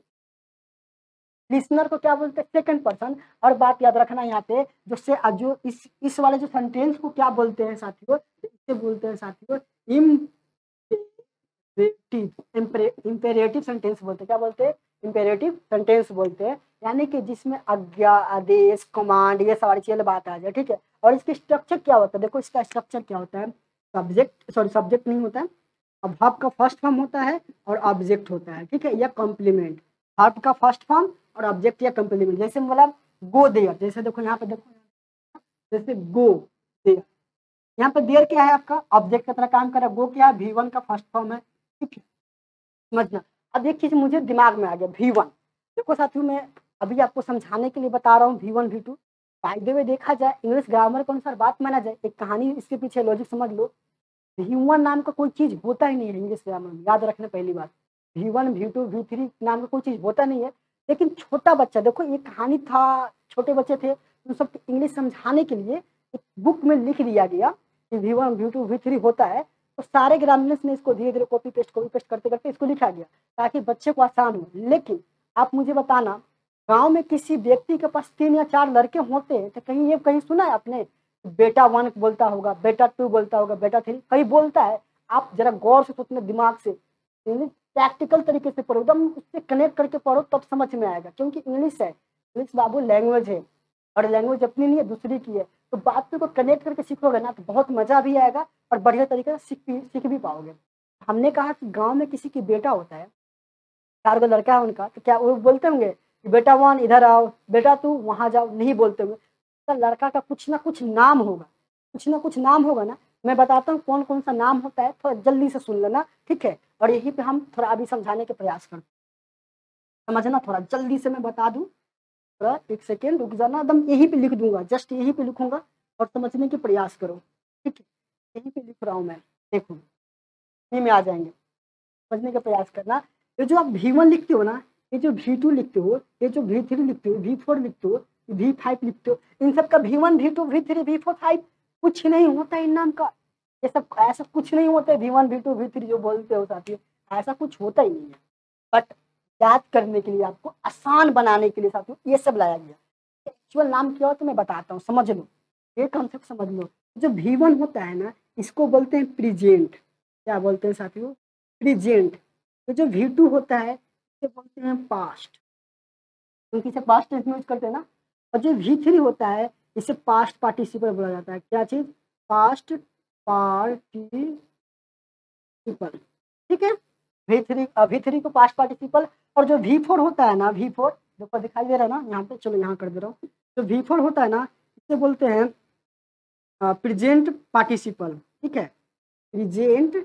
listener को क्या बोलते हैं? सेकंड पर्सन और बात याद रखना यहाँ पे, जो से जो इस इस वाले जो सेंटेंस को क्या बोलते हैं साथियों? इसे बोलते हैं साथियों इम्पेरेटिव सेंटेंस बोलते हैं। क्या बोलते हैं? इम्पेरेटिव सेंटेंस बोलते हैं। यानी कि जिसमें आज्ञा, आदेश कमांड ये सारी चीज़ें बात आ जाए, ठीक है? और इसकी स्ट्रक्चर क्या होता है? देखो इसका स्ट्रक्चर क्या होता है? सब्जेक्ट सॉरी सब्जेक्ट नहीं होता है। अब का फ़र्स्ट फॉर्म होता है और ऑब्जेक्ट होता है, ठीक है? या कॉम्प्लीमेंट हर्ब का फ़र्स्ट फॉर्म और ऑब्जेक्ट या कंप्लीमेंट जैसे बोला गो देयर जैसे देखो यहाँ पे देखो, जैसे गो देयर यहाँ पे देयर क्या है आपका? ऑब्जेक्ट की तरह काम कर रहा है। गो क्या है? वी का फ़र्स्ट फॉर्म है। ठीक है समझना अब एक चीज़ मुझे दिमाग में आ गया वी वन देखो साथियों, मैं अभी आपको समझाने के लिए बता रहा हूँ वी वन वी टू फ़ायदे में देखा जाए इंग्लिश ग्रामर के अनुसार बात माना जाए, एक कहानी इसके पीछे लॉजिक समझ लो। ह्यूमन नाम का कोई चीज़ होता ही नहीं है इंग्लिश ग्रामर में, याद रखना पहली बात। V one V two V three नाम का कोई चीज़ होता नहीं है, लेकिन छोटा बच्चा, देखो ये कहानी था, छोटे बच्चे थे, उन सब इंग्लिश समझाने के लिए एक बुक में लिख दिया गया कि V one V two V three होता है। तो सारे ग्रामीण ने इसको धीरे धीरे कॉपी पेस्ट कॉपी पेस्ट करते करते इसको लिखा गया, ताकि बच्चे को आसान हो। लेकिन आप मुझे बताना, गाँव में किसी व्यक्ति के पास तीन या चार लड़के होते हैं तो कहीं ये कहीं सुना है आपने? बेटा वन बोलता होगा, बेटा टू बोलता होगा, बेटा थ्री, कहीं बोलता है? आप जरा गौर से सोचने, दिमाग से, इंग्लिश प्रैक्टिकल तरीके से पढ़ो, एकदम उससे कनेक्ट करके पढ़ो, तब समझ में आएगा, क्योंकि इंग्लिश है, इंग्लिश बाबू लैंग्वेज है और लैंग्वेज अपनी नहीं है दूसरी की है। तो बात को कनेक्ट करके सीखोगे ना तो बहुत मज़ा भी आएगा और बढ़िया तरीके से सीख भी सीख भी पाओगे। हमने कहा कि गाँव में किसी की बेटा होता है, चार गो लड़का है उनका तो क्या वो बोलते होंगे कि, बेटा वन इधर आओ, बेटा तू वहाँ जाओ। नहीं बोलते होंगे। तो लड़का का कुछ ना कुछ नाम होगा, कुछ ना कुछ नाम होगा ना। मैं बताता हूँ कौन कौन सा नाम होता है, थोड़ा जल्दी से सुन लेना, ठीक है? और यही पे हम थोड़ा अभी समझाने के प्रयास करते समझना थोड़ा जल्दी से मैं बता दूँ। थोड़ा एक सेकेंड रुक जाना, एकदम यही पे लिख दूँगा जस्ट यही पे लिखूँगा और समझने के प्रयास करो, ठीक है? यही पे लिख रहा हूँ मैं, देखो, यही में आ जाएँगे। समझने का प्रयास करना, ये जो आप वी वन लिखते हो ना, ये जो वी टू लिखते हो, ये जो वी थ्री लिखते हो वी फोर लिखते हो वी फाइव लिखते हो, इन सब का V one V two V three V four five कुछ नहीं होता इन नाम का। ये सब, ऐसा कुछ नहीं होता है V one V two V three जो बोलते हो साथी ऐसा कुछ होता ही नहीं है। बट याद करने के लिए, आपको आसान बनाने के लिए साथियों, ये सब लाया गया। एक्चुअल नाम क्या हो तो मैं बताता हूँ, समझ लो। ये कॉन्सेप्ट समझ लो। जो वन होता है ना, इसको बोलते हैं प्रिजेंट क्या बोलते हैं साथियों? प्रीजेंट तो जो वी होता है, इसे बोलते हैं पास्ट क्योंकि इसे पास्ट टेंस में यूज़ करते हैं ना? और जो वी होता है, इसे पास्ट पार्टिसिपल बोला जाता है। क्या चीज़? पास्ट पार्टिसिपल ठीक है? वी थ्री वी थ्री को पास्ट पार्टिसिपल और जो वी फोर होता है ना वी फोर जो पर दिखाई दे रहा है ना, यहाँ पे, चलो यहाँ कर दे रहा हूँ। जो वी फोर होता है ना, इसे बोलते हैं प्रेजेंट पार्टिसिपल ठीक है? प्रेजेंट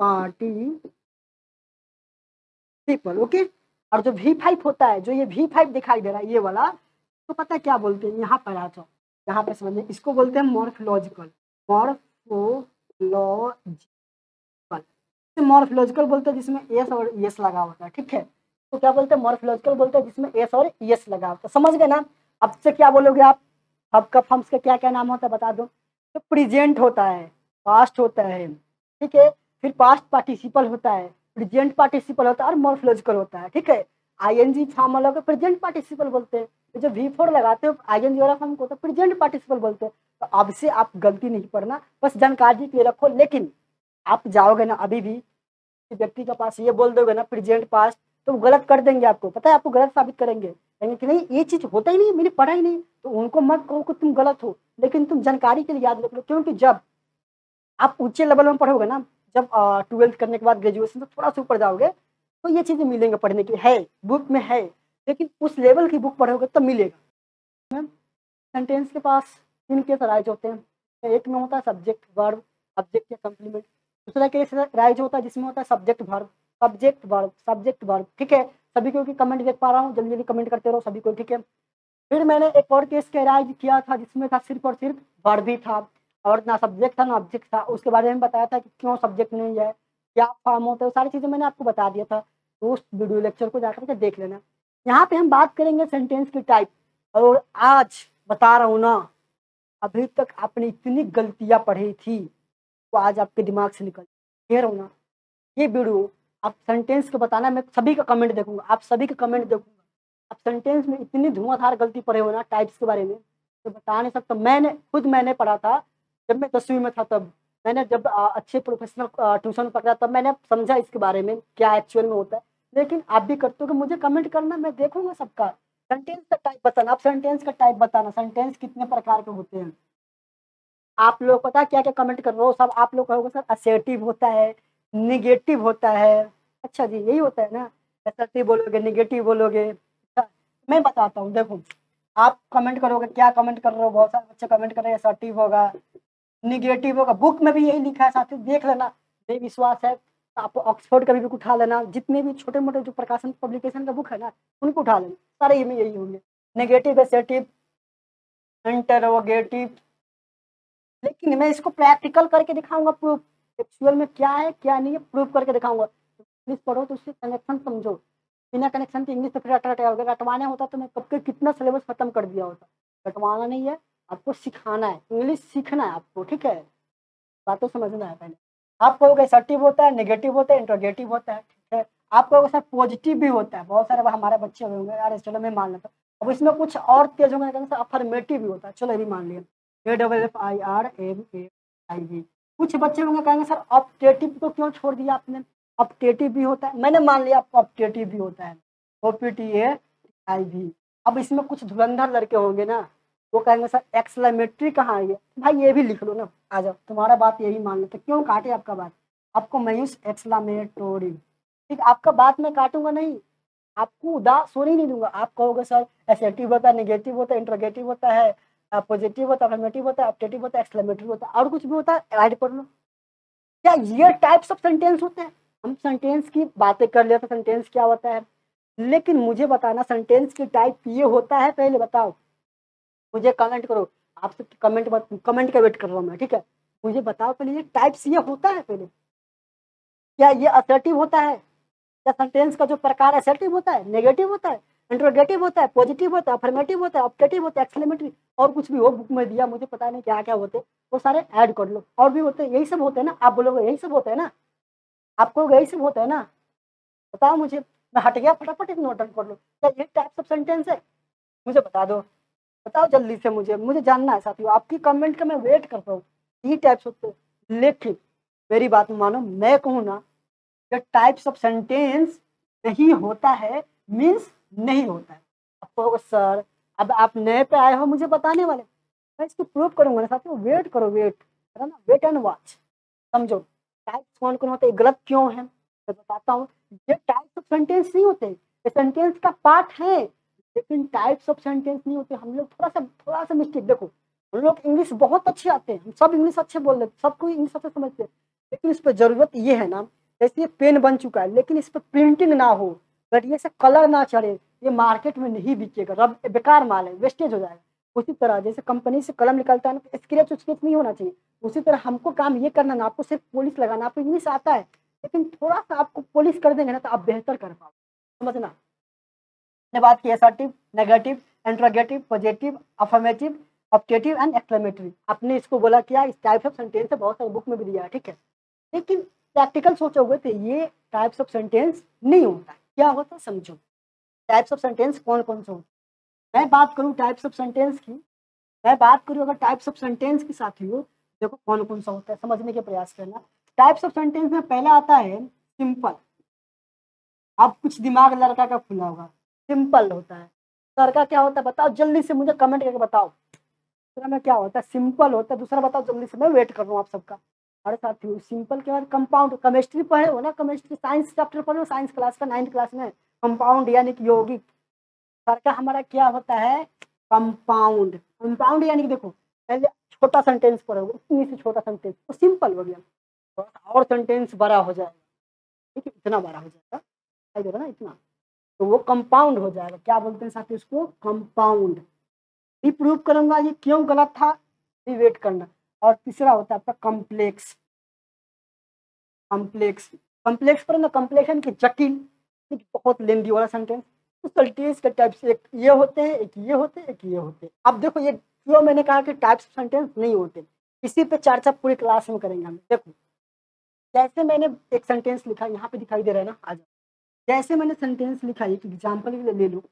पार्टिसिपल ओके और जो वी फाइव होता है, जो ये वी फाइव दिखाई दे रहा है, ये वाला तो पता है क्या बोलते हैं? यहाँ पर आ जाओ। यहाँ पे समझिए इसको बोलते हैं मॉर्फोलॉजिकल मॉर्फोलॉजिकल मॉर्फोलॉजिकल बोलते हैं, जिसमें एस और एस लगा होता है, ठीक है? तो क्या बोलते हैं? मॉर्फोलॉजिकल बोलते हैं, जिसमें एस और यस लगा तो समझ गए ना? अब से क्या बोलोगे आप? अब का फॉर्म्स का क्या क्या नाम होता है, बता दो। तो प्रेजेंट होता है पास्ट होता है, ठीक है? फिर पास्ट पार्टिसिपल होता है प्रेजेंट पार्टिसिपल होता है और मॉर्फोलॉजिकल होता है, ठीक है? आई एन जी फॉर्म वालों प्रेजेंट पार्टिसिपल बोलते हैं। तो जो वी फोर लगाते हो आई एन जी वाला फॉर्म को तो प्रेजेंट पार्टिसिपल बोलते हैं। तो अब से आप गलती नहीं पढ़ना बस जानकारी के लिए रखो, लेकिन आप जाओगे ना अभी भी व्यक्ति के पास ये बोल दोगे ना प्रेजेंट पास्ट तो गलत कर देंगे आपको। पता है, आपको गलत साबित करेंगे। कहेंगे कि नहीं, ये चीज़ होता ही नहीं, मैंने पढ़ा ही नहीं। तो उनको मत कहो कि तुम गलत हो। लेकिन तुम जानकारी के लिए याद रख लो, क्योंकि जब आप ऊँचे लेवल में पढ़ोगे ना, जब ट्वेल्थ करने के बाद ग्रेजुएशन तो थोड़ा सा ऊपर जाओगे तो ये चीज़ें मिलेंगे पढ़ने की है बुक में है, लेकिन उस लेवल की बुक पढ़ोगे तब मिलेगा। मैम सेंटेंस के पास तीन केस राइज होते हैं। एक में होता है सब्जेक्ट वर्ब सब्जेक्ट या कम्प्लीमेंट दूसरा केस राइज होता है, जिसमें होता है subject verb subject verb subject verb ठीक है? सभी को कमेंट देख पा रहा हूँ, जल्दी जल्दी कमेंट करते रहो सभी को, ठीक है? फिर मैंने एक और केस का राइज किया था, जिसमें था सिर्फ़ और सिर्फ़ वर्ब ही था, और ना सब्जेक्ट था, ना ऑब्जेक्ट था। उसके बारे में बताया था कि क्यों सब्जेक्ट नहीं है, क्या फॉर्म होता है सारी चीज़ें मैंने आपको बता दिया था। तो उस वीडियो लेक्चर को जाकर के देख लेना। यहाँ पे हम बात करेंगे सेंटेंस की टाइप और आज बता रहा हूँ ना, अभी तक आपने इतनी गलतियाँ पढ़ी थी। तो आज आपके दिमाग से निकल। कह रहा हूँ ना। ये वीडियो, आप सेंटेंस को बताना, मैं सभी का कमेंट देखूँगा। आप सभी का कमेंट देखूँगा। आप सेंटेंस में इतनी धुआंधार गलती पढ़े हो ना टाइप्स के बारे में तो बता नहीं सकता। मैंने, खुद मैंने पढ़ा था, जब मैं दसवीं में था तब। मैंने जब अच्छे प्रोफेशनल ट्यूशन पकड़ा, तब मैंने समझा इसके बारे में, क्या एक्चुअल में होता है। लेकिन आप भी करते हो कि मुझे कमेंट करना, मैं देखूँगा सबका। सेंटेंस का टाइप बताना, आप सेंटेंस का टाइप बताना। सेंटेंस कितने प्रकार के होते हैं। आप लोग पता क्या क्या कमेंट कर रहे हो? सब आप लोग कहोगे सर असेटिव होता है निगेटिव होता है। अच्छा जी, यही होता है ना? असर्टिव बोलोगे निगेटिव बोलोगे। अच्छा मैं बताता हूँ, देखो, आप कमेंट करोगे, क्या कमेंट कर रहे हो? बहुत सारे बच्चे कमेंट कर रहे हैं असर्टिव होगा निगेटिव होगा। बुक में भी यही लिखा है साथ देख लेना। नहीं विश्वास है, आप ऑक्सफोर्ड का भी उठा लेना। जितने भी छोटे मोटे जो प्रकाशन पब्लिकेशन का बुक है ना, उनको उठा लेना। सारे में यही होंगे। नेगेटिव एसेटिव इंटरोगेटिव लेकिन मैं इसको प्रैक्टिकल करके दिखाऊँगा प्रूफ एक्चुअल में क्या है, क्या नहीं है प्रूफ करके दिखाऊँगा। इंग्लिश पढ़ो तो उससे कनेक्शन समझो। बिना कनेक्शन के इंग्लिश तो फिर रटा अगर रटवाने होता तो मैं कब के कितना सिलेबस खत्म कर दिया होता। रटवाना नहीं है, आपको सिखाना है। इंग्लिश सीखना है आपको, ठीक है? बातों समझना है पहले। आप कहोगे सर्टिव होता है नेगेटिव होता है इंट्रोगेटिव होता है, ठीक है? आप कहोगे सर पॉजिटिव भी होता है, बहुत सारे हमारे बच्चे होंगे यार चलो मैं मान लेता अब इसमें कुछ और तेज होंगे अफर्मेटिव भी होता है। चलो ये मान लिया। A double F I R M A I V कुछ बच्चे होंगे कहेंगे, सर ऑप्टेटिव को क्यों छोड़ दिया आपने? ऑप्टेटिव भी होता है। मैंने मान लिया आपको ऑप्टेटिव भी होता है। O P T A I V अब इसमें कुछ धुलंधर लड़के होंगे ना, वो कहेंगे, सर, एक्सलामेट्री कहाँ आई है? भाई, ये भी लिख लो ना। आ जाओ, तुम्हारा बात यही मान लो तो क्यों काटे आपका बात? आपको मयूस एक्सलामेटोरी। ठीक, आपका बात मैं काटूँगा नहीं। आपको उदास सोनी नहीं दूँगा। आप कहोगे, सर, एसेटिव होता है, निगेटिव होता है, इंट्रोगेटिव होता है पॉजिटिव होता है अफर्मेटिव होता है अपटेटिव होता है एक्सलामेटरी होता है और कुछ भी होता है ऐड कर लो क्या ये टाइप्स ऑफ़ सेंटेंस होते हैं। हम सेंटेंस की बातें कर लेते हैं सेंटेंस क्या होता है। लेकिन मुझे बताना सेंटेंस की टाइप ये होता है, पहले बताओ। मुझे कमेंट करो। आपसे कमेंट कमेंट का वेट कर रहा हूँ मैं, ठीक है? मुझे बताओ पहले ये टाइप्स ये होता है पहले। क्या ये असर्टिव होता है? क्या सेंटेंस का जो प्रकार असर्टिव होता है नेगेटिव होता है इंट्रोगेटिव होता है पॉजिटिव होता है अफर्मेटिव होता है ऑप्टेटिव होता है एक्सलेमेटरी और कुछ भी हो बुक में दिया, मुझे पता नहीं क्या क्या होते, वो सारे ऐड कर लो। और भी होते, यही सब होते हैं ना, आप बोलोगे यही सब होते हैं ना? आपको यही सब होता है ना? बताओ मुझे, मैं हट गया, फटाफट एक नोट कर लो। क्या ये टाइप्स ऑफ़ सेंटेंस है? मुझे बता दो। बताओ जल्दी से मुझे मुझे जानना है साथियों, आपकी कमेंट का मैं वेट करता हूँ। ये टाइप्स होते लेकिन, मेरी बात मानो, मैं कहूँ ना कि टाइप्स ऑफ़ सेंटेंस नहीं होता है मीन्स नहीं होता है। सर अब आप नए पे आए हो, मुझे बताने वाले। मैं इसको प्रूव करूँगा ना, साथियों। वेट करो वेट है ना? वेट एंड वॉच समझो। टाइप्स कौन कौन होते गलत क्यों है? मैं बताता हूँ। ये टाइप्स ऑफ़ सेंटेंस नहीं होते। ये सेंटेंस का पार्ट है। लेकिन टाइप्स ऑफ़ सेंटेंस नहीं होते। हम लोग थोड़ा सा थोड़ा सा मिस्टेक देखो, हम लोग इंग्लिश बहुत अच्छे आते हैं। हम सब इंग्लिश अच्छे बोल रहे सब सबको इंग्लिश अच्छे समझते हैं। लेकिन इस पर ज़रूरत ये है ना, जैसे ये पेन बन चुका है, लेकिन इस पर प्रिंटिंग ना हो। ये से कलर ना चढ़े, ये मार्केट में नहीं बिकेगा, रब, बेकार माल है वेस्टेज हो जाएगा। उसी तरह जैसे कंपनी से कलम निकलता है ना तो स्क्रेच स्क्रेच नहीं होना चाहिए। उसी तरह हमको काम ये करना ना, आपको सिर्फ़ पुलिस लगाना, आपको इंग्लिश आता है, लेकिन थोड़ा सा आपको पुलिस कर देंगे ना तो आप बेहतर कर पाओगे। समझना? ने बात की assertive negative interrogative positive affirmative optative and exclamatory आपने इसको बोला क्या? इस टाइप्स ऑफ़ सेंटेंस है बहुत सारे बुक में भी दिया है, ठीक है? लेकिन प्रैक्टिकल सोचोगे तो ये टाइप्स ऑफ़ सेंटेंस नहीं होता क्या होता है समझो। टाइप्स ऑफ़ सेंटेंस कौन कौन से होते मैं बात करूँ टाइप्स ऑफ़ सेंटेंस की। मैं बात करूँ अगर टाइप्स ऑफ़ सेंटेंस के साथ ही देखो कौन कौन सा होता है, समझने के प्रयास करना। टाइप्स ऑफ़ सेंटेंस में पहला आता है सिंपल अब कुछ दिमाग लड़का का खुला होगा। सिंपल होता है। लड़का क्या होता है बताओ, जल्दी से मुझे कमेंट करके बताओ। दूसरा में क्या होता है? सिंपल होता है। दूसरा बताओ, जल्दी से मैं वेट कर रहा हूँ आप सबका। अरे साथियों सिंपल के बाद कंपाउंड केमिस्ट्री पढ़े हो ना केमिस्ट्री साइंस चैप्टर पढ़े हो साइंस क्लास का नाइन्थ क्लास में। कंपाउंड यानी कि यौगिक। सर का हमारा क्या होता है? कंपाउंड कंपाउंड यानी कि देखो, पहले छोटा सेंटेंस पढ़ोगे इतनी से छोटा सेंटेंस तो सिंपल हो गया। थोड़ा और सेंटेंस बड़ा हो जाएगा। ठीक है, इतना बड़ा हो जाएगा। देगा ना, इतना। तो वो कंपाउंड हो जाएगा। क्या बोलते हैं साथी उसको कंपाउंड भी प्रूव करूँगा, ये क्यों गलत था? ये वेट करना। और तीसरा होता है आपका कॉम्प्लेक्स कॉम्प्लेक्स कॉम्प्लेक्स पर ना कॉम्प्लेक्शन की जटिल बहुत लेंदी वाला सेंटेंस तो के टाइप्स एक ये होते हैं, एक ये होते हैं, एक ये होते हैं। अब देखो ये क्यों मैंने कहा कि टाइप्स सेंटेंस नहीं होते, इसी पे चर्चा पूरी क्लास में करेंगे हम। देखो, जैसे मैंने एक सेंटेंस लिखा, यहाँ पे दिखाई दे रहा है ना आज जैसे मैंने सेंटेंस लिखा, एक एग्ज़ाम्पल के लिए ले लो।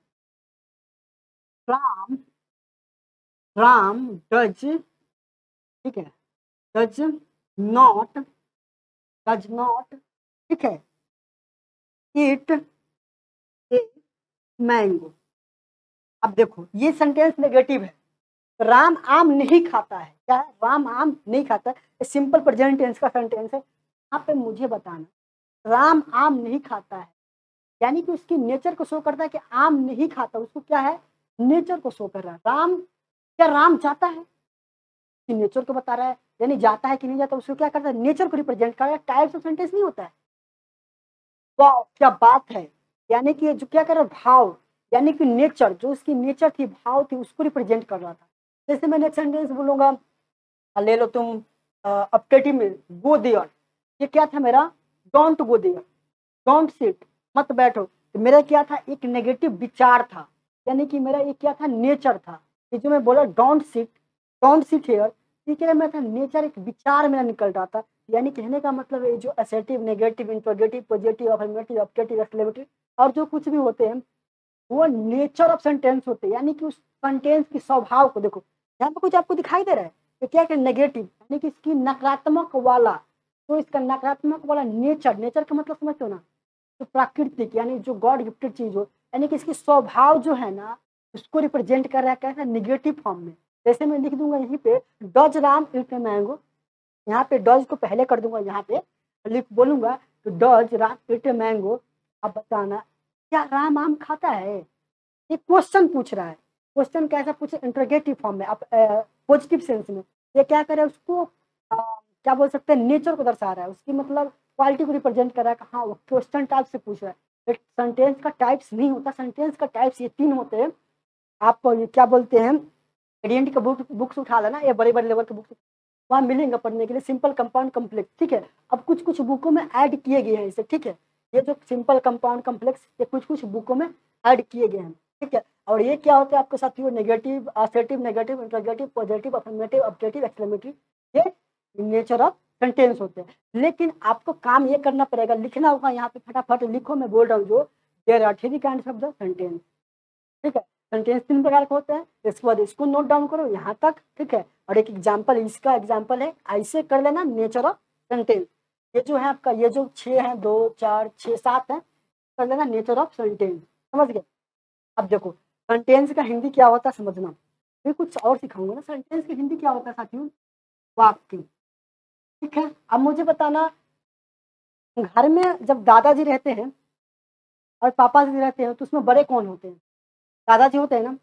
राम राम डज ठीक है? डज नॉट डज नॉट ठीक है? इट ए मैंगो अब देखो, ये सेंटेंस नेगेटिव है। राम आम नहीं खाता है। क्या है? राम आम नहीं खाता है। सिंपल प्रेजेंट टेंस का सेंटेंस है। यहाँ पे मुझे बताना। राम आम नहीं खाता है। यानी कि उसकी नेचर को शो करता है कि आम नहीं खाता। उसको क्या है? नेचर को शो कर रहा है। राम, क्या राम जाता है? कि नेचर को बता रहा है, यानी जाता है कि नहीं जाता, उसको क्या करता है? नेचर को रिप्रेजेंट कर रहा है। टाइप्स ऑफ़ सेंटेंस नहीं होता है। वाह क्या बात है। यानी कि जो क्या कर रहा है? भाव। यानी कि नेचर जो उसकी नेचर थी, भाव थी, उसको रिप्रेजेंट कर रहा था। जैसे मैं नेक्स्ट सेंटेंस बोलूँगा ले लो तुम अपटेटिव में गो देयर ये क्या था मेरा? Don't go there don't sit मत बैठो। तो मेरा क्या था? एक नेगेटिव विचार था। यानी कि मेरा एक क्या था? नेचर था। ये जो मैं बोला डोंट सिट हेयर ये क्या मैं था नेचर एक विचार मेरा निकल रहा था। यानी कहने का मतलब है, जो assertive negative interrogative positive affirmative optative exclamative और जो कुछ भी होते हैं, वो नेचर ऑफ़ सेंटेंस होते हैं। यानी कि उस सेंटेंस की स्वभाव को देखो। यहाँ पे कुछ आपको दिखाई दे रहा है तो क्या क्या नेगेटिव यानी कि इसकी नकारात्मक वाला तो इसका नकारात्मक वाला नेचर नेचर का मतलब समझते हो ना? तो प्राकृतिक, यानी जो गॉड गिफ्टेड चीज़ हो, यानी कि इसकी स्वभाव जो है ना, उसको रिप्रेजेंट कर रहा है कैसा? निगेटिव फॉर्म में। जैसे मैं लिख दूँगा यहीं पे डज राम इट मैंगो। यहाँ पे डज को पहले कर दूँगा यहाँ पे लिख बोलूँगा तो डज राम इट मैंगो। अब बताना क्या राम आम खाता है? ये क्वेश्चन पूछ रहा है। क्वेश्चन कैसा पूछे? इंटरगेटिव फॉर्म में आप पॉजिटिव सेंस में। ये क्या करे उसको? आ, क्या बोल सकते हैं? नेचर को दर्शा रहा है। उसकी मतलब क्वालिटी को रिप्रेजेंट कर रहा है हाँ वो क्वेश्चन टाइप से पूछ रहा है। सेंटेंस का टाइप्स नहीं होता। सेंटेंस का टाइप्स ये तीन होते हैं। आप क्या बोलते हैं? एडियंटी का बुक बुक्स उठा लेना, या बड़े बड़े लेवल के बुक्स वहाँ मिलेंगे पढ़ने के लिए सिंपल कंपाउंड कम्प्लेक्स ठीक है? अब कुछ कुछ बुकों में ऐड किए गए हैं इसे, ठीक है? ये जो सिंपल कंपाउंड कम्प्लेक्स ये कुछ कुछ बुकों में ऐड किए गए हैं, ठीक है? और ये क्या होता है आपके साथ negative assertive negative interrogative positive affirmative objective exclamative ये नेचर ऑफ़ सेंटेंस होते हैं। लेकिन आपको काम ये करना पड़ेगा, लिखना होगा यहाँ पे फटाफट, लिखो मैं बोल रहा हूँ जो there are three kind of the ठीक है? सेंटेंस तीन प्रकार का होता है। इसके बाद इसको नोट डाउन करो, यहाँ तक, ठीक है? और एक एग्ज़ाम्पल इसका एग्ज़ाम्पल है, ऐसे कर लेना नेचर ऑफ़ सेंटेंस ये जो है आपका, ये जो छः है, दो, चार छः सात है, कर लेना नेचर ऑफ़ सेंटेंस समझ गए? अब देखो सेंटेंस का हिंदी क्या होता है समझना। फिर कुछ और सिखाऊँगा ना। सेंटेंस की हिंदी क्या होता है साथियों? वाक्य। ठीक है? अब मुझे बताना, घर में जब दादाजी रहते हैं और पापा जी रहते हैं तो उसमें बड़े कौन होते हैं? दादाजी होते हैं ना,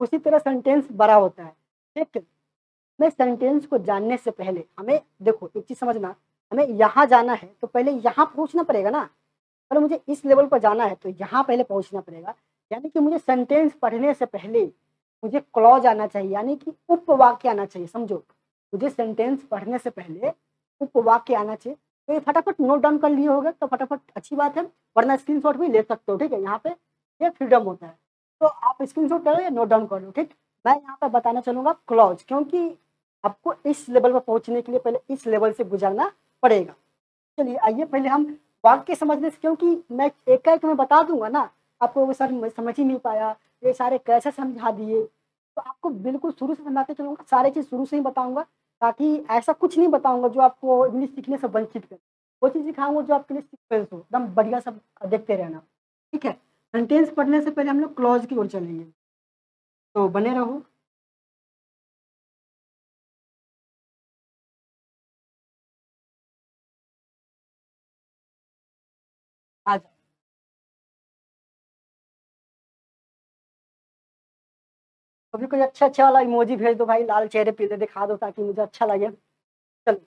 उसी तरह सेंटेंस बड़ा होता है। ठीक है? मैं सेंटेंस को जानने से पहले हमें, देखो, एक चीज़ समझना, हमें यहाँ जाना है तो पहले यहाँ पहुँचना पड़ेगा ना? पहले मुझे इस लेवल पर जाना है तो यहाँ पहले पहुँचना पड़ेगा। यानी कि मुझे सेंटेंस पढ़ने से पहले मुझे क्लॉज आना चाहिए, यानी कि उपवाक्य आना चाहिए, समझो। मुझे सेंटेंस पढ़ने से पहले उपवाक्य आना चाहिए। तो ये फटाफट नोट डाउन कर लिए होगा तो फटाफट अच्छी बात है, वरना स्क्रीनशॉट भी ले सकते हो, ठीक है? यहाँ पे ये फ्रीडम होता है। तो आप स्क्रीनशॉट करो या नोट डाउन कर लो, ठीक? मैं यहाँ पर बताना चलूँगा क्लॉज क्योंकि आपको इस लेवल पर पहुँचने के लिए पहले इस लेवल से गुजरना पड़ेगा। चलिए, आइए पहले हम वाक्य समझने से, क्योंकि मैं एक एक में बता दूँगा ना, आपको वो सर समझ ही नहीं पाया, ये सारे कैसे समझा दिए? तो आपको बिल्कुल शुरू से समझाते चलूँगा, सारे चीज़ शुरू से ही बताऊँगा, ताकि ऐसा कुछ नहीं बताऊँगा जो आपको इंग्लिश सीखने से वंचित करे। वो चीज़ सिखाऊँगा जो आपके लिए सीक्वेंस हो, एकदम बढ़िया सब देखते रहना, ठीक है? सेंटेंस पढ़ने से पहले हम लोग क्लॉज की ओर चलेंगे। तो बने रहो। आ जाओ। कभी कोई अच्छा अच्छा वाला इमोजी भेज दो भाई, लाल चेहरे पीले दिखा दो ताकि मुझे अच्छा लगे। चलो,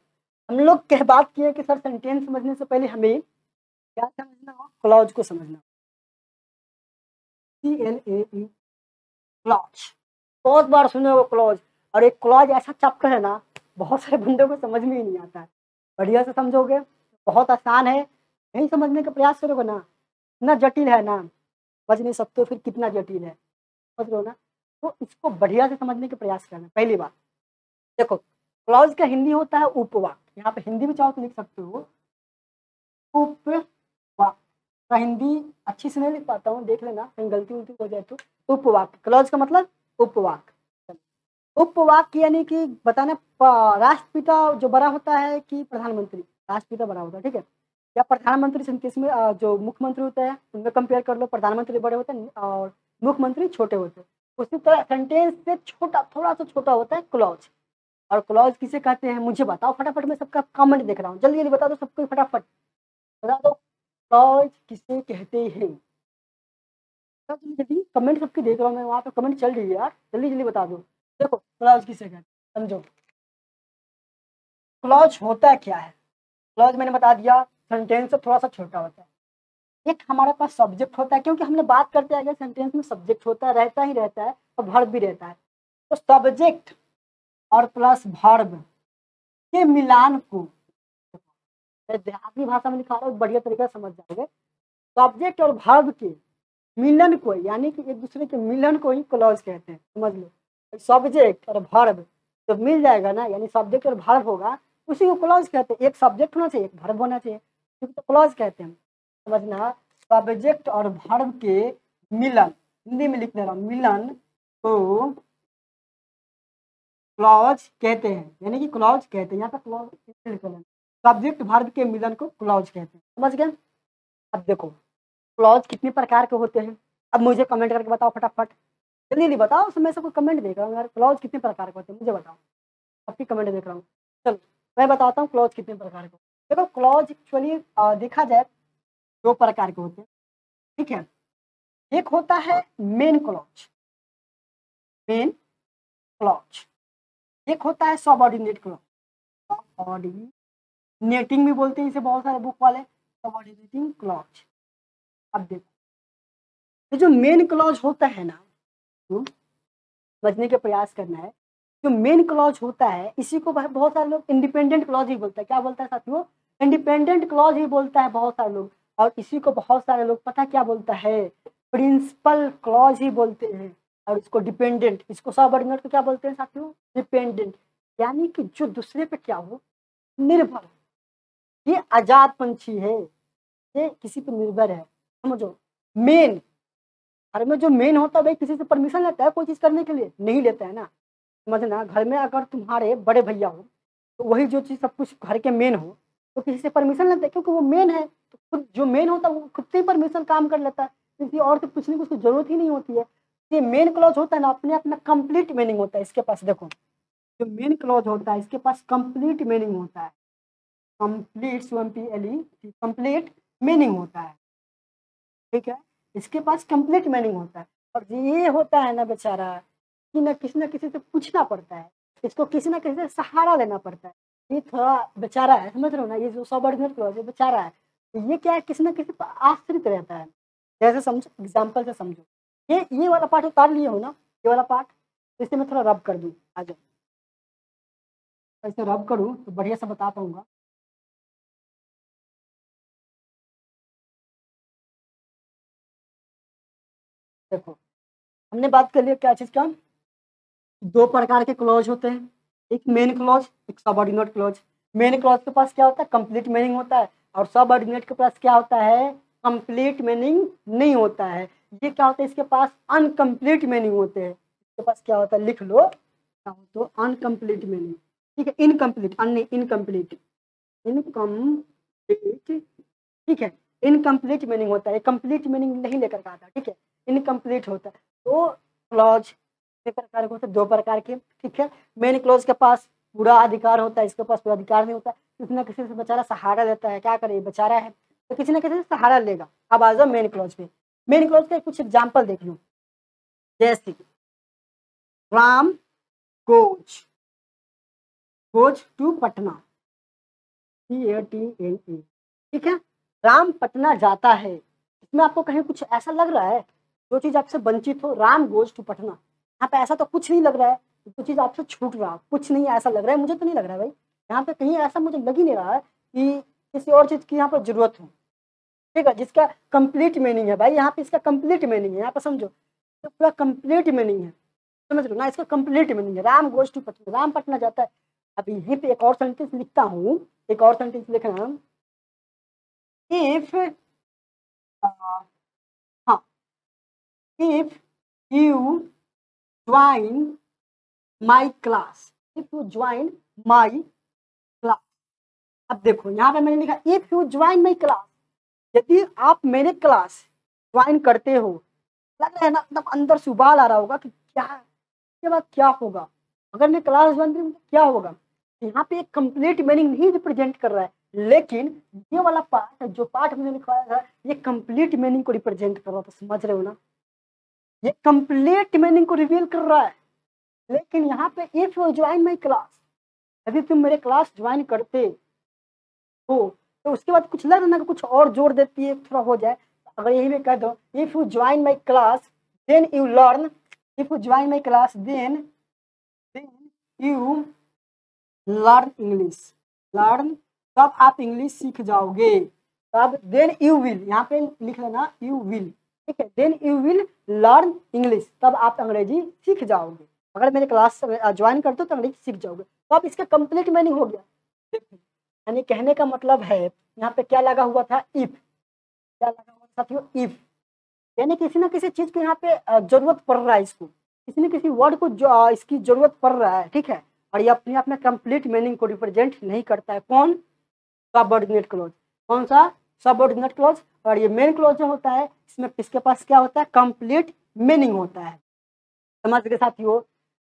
हम लोग कह बात किए कि सर सेंटेंस समझने से पहले हमें क्या समझना हो क्लॉज को समझना। सी एल ए क्लॉज बहुत बार सुने वो क्लॉज और एक क्लॉज ऐसा चैप्टर है ना, बहुत सारे बंदों को समझ में ही नहीं आता है। बढ़िया से समझोगे? बहुत आसान है। नहीं समझने का प्रयास करोगे ना, इतना जटिल है ना समझ नहीं सकते फिर कितना जटिल है? समझ लो ना? तो इसको बढ़िया से समझने का प्रयास करना, पहली बात। देखो क्लॉज का हिंदी होता है उपवाक। यहाँ पे हिंदी भी चाहो तो लिख सकते हो। उपवाक। का हिंदी अच्छी से नहीं लिख पाता हूँ, देख लेना, कहीं गलती उलती हो जाए तो। उपवाक, क्लॉज का मतलब उपवाक। उपवाक यानी कि बताना राष्ट्रपिता जो बड़ा होता है कि प्रधानमंत्री, राष्ट्रपिता बड़ा होता है, ठीक है? या प्रधानमंत्री सेंटेंस में जो मुख्यमंत्री होता है उनमें कंपेयर कर लो, प्रधानमंत्री बड़े होते हैं और मुख्यमंत्री छोटे होते हैं। उसी तरह सेंटेंस से छोटा, थोड़ा सा छोटा होता है क्लॉज। और क्लॉज किसे कहते हैं, मुझे बताओ, फटाफट मैं सबका कमेंट देख रहा हूँ। जल्दी जल्दी बता दो, सबको फटाफट। बता दो। क्लॉज किसे कहते हैं? जल्दी कमेंट सबकी देख रहा हूँ मैं? वहाँ पे कमेंट चल रही है यार। जल्दी जल्दी बता दो। देखो, क्लॉज किसे कहते हैं समझो। क्लॉज होता क्या है? क्लॉज मैंने बता दिया सेंटेंस थोड़ा सा छोटा होता है। एक हमारे पास सब्जेक्ट होता है, क्योंकि हमने बात करते हैं सेंटेंस में सब्जेक्ट होता है, रहता ही रहता है, और भर्ब भी रहता है। तो सब्जेक्ट और प्लस भर्ब के मिलान को देहाती भाषा में लिखा हूँ, बढ़िया तरीके से समझ जाओगे। सब्जेक्ट और भर्ब के मिलन को, यानी कि एक दूसरे के मिलन को ही क्लॉज कहते हैं, समझ लो। सब्जेक्ट और भर्ब जब तो मिल जाएगा ना, यानी सब्जेक्ट और भर्ब होगा, उसी को क्लॉज कहते हैं। एक सब्जेक्ट होना चाहिए, एक भर्ब होना चाहिए। तो क्लॉज कहते हैं। समझना? सब्जेक्ट और भर्व के मिलन, हिंदी में लिख दे रहा मिलन को क्लॉज कहते हैं, यानी कि क्लॉज कहते हैं। यहाँ पर क्लॉज सब्जेक्ट भर्व के मिलन को क्लॉज कहते हैं। समझ गए अब देखो, क्लॉज कितने प्रकार के होते हैं। अब मुझे कमेंट करके बताओ फटाफट। जल्दी जल्दी बताओ, उसमें से कोई कमेंट देख रहा हूँ यार क्लॉज कितने प्रकार के होते हैं, मुझे बताओ। आपकी कमेंट देख रहा हूँ। चलो, मैं बताता हूँ क्लॉज कितने प्रकार के देखो, क्लॉज एक्चुअली देखा जाए दो प्रकार के होते हैं। ठीक है? एक होता है मेन क्लॉज मेन क्लॉच एक होता है सबऑर्डिनेट क्लॉच सबऑर्डिनेटिंग भी बोलते हैं, इसे बहुत सारे बुक वाले। सबऑर्डिनेटिंग क्लॉच अब देखो, ये जो मेन क्लॉज होता है ना तो समझने के प्रयास करना है, जो मेन क्लॉज होता है, इसी को बहुत सारे लोग इंडिपेंडेंट क्लॉज ही बोलता है। क्या बोलता है साथियों? इंडिपेंडेंट क्लॉज ही बोलता है बहुत सारे लोग। और इसी को बहुत सारे लोग, पता क्या बोलता है? प्रिंसिपल क्लॉज ही बोलते हैं। और इसको डिपेंडेंट इसको सबको क्या बोलते हैं साथियों? डिपेंडेंट यानी कि जो दूसरे पे क्या हो? निर्भर। ये आज़ाद पंछी है। ये किसी पे निर्भर है। समझो मेन घर में जो मेन होता है, भाई, किसी से परमिशन लेता है कोई चीज़ करने के लिए? नहीं लेता है ना। समझना, घर में अगर तुम्हारे बड़े भैया हो तो वही जो चीज़ सब कुछ घर के मेन हो तो किसी से परमिशन लेते हैं, क्योंकि वो मेन है। तो खुद जो मेन होता है, वो खुद से ही परमिशन काम कर लेता है। किसी और से पूछने की उसको ज़रूरत ही नहीं होती है। ये मेन क्लॉज होता है ना, अपने अपना कंप्लीट मीनिंग होता है इसके पास, देखो। जो मेन क्लॉज होता है, इसके पास कंप्लीट मीनिंग होता है। Complete C M P L E complete meaning होता है। ठीक है? इसके पास कंप्लीट मीनिंग होता है। और ये होता है ना बेचारा, कि ना किसी ना किसी से पूछना पड़ता है। इसको किसी ना किसी से सहारा लेना पड़ता है। ये थोड़ा बेचारा है, समझ रहे हो ना? ये जो सबऑर्डिनेट क्लॉज है बेचारा है। तो ये क्या है? किसी ना किसी पर आश्रित रहता है। जैसे समझो एग्ज़ाम्पल से समझो। ये ये वाला पार्ट उतार लिए हो ना? ये वाला पार्ट इससे मैं थोड़ा रब कर दूँ। आ जाओ। ऐसे रब करूँ तो बढ़िया से बता पाऊँगा। देखो, हमने बात कर लिया क्या चीज़ का? दो प्रकार के क्लॉज होते हैं। एक मेन क्लॉज एक सबऑर्डिनेट क्लॉज मेन क्लॉज के पास क्या होता है? कंप्लीट मीनिंग होता है। और सबऑर्डिनेट के पास क्या होता है? कंप्लीट मीनिंग नहीं होता है। ये क्या होता है? इसके पास अनकम्प्लीट मीनिंग होते हैं। इसके पास क्या होता है? लिख लो। क्या हो? तो अनकम्प्लीट मीनिंग ठीक है इनकम्प्लीट अन्य इनकम्प्लीट इनकम्प्लीट ठीक है। इनकम्प्लीट मीनिंग होता है। कंप्लीट मीनिंग नहीं लेकर का आता ठीक है। इनकम्प्लीट होता है। तो क्लॉज कितने प्रकार के होते हैं, दो प्रकार के, ठीक है? मेन क्लॉज के पास पूरा अधिकार होता है, इसके पास पूरा अधिकार नहीं होता। किसी न किसी से बेचारा सहारा लेता है, क्या करे, बेचारा है तो किसी ना किसी से सहारा लेगा। अब आ जाओ मेन क्लॉज पे। मेन क्लॉज के कुछ एग्ज़ाम्पल देख लो। जैसे Ram, goes. Goes to Patna. T A T N ठीक है? राम पटना जाता है। इसमें आपको कहीं कुछ ऐसा लग रहा है? जो चीज़ आपसे वंचित हो राम गोज टू पटना। यहाँ पे ऐसा तो कुछ नहीं लग रहा है जो चीज़ आपसे छूट रहा कुछ नहीं ऐसा लग रहा है मुझे तो नहीं लग रहा है भाई। यहाँ पे कहीं ऐसा मुझे लग ही नहीं रहा है कि किसी और चीज़ की यहाँ पर ज़रूरत हो। ठीक है जिसका कंप्लीट मीनिंग है भाई यहाँ पे इसका कंप्लीट मीनिंग है यहाँ पे समझो। पूरा कंप्लीट मीनिंग है। समझ लो ना इसका कंप्लीट मीनिंग है। राम गोज टू पटना राम पटना जाता है। अब यहीं पे एक और सेंटेंस लिखता हूँ एक और सेंटेंस लिखना। Huh, if you join my class, if you join my class. अब देखो, यहाँ पे मैंने लिखा if you join my class यदि आप मेरे क्लास ज्वाइन करते हो, लग रहा है ना, एकदम अंदर से उबाल आ रहा होगा कि क्या, इसके बाद क्या होगा? अगर मैं क्लास ज्वाइन करूँ क्या होगा? यहाँ पे एक कंप्लीट मीनिंग नहीं रिप्रेजेंट कर रहा है, लेकिन ये वाला पार्ट जो पार्ट मैंने लिखवाया था, ये कंप्लीट मीनिंग को रिप्रेजेंट कर रहा था, समझ रहे हो ना? ये कंप्लीट मीनिंग को रिवील कर रहा है। लेकिन यहाँ पे if you join my class यदि तुम मेरे क्लास ज्वाइन करते हो तो उसके बाद कुछ लग ना कुछ और जोड़ देती है, थोड़ा हो जाए। अगर यही में कह दो if you join my class then you learn if you join my class then then you learn English learn तब आप इंग्लिश सीख जाओगे। तब देन यू विल यहाँ पे लिख लेना यू विल ठीक है? Then you will learn English तब आप अंग्रेज़ी सीख जाओगे। अगर मेरे क्लास ज्वाइन करते हो तो अंग्रेज़ी सीख जाओगे। तो अब इसका कंप्लीट मीनिंग हो गया। यानी कहने का मतलब है, यहाँ पे क्या लगा हुआ था? इफ़ क्या लगा हुआ था इफ़ यानी किसी ना किसी चीज़ को यहाँ पे ज़रूरत पड़ रहा है इसको। किसी न किसी वर्ड को जो इसकी ज़रूरत पड़ रहा है, ठीक है? और ये अपने आप में कंप्लीट मीनिंग को रिप्रेजेंट नहीं करता है। कौन? सबऑर्डिनेट क्लोज कौन सा? सबऑर्डिनेट क्लोज और ये मेन क्लोज जो होता है, इसमें इसके पास क्या होता है? कंप्लीट मीनिंग होता है। समझ के साथियों?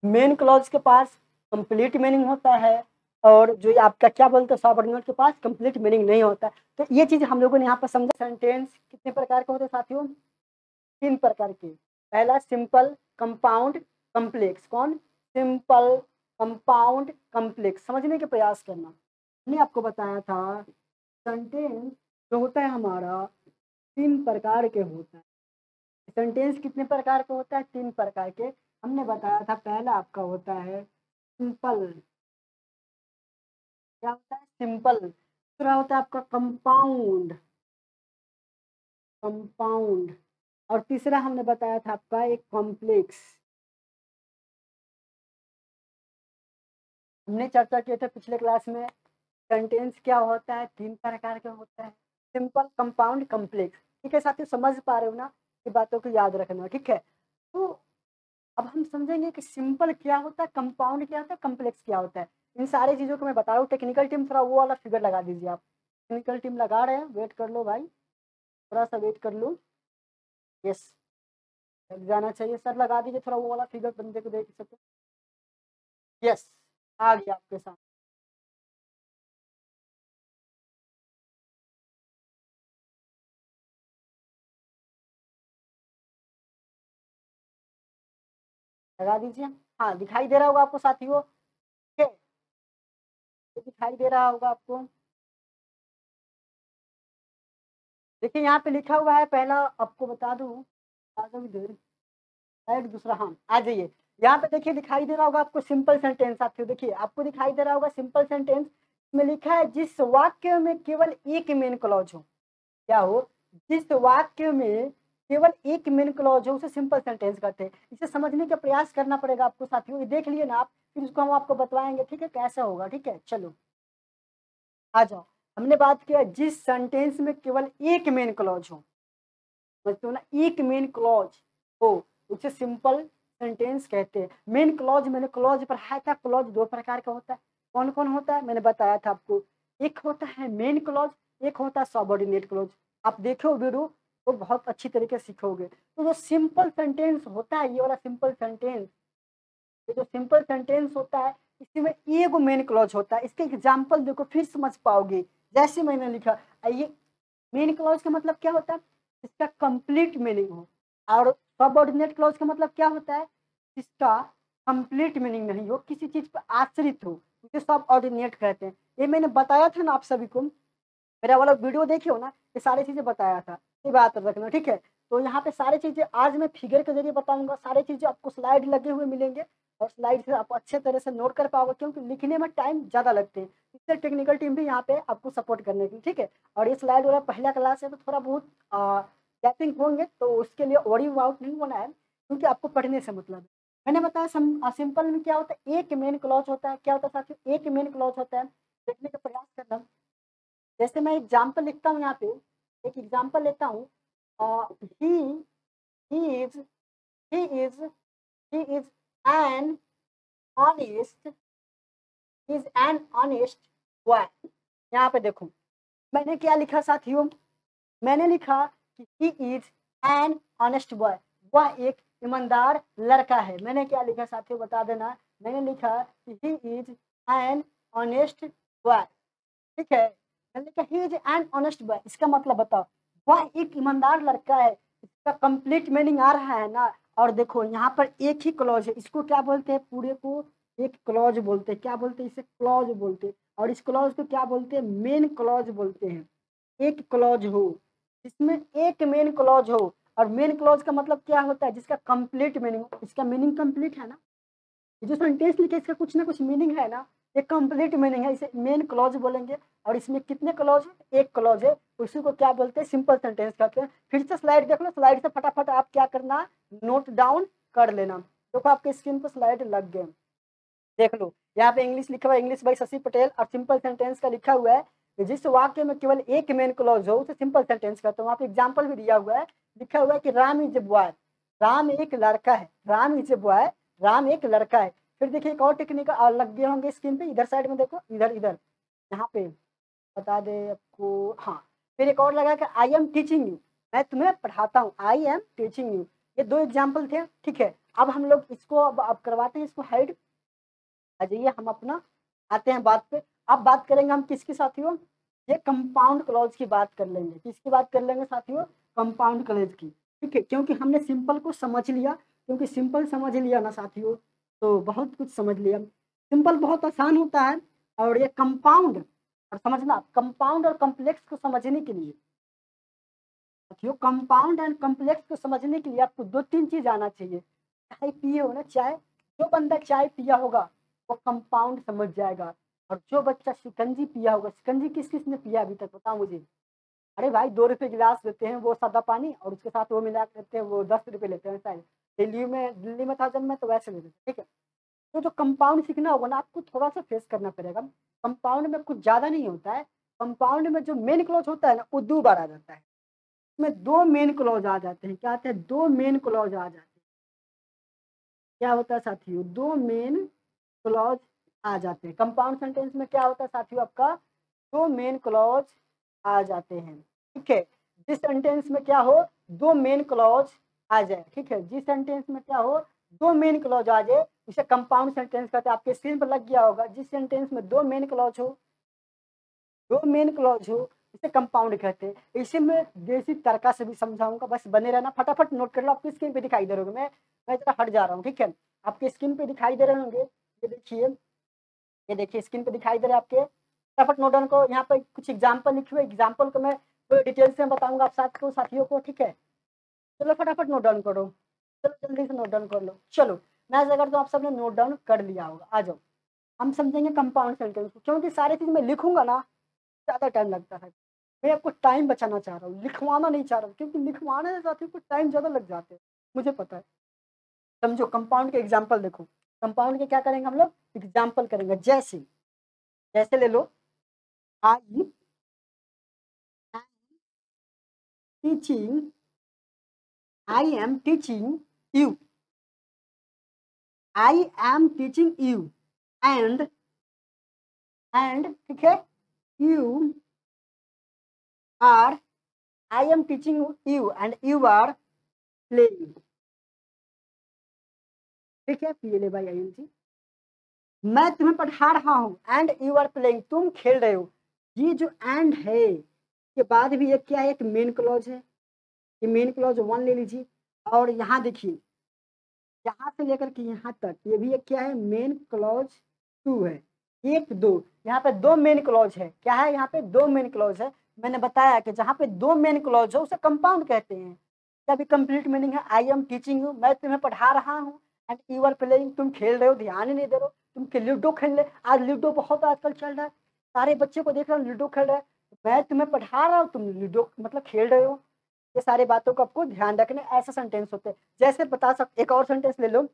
मेन क्लॉज के पास कंप्लीट मीनिंग होता है और जो आपका क्या बोलते हैं सबऑर्डिनेट के पास कंप्लीट मीनिंग नहीं होता। तो ये चीज़ हम लोगों ने यहाँ पर समझा। सेंटेंस कितने प्रकार के होते हैं साथियों? तीन प्रकार के। पहला सिंपल कंपाउंड कम्प्लेक्स कौन? सिंपल कंपाउंड कम्प्लेक्स समझने के प्रयास करना। मैंने आपको बताया था सेंटेंस जो होता है हमारा, तीन प्रकार के होता है। सेंटेंस कितने प्रकार के होता है? तीन प्रकार के। हमने बताया था, पहला आपका होता है सिंपल क्या होता है? सिंपल दूसरा होता है आपका कंपाउंड कंपाउंड और तीसरा हमने बताया था आपका एक कॉम्प्लेक्स हमने चर्चा किए थे पिछले क्लास में। सेंटेंस क्या होता है? तीन प्रकार के होता है। Simple, compound, complex. ठीक है, साथियों, समझ पा रहे हो ना ये बातों को याद रखना, ठीक है? तो अब हम समझेंगे कि सिंपल क्या होता है, कंपाउंड क्या होता है, कम्प्लेक्स क्या होता है। इन सारी चीज़ों को मैं बता रहा हूँ, टेक्निकल टीम थोड़ा वो वाला फिगर लगा दीजिए आप। टेक्निकल टीम लगा रहे हैं, वेट कर लो भाई, थोड़ा सा वेट कर लो। यस, लग जाना चाहिए सर, लगा दीजिए थोड़ा वो वाला फिगर, बंदे को देख सकते यस, आ गया आपके साथ लगा दीजिए। हाँ दिखाई दे रहा होगा आपको साथियों दिखाई दे रहा होगा आपको। देखिए, यहाँ पे लिखा हुआ है, पहला आपको बता दूँ इधर दूसरा हाँ आ जाइए। यहाँ पे देखिए, दिखाई दे रहा होगा आपको सिंपल सेंटेंस, साथियों। देखिए, आपको दिखाई दे रहा होगा सिंपल सेंटेंस में लिखा है, जिस वाक्य में केवल एक मेन क्लॉज हो, क्या हो? जिस वाक्य में केवल एक मेन क्लॉज हो उसे सिंपल सेंटेंस कहते हैं। इसे समझने का प्रयास करना पड़ेगा आपको साथियों। ये देख लिए ना आप, फिर उसको हम आपको बतवाएँगे ठीक है? कैसा होगा? ठीक है? चलो। आ जाओ। हमने बात किया जिस सेंटेंस में केवल एक मेन क्लॉज हो। समझते हो ना, एक मेन क्लॉज हो, उसे सिंपल सेंटेंस कहते हैं। मेन क्लॉज मैंने क्लॉज पढ़ाया था क्लॉज दो प्रकार का होता है। कौन कौन होता है? मैंने बताया था आपको। एक होता है मेन क्लॉज एक होता है सबॉर्डिनेट क्लॉज आप देखो वीडियो तो बहुत अच्छी तरीके से सीखोगे। तो जो सिंपल सेंटेंस होता है, ये वाला सिंपल सेंटेंस ये जो सिंपल सेंटेंस होता है इसमें एक मेन क्लॉज होता है। इसके एग्ज़ाम्पल देखो, फिर समझ पाओगे, जैसे मैंने लिखा। ये मेन क्लॉज का मतलब क्या होता है? इसका कंप्लीट मीनिंग हो। और सब ऑर्डिनेट क्लॉज का मतलब क्या होता है? इसका कंप्लीट मीनिंग नहीं हो, किसी चीज़ पर आश्रित हो उसे सब ऑर्डिनेट कहते हैं। ये मैंने बताया था ना आप सभी को। मेरा वाला वीडियो देखे हो ना, ये सारी चीज़ें बताया था। ये बात रखना, ठीक है? तो यहाँ पे सारी चीज़ें आज मैं फिगर के ज़रिए बताऊँगा, सारी चीज़ें आपको स्लाइड लगे हुए मिलेंगे और स्लाइड से आप अच्छे तरह से नोट कर पाओगे क्योंकि लिखने में टाइम ज़्यादा लगते हैं। इससे टेक्निकल टीम भी यहाँ पे आपको सपोर्ट करने की, ठीक है? और ये स्लाइड वाला पहला क्लास है तो थोड़ा बहुत गैपिंग होंगे तो उसके लिए वरी आउट नहीं होना है, क्योंकि आपको पढ़ने से मतलब मैंने बताया सिंपल में क्या होता है, एक मेन क्लॉज होता है, क्या होता है साथियों, एक मेन क्लॉज होता है, देखने का प्रयास करना। जैसे मैं एग्ज़ाम्पल लिखता हूँ यहाँ पे एक एग्ज़ाम्पल लेता हूँ। He is he is he is an honest is an honest boy यहाँ पे देखो, मैंने क्या लिखा साथियों? मैंने लिखा कि he is an honest boy वह एक ईमानदार लड़का है। मैंने क्या लिखा साथियों बता देना? मैंने लिखा कि he is an honest boy ठीक है? ऑनेस्ट बॉय इसका मतलब बताओ, वह एक ईमानदार लड़का है, इसका कंप्लीट मीनिंग आ रहा है ना? और देखो, यहाँ पर एक ही क्लॉज है, इसको क्या बोलते हैं? पूरे को एक क्लॉज बोलते हैं। क्या बोलते हैं? इसे क्लॉज बोलते हैं। और इस क्लॉज को क्या बोलते हैं? मेन क्लॉज बोलते हैं। एक क्लॉज हो इसमें एक मेन क्लॉज हो। और मेन क्लॉज का मतलब क्या होता है? जिसका कंप्लीट मीनिंग इसका मीनिंग कंप्लीट है ना? जो सेंटेंस लिखे, इसका कुछ ना कुछ मीनिंग है ना? एक कंप्लीट मीनिंग है। इसे मेन क्लॉज बोलेंगे और इसमें कितने क्लॉज है? एक क्लॉज है। उसी को क्या बोलते हैं? सिंपल सेंटेंस कहते हैं। फिर से स्लाइड देख लो स्लाइड से फटाफट आप क्या करना? नोट डाउन कर लेना। देखो आपके स्क्रीन पर स्लाइड लग गए। देख लो। यहाँ पे इंग्लिश लिखा हुआ इंग्लिश बाई शशि पटेल और सिंपल सेंटेंस का लिखा हुआ है। जिस वाक्य में केवल एक मेन क्लॉज हो, उसे सिंपल सेंटेंस कहते हैं। वहाँ पे एग्ज़ाम्पल भी दिया हुआ है। लिखा हुआ है कि राम इज़ बॉय राम एक लड़का है। राम इज़ बॉय राम एक लड़का है। फिर देखिए एक और टेक्निक लग गए होंगे स्क्रीन पे, इधर साइड में देखो, इधर इधर, यहाँ पे, बता दे आपको हाँ फिर एक और लगा कि आई एम टीचिंग यू मैं तुम्हें पढ़ाता हूँ आई एम टीचिंग यू ये दो एग्ज़ाम्पल थे, ठीक है, अब हम लोग इसको अब अब करवाते हैं, इसको हाइड आ जाइए हम अपना, आते हैं बात पे, अब बात करेंगे हम किसकी साथियों, ये कंपाउंड क्लॉज की बात कर लेंगे, किसकी बात कर लेंगे साथियों कंपाउंड क्लॉज की, ठीक है, क्योंकि हमने सिंपल को समझ लिया, क्योंकि सिंपल समझ लिया ना साथियों तो बहुत कुछ समझ लिया। सिंपल बहुत आसान होता है और ये कंपाउंड और समझना, कंपाउंड और कम्प्लेक्स को समझने के लिए। साथियों, कंपाउंड एंड कम्प्लेक्स को समझने के लिए आपको दो तीन चीज़ आना चाहिए। चाय पिए हो ना चाय जो बंदा चाय पिया होगा, वो कंपाउंड समझ जाएगा। और जो बच्चा शिकंजी पिया होगा, शिकंजी किस किस ने पिया अभी तक, बताओ मुझे। अरे भाई, दो रुपये गिलास देते हैं, वो सादा पानी और उसके साथ वो मिला देते हैं, वो दस रुपये लेते हैं शायद। दिल्ली में दिल्ली में था जब मैं तो वैसे लेते ठीक है। तो जो कंपाउंड सीखना होगा ना, आपको थोड़ा सा फेस करना पड़ेगा। कंपाउंड में कुछ ज़्यादा नहीं होता है। कंपाउंड में जो मेन क्लॉज होता है ना, वो दो बार आ जाता है। इसमें दो मेन क्लॉज आ जाते हैं। क्या आते हैं? दो मेन क्लॉज आ जाते हैं। क्या होता है साथियों? दो मेन क्लॉज आ जाते हैं। कंपाउंड सेंटेंस में क्या होता है साथियों आपका? दो मेन क्लॉज आ जाते हैं। ठीक है? जिस सेंटेंस में क्या हो? दो मेन क्लॉज आ जाए, ठीक है? जिस सेंटेंस में क्या हो, दो मेन क्लॉज आ जाए इसे कंपाउंड सेंटेंस कहते हैं। आपके स्क्रीन पर लग गया होगा, जिस सेंटेंस में दो मेन क्लॉज हो, दो मेन क्लॉज हो, इसे कंपाउंड कहते हैं। इसे मैं देसी तरीका से भी समझाऊँगा, बस बने रहना। फटाफट नोट कर लो, आपकी स्क्रीन पे दिखाई दे रहे होंगे। मैं मैं जरा हट जा रहा हूँ, ठीक है? आपके स्क्रीन पे दिखाई दे रहे होंगे, ये देखिए ये देखिए स्क्रीन पे दिखाई दे रहे आपके। फटाफट नोट को यहाँ पे कुछ एग्ज़ाम्पल लिखे हुए एग्ज़ाम्पल को मैं डिटेल्स में बताऊँगा आप साथ को, साथियों को, ठीक है? चलो फटाफट नोट डाउन करो। चलो जल्दी से नोट डाउन कर लो। चलो, मैं अगर तो आप सबने नोट डाउन कर लिया होगा। आ जाओ। हम समझेंगे कंपाउंड सेंटेंस को। क्योंकि सारी चीज़ मैं लिखूँगा ना, ज़्यादा टाइम लगता है। मैं आपको टाइम बचाना चाह रहा हूँ, लिखवाना नहीं चाह रहा हूँ, क्योंकि लिखवाने से साथियों को टाइम ज़्यादा लग जाते हैं, मुझे पता है। समझो कंपाउंड के एग्ज़ाम्पल देखो। कंपाउंड के क्या करेंगे हम लोग? एग्ज़ाम्पल करेंगे। जैसे जैसे ले लो। I teaching I am teaching you I am teaching you and and ठीक है? You are I am teaching you and you are playing ठीक है? P L A Y I N G मैं तुम्हें पढ़ा रहा हूँ एंड यू आर प्लेइंग तुम खेल रहे हो। ये जो एंड है के बाद भी ये क्या है? एक मेन क्लॉज है। ये मेन क्लॉज वन ले लीजिए। और यहाँ देखिए, यहाँ से लेकर के यहाँ तक, ये भी एक क्या है? मेन क्लॉज टू है। एक, दो, यहाँ पे दो मेन क्लॉज है। क्या है यहाँ पे? दो मेन क्लॉज है। मैंने बताया कि जहाँ पे दो मेन क्लॉज है, उसे कंपाउंड कहते हैं। क्या भी कंप्लीट मीनिंग है? आई एम टीचिंग यू मैं तुम्हें पढ़ा रहा हूँ। एंड यू आर प्लेइंग तुम खेल रहे हो, ध्यान ही नहीं दे रहे हो। तुम लूडो खेल रहे आज लूडो बहुत आजकल चल रहा है। सारे बच्चे को देख रहा हूँ, लूडो खेल रहा है। मैं तुम्हें पढ़ा रहा हूँ, तुम लूडो मतलब खेल रहे हो। ये सारी बातों को आपको ध्यान रखना ऐसा सेंटेंस होते हैं। जैसे बता सकते एक और सेंटेंस ले लो।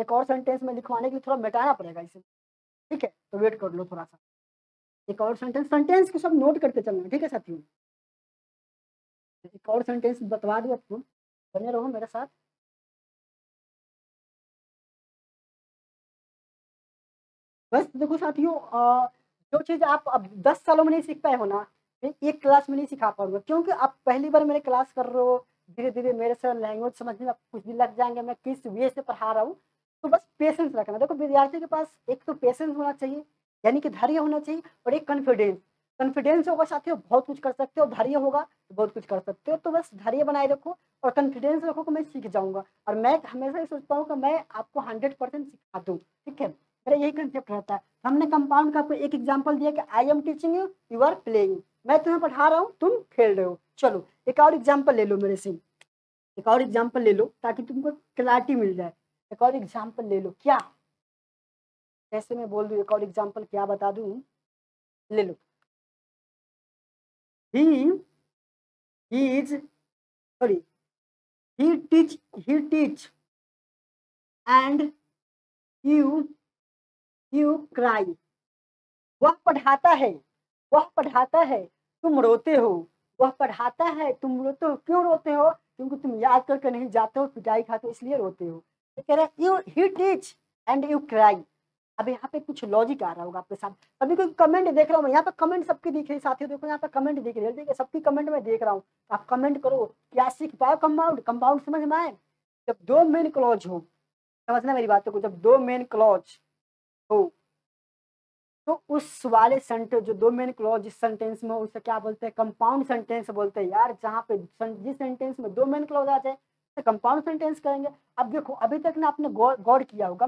एक और सेंटेंस में लिखवाने के लिए थोड़ा मिटाना पड़ेगा इसे। ठीक है? तो वेट कर लो थोड़ा सा। एक और सेंटेंस सेंटेंस को सब नोट करते चलना, ठीक है साथियों? एक और सेंटेंस बतवा दो आपको। बने रहो मेरे साथ। बस देखो साथियों जो चीज़ आप अब दस सालों में नहीं सीख पाए हो ना एक क्लास में नहीं सिखा पाऊँगा, क्योंकि आप पहली बार मेरे क्लास कर रहे हो धीरे धीरे मेरे से लैंग्वेज समझने में कुछ दिन लग जाएँगे, मैं किस वे से पढ़ा रहा हूँ। तो बस पेशेंस रखना। देखो, विद्यार्थी के पास एक तो पेशेंस होना चाहिए, यानी कि धैर्य होना चाहिए और एक कॉन्फिडेंस कॉन्फिडेंस होगा साथियों, बहुत कुछ कर सकते हो, धैर्य होगा तो बहुत कुछ कर सकते हो तो बस धैर्य बनाए रखो और कॉन्फिडेंस रखो कि मैं सीख जाऊँगा। और मैं हमेशा ये सोचता हूँ कि मैं आपको हंड्रेड परसेंट सिखा दूँ, ठीक है? मेरा यही कंसेप्ट रहता है। हमने कंपाउंड का आपको एक एग्ज़ाम्पल दिया कि I am teaching you you are playing मैं तुम्हें पढ़ा रहा हूँ, तुम खेल रहे हो। चलो, एक और एग्ज़ाम्पल ले लो मेरे से। एक और एग्ज़ाम्पल ले लो, ताकि तुमको क्लैरिटी मिल जाए। एक और एग्ज़ाम्पल ले लो। क्या? जैसे मैं बोल दूँ, एक और एग्ज़ाम्पल क्या बता दूँ? ले लो। He is sorry he teach he teach and you you cry वह पढ़ाता है, वह पढ़ाता है। तुम रोते हो। वह पढ़ाता है, तुम रोते हो। क्यों रोते हो? क्योंकि तुम याद करके नहीं जाते हो, पिटाई खाते हो, इसलिए रोते हो। कह रहे you he teach and you cry अब यहाँ पे कुछ लॉजिक आ रहा होगा आपके साथ अभी कोई कमेंट देख रहा हूँ यहाँ पे कमेंट सबकी दिख रही साथियों, देखो यहाँ पे कमेंट दिख रही है। देखिए, सबकी कमेंट में देख रहा हूँ। आप कमेंट करो, क्या सीख पाओ कंपाउंड कंपाउंड समझ में आए? जब दो मेन क्लॉज हो, समझना मेरी बातों को, जब दो मेन क्लॉज हो तो उस वाले सेंटेंस जो दो मेन क्लॉज जिस सेंटेंस में उसे क्या बोलते हैं? कंपाउंड सेंटेंस बोलते हैं। यार, जहाँ पे जिस सेंटेंस में दो मेन क्लॉज आ जाए तो कंपाउंड सेंटेंस करेंगे। अब देखो, अभी तक ना आपने गौर किया होगा,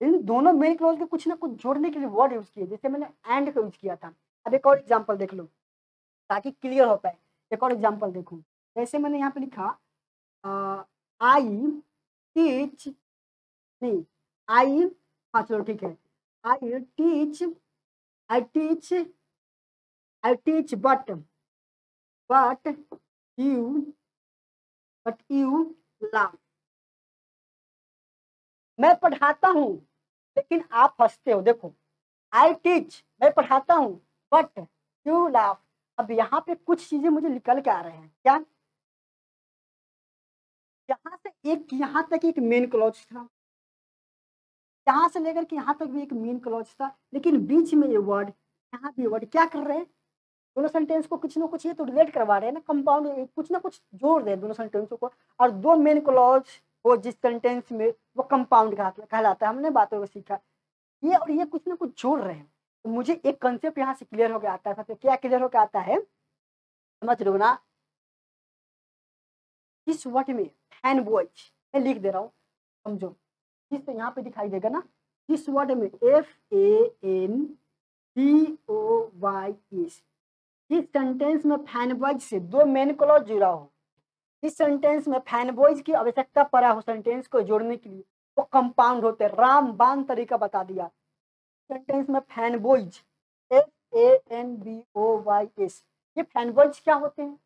इन दोनों मेन क्लॉज के कुछ ना कुछ जोड़ने के लिए वर्ड यूज़ किए। जैसे मैंने एंड का यूज़ किया था। अब एक और एग्ज़ाम्पल देख लो, ताकि क्लियर हो पाए। एक और एग्ज़ाम्पल देखो। जैसे मैंने यहाँ पे लिखा आई टीच नहीं आई हाँ चलो ठीक है। I teach I teach, I teach, but, but you, but you laugh. मैं पढ़ाता हूँ लेकिन आप हँसते हो देखो। आई टीच मैं पढ़ाता हूँ बट यू लाफ अब यहाँ पे कुछ चीज़ें मुझे निकल के आ रहे हैं। क्या? यहाँ से एक यहाँ तक एक मेन क्लॉज था। यहाँ से लेकर के यहाँ तक भी एक मेन क्लॉज था, लेकिन बीच में ये वर्ड यहाँ भी वर्ड क्या कर रहे हैं? दोनों सेंटेंस को कुछ ना कुछ ये तो रिलेट करवा रहे हैं ना कंपाउंड कुछ ना कुछ जोड़ रहे हैं दोनों सेंटेंसों को, और दो मेन क्लॉज वो जिस सेंटेंस में वो कंपाउंड कहलाता है, हमने बातों को सीखा। ये और ये कुछ ना कुछ जोड़ रहे हैं। तो मुझे एक कंसेप्ट यहाँ से क्लियर हो गया आता है क्या क्लियर हो गया आता है? समझ लो ना? इस वर्ड में हैंड बॉयज़ मैं लिख दे रहा हूँ, समझो। किस तो यहाँ पे दिखाई देगा ना इस वर्ड में F A N D O Y इस इस सेंटेंस में फैनबॉइज से दो मेन क्लॉज जुड़ा हो इस सेंटेंस में फैनबॉइज की आवश्यकता पड़ा हो सेंटेंस को जोड़ने के लिए, वो कंपाउंड होते, राम बान तरीका बता दिया। सेंटेंस में fanboys F A N B O Y S ये फ़ैन बॉयज़ क्या होते हैं?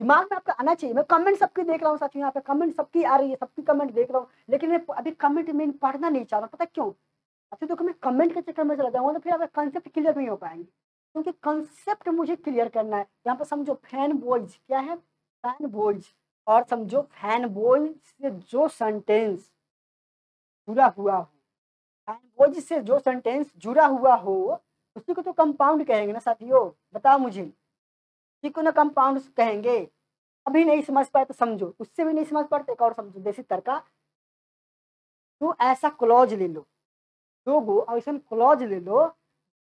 दिमाग में आपका आना चाहिए। मैं कमेंट सबकी देख रहा हूँ साथियों, यहाँ पे कमेंट सबकी आ रही है, सबकी कमेंट देख रहा हूँ। लेकिन मैं अभी कमेंट में पढ़ना नहीं चाह रहा पता क्यों? अच्छा तो मैं कमेंट के चक्कर में चला जाऊँगा तो फिर आप कंसेप्ट क्लियर नहीं हो पाएँगे। क्योंकि कंसेप्ट मुझे क्लियर करना है। यहाँ पर समझो फ़ैन बॉयज़ क्या है? फ़ैन बॉयज़ और समझो फ़ैन बॉयज़ से जो सेंटेंस जुड़ा हुआ हो फ़ैन बॉयज़ से जो सेंटेंस जुड़ा हुआ हो उसी को तो कंपाउंड कहेंगे ना साथियों। बताओ मुझे। उसी को ना कंपाउंड कहेंगे, अभी नहीं समझ पाए तो समझो, उससे भी नहीं समझ पाते और समझो, देसी तरीका तो ऐसा क्लॉज ले लो, दो गो ऐसा क्लॉज ले लो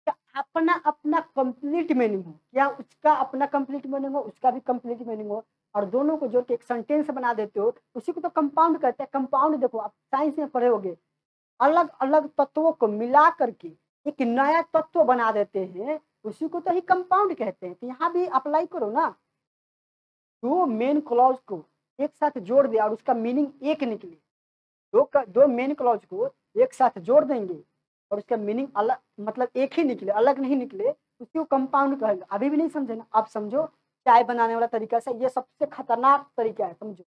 अपना अपना कंप्लीट मीनिंग हो, या उसका अपना कंप्लीट मीनिंग हो, उसका भी कंप्लीट मीनिंग हो, और दोनों को जोड़ के एक सेंटेंस बना देते हो, उसी को तो कंपाउंड कहते हैं। कंपाउंड देखो, आप साइंस में पढ़े होगे अलग अलग तत्वों को मिला करके एक नया तत्व बना देते हैं उसी को तो ही कंपाउंड कहते हैं तो यहाँ भी अप्लाई करो ना। दो मेन क्लॉज को एक साथ जोड़ दिया और उसका मीनिंग एक निकले। दो का, दो मेन क्लॉज को एक साथ जोड़ देंगे और उसका मीनिंग अलग मतलब एक ही निकले, अलग नहीं निकले, उसी को कंपाउंड कहेंगे। अभी भी नहीं समझे ना? आप समझो, चाय बनाने वाला तरीका से ये सबसे खतरनाक तरीका है, समझो।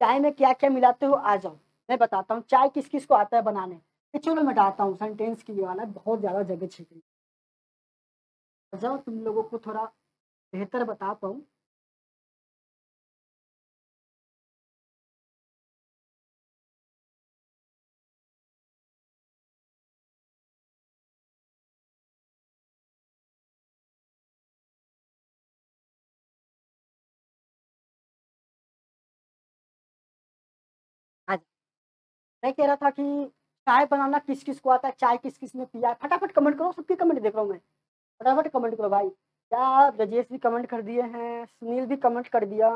चाय में क्या क्या मिलाते हो? आ जाओ, मैं बताता हूँ, चाय किस किस को आता है बनाने। चलो मैं बताता हूँ सेंटेंस की वाला बहुत ज़्यादा जगह छिपी। जाओ तुम लोगों को थोड़ा बेहतर बता पाऊँ। मैं कह रहा था कि चाय बनाना किस किस को आता है, चाय किस किस ने पिया है? फटाफट कमेंट करो, सबकी कमेंट देख रहा हूँ मैं। फटाफट कमेंट करो भाई। क्या ब्रजेश भी कमेंट कर दिए हैं? सुनील भी कमेंट कर दिया।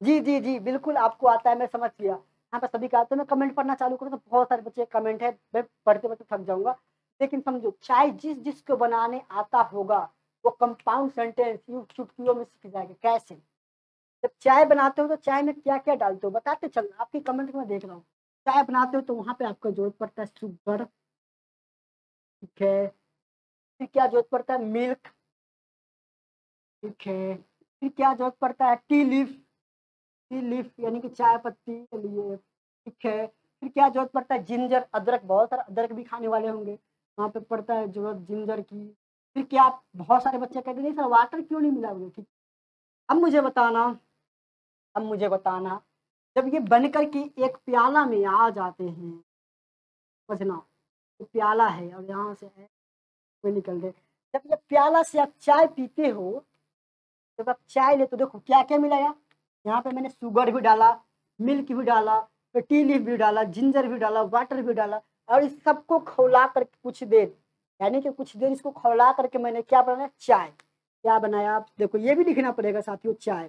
जी जी जी, बिल्कुल आपको आता है, मैं समझ लिया यहाँ पर सभी का है। मैं कमेंट पढ़ना चालू करूँ तो बहुत सारे बच्चे कमेंट है। मैं पढ़ते पढ़ते थक जाऊँगा। लेकिन समझो चाय जिस, जिसको बनाने आता होगा, वो कंपाउंड सेंटेंस यू चुटकियों में सीख जाएगा। कैसे? जब चाय बनाते हो तो चाय में क्या क्या डालते हो? बताते चल आपकी कमेंट में देख रहा हूँ। चाय बनाते हो तो वहाँ पे आपको ज़रूरत पड़ता है शुगर। ठीक है। फिर क्या ज़रूरत पड़ता है? मिल्क। ठीक है। फिर क्या ज़रूरत पड़ता है? T leaf. टी लीफ यानी कि चाय पत्ती के लिए। ठीक है। फिर क्या ज़रूरत पड़ता है? जिंजर। अदरक। बहुत सारा अदरक भी खाने वाले होंगे। वहाँ पे पड़ता है ज़रूरत जिंजर की। फिर क्या बहुत सारे बच्चे कहते नहीं सर वाटर क्यों नहीं मिला हुआ ठीक। अब मुझे बताना। अब मुझे बताना। जब ये बनकर के एक प्याला में आ जाते हैं, समझना। तो प्याला है और यहाँ से है। वो निकल गए। जब ये प्याला से आप चाय पीते हो, जब आप चाय ले तो देखो क्या क्या मिला यार यहाँ पे मैंने शुगर भी डाला मिल्क भी डाला टी लीफ भी डाला जिंजर भी डाला वाटर भी डाला, और इस सबको खौला करके कुछ देर, यानी कि कुछ देर इसको खौला करके मैंने क्या बनाया? चाय। क्या बनाया? आप देखो, ये भी लिखना पड़ेगा साथियों, चाय।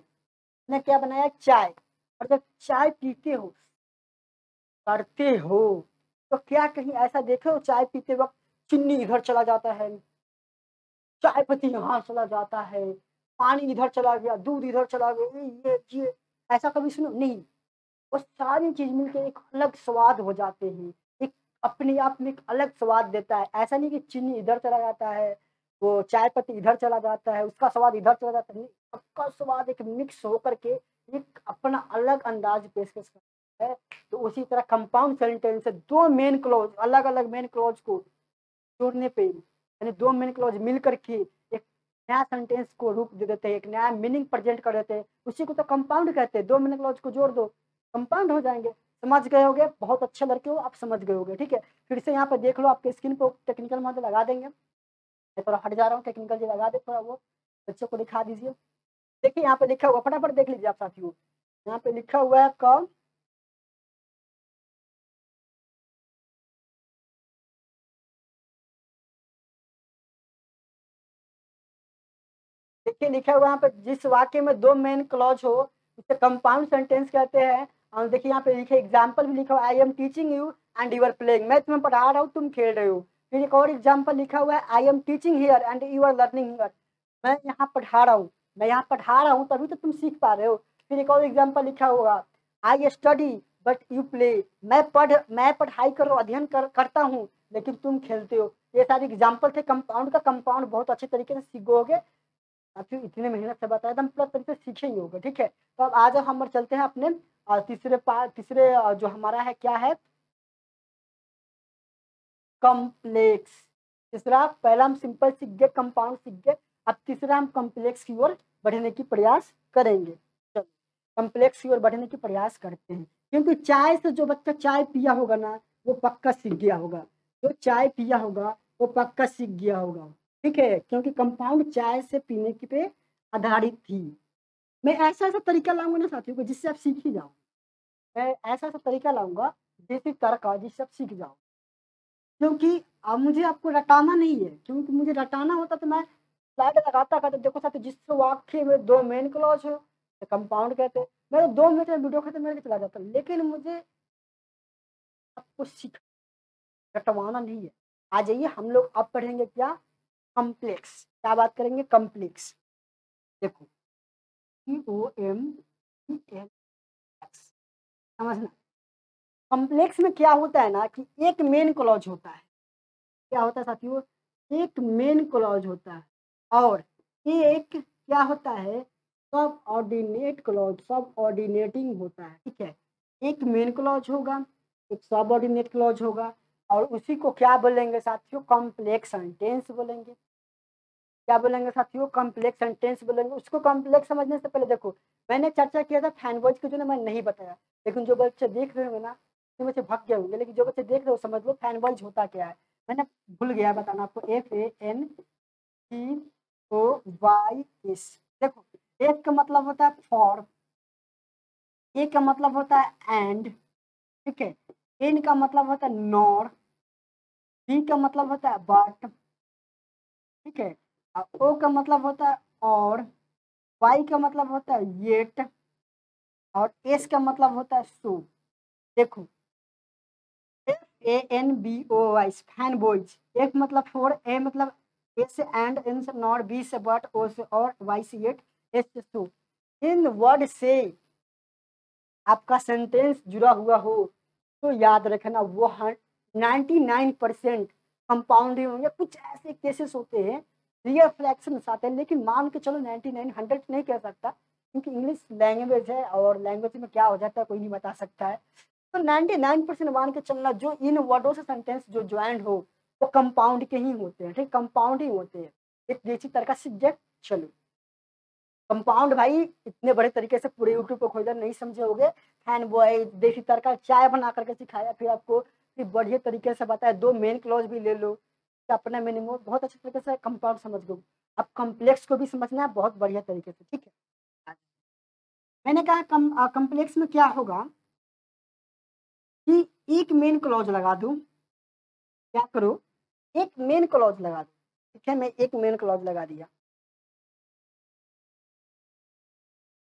मैंने क्या बनाया? चाय। और जब चाय पीते हो, करते हो तो क्या कहीं ऐसा देखे हो चाय पीते वक्त? चीनी इधर चला जाता है। चाय पत्ती यहाँ चला जाता है। पानी इधर चला गया, दूध इधर चला गया, ये ये ऐसा कभी सुनो? नहीं। वो सारी चीज़ मिलकर एक अलग स्वाद हो जाते हैं। एक अपने आप में एक अलग स्वाद देता है। ऐसा नहीं कि चीनी इधर चला जाता है, वो चाय पत्ती इधर चला जाता है, उसका स्वाद इधर चला जाता है। सबका स्वाद एक मिक्स होकर के एक अपना अलग अंदाज पेशकश करता है। तो उसी तरह कंपाउंड सेंटेंस से दो मेन क्लोज अलग अलग मेन क्लोज को जोड़ने पे यानी दो मेन क्लॉज मिल करके एक नया सेंटेंस को रूप दे देते हैं, एक नया मीनिंग प्रेजेंट कर देते हैं। उसी को तो कंपाउंड कहते हैं। दो मेन क्लॉज को जोड़ दो कंपाउंड हो जाएँगे। समझ गए होगे? बहुत अच्छे लड़के हो, आप समझ गए होगे, ठीक है? फिर से यहाँ पे देख लो, आपके स्क्रीन पर टेक्निकल मॉडल लगा देंगे। मैं थोड़ा हट जा रहा हूँ टेक्निकल जी लगा दे थोड़ा वो बच्चों को दिखा दीजिए। देखिए, यहाँ पे लिखा हुआ, फटाफट देख लीजिए आप साथियों। यहाँ पे लिखा हुआ है आपका देखिए लिखा हुआ यहाँ पे जिस वाक्य में दो मेन क्लॉज हो उसे कंपाउंड सेंटेंस कहते हैं। और देखिए यहाँ पे लिखे एग्ज़ाम्पल भी लिखा हुआ I am teaching you and you are playing मैं तुम्हें पढ़ा रहा हूँ तुम खेल रहे हो। फिर एक और एग्ज़ाम्पल लिखा हुआ है I am teaching here and you are learning here मैं यहाँ पढ़ा रहा हूँ मैं यहाँ पढ़ा रहा हूँ तभी तो तुम सीख पा रहे हो। फिर एक और एग्ज़ाम्पल लिखा होगा I study but you play मैं पढ़ मैं पढ़ाई कर अध्ययन कर, करता हूँ लेकिन तुम खेलते हो। ये सारे एग्ज़ाम्पल थे कंपाउंड का कंपाउंड बहुत अच्छे तरीके से सीखोगे। फिर इतने मेहनत से बताया एकदम पूरा तरीके से सीखे ही होगा, ठीक है? तो अब आज हम चलते हैं अपने तीसरे पार्ट तीसरे जो हमारा है, क्या है? कॉम्प्लेक्स। तीसरा, पहला हम सिंपल सीख गए कंपाउंड सीख गए अब तीसरा हम कॉम्प्लेक्स की ओर बढ़ने की प्रयास करेंगे। चलो, कॉम्प्लेक्स की ओर बढ़ने की प्रयास करते हैं। क्योंकि चाय से जो बच्चा चाय पिया होगा ना, वो पक्का सीख गया होगा। जो चाय पिया होगा, वो पक्का सीख गया होगा। ठीक है, क्योंकि कंपाउंड चाय से पीने की पे आधारित थी। मैं ऐसा ऐसा तरीका लाऊँगा ना साथियों को जिससे आप सीख ही जाओ। मैं ऐसा ऐसा तरीका लाऊँगा जिससे तर्क जिससे आप सीख जाओ। क्योंकि अब मुझे आपको रटाना नहीं है, क्योंकि मुझे रटाना होता तो मैं स्लाइड लगाता, कहते, देखो साथ जिस वाक्य में दो मेन क्लॉज हो तो कंपाउंड कहते मेरे दो मिनट में वीडियो खत्म करके चला जाता लेकिन मुझे आपको सीख रटवाना नहीं है। आ जाइए, हम लोग अब पढ़ेंगे क्या कम्प्लेक्स क्या बात करेंगे? कम्प्लेक्स देखो C O M L X समझना? कम्प्लेक्स में क्या होता है ना कि एक मेन क्लॉज होता है। क्या होता है साथियों? एक मेन क्लॉज होता है। और एक क्या होता है? सब ऑर्डिनेट क्लॉज सब ऑर्डिनेटिंग होता है। ठीक है? एक मेन क्लॉज होगा, एक सब ऑर्डिनेट क्लॉज होगा। और उसी को क्या बोलेंगे साथियों? कॉम्प्लेक्स सेंटेंस बोलेंगे। क्या बोलेंगे साथियों? कॉम्प्लेक्स सेंटेंस बोलेंगे। उसको कॉम्प्लेक्स समझने से पहले देखो, मैंने चर्चा किया था फैनबॉज के जो ना मैं नहीं बताया। लेकिन जो बच्चे देख रहे होंगे ना तो बच्चे भग गए होंगे। लेकिन जो बच्चे देख रहे हो, समझ लो फैनबॉज होता क्या है? मैंने भूल गया बताना आपको। F A N T O Y S देखो एक का मतलब होता है फॉर ए का मतलब होता है एंड ठीक है? एन का मतलब होता है नॉर बी का मतलब होता है बट ठीक है? ओ का मतलब होता है और, वाई का मतलब होता है येट, और एस का मतलब होता है सो। देखो F A N B O Y fan boys. एक मतलब फोर, ए मतलब ए से एंड, एन से नॉट, बी से बट, ओ से और, वाई से येट, एस से सो। इन वर्ड से आपका सेंटेंस जुड़ा हुआ हो तो याद रखना, वो नाइन्टी नाइन परसेंट कंपाउंड ही होंगे। कुछ ऐसे केसेस होते हैं रियल फ्रैक्शन आते हैं, लेकिन मान के चलो नाइन्टी नाइन हंड्रेड नहीं कह सकता, क्योंकि इंग्लिश लैंग्वेज है और लैंग्वेज में क्या हो जाता है, कोई नहीं बता सकता है। तो नाइन्टी नाइन परसेंट मान के चलना, जो इन वर्डों से सेंटेंस जो ज्वाइंट हो, वो कंपाउंड के ही होते हैं, ठीक? कंपाउंड ही होते हैं। एक देसी तरह का सब्जेक्ट चलो। कंपाउंड भाई, इतने बड़े तरीके से पूरे यूट्यूब को खोजा, नहीं समझे होगे? फ़ैन बॉय देसी तरह का चाय बना करके सिखाया, फिर आपको फिर बढ़िया तरीके से बताया, दो मेन क्लॉज भी ले लो। अपना मिनिमम बहुत अच्छे तरीके से कंपाउंड समझ गो अब कम्प्लेक्स को भी समझना है, बहुत बढ़िया तरीके से, ठीक है? मैंने कहा कम कम्प्लेक्स में क्या होगा कि एक मेन क्लॉज लगा दूँ। क्या करो? एक मेन क्लॉज लगा दो, ठीक है? मैं एक मेन क्लॉज लगा दिया।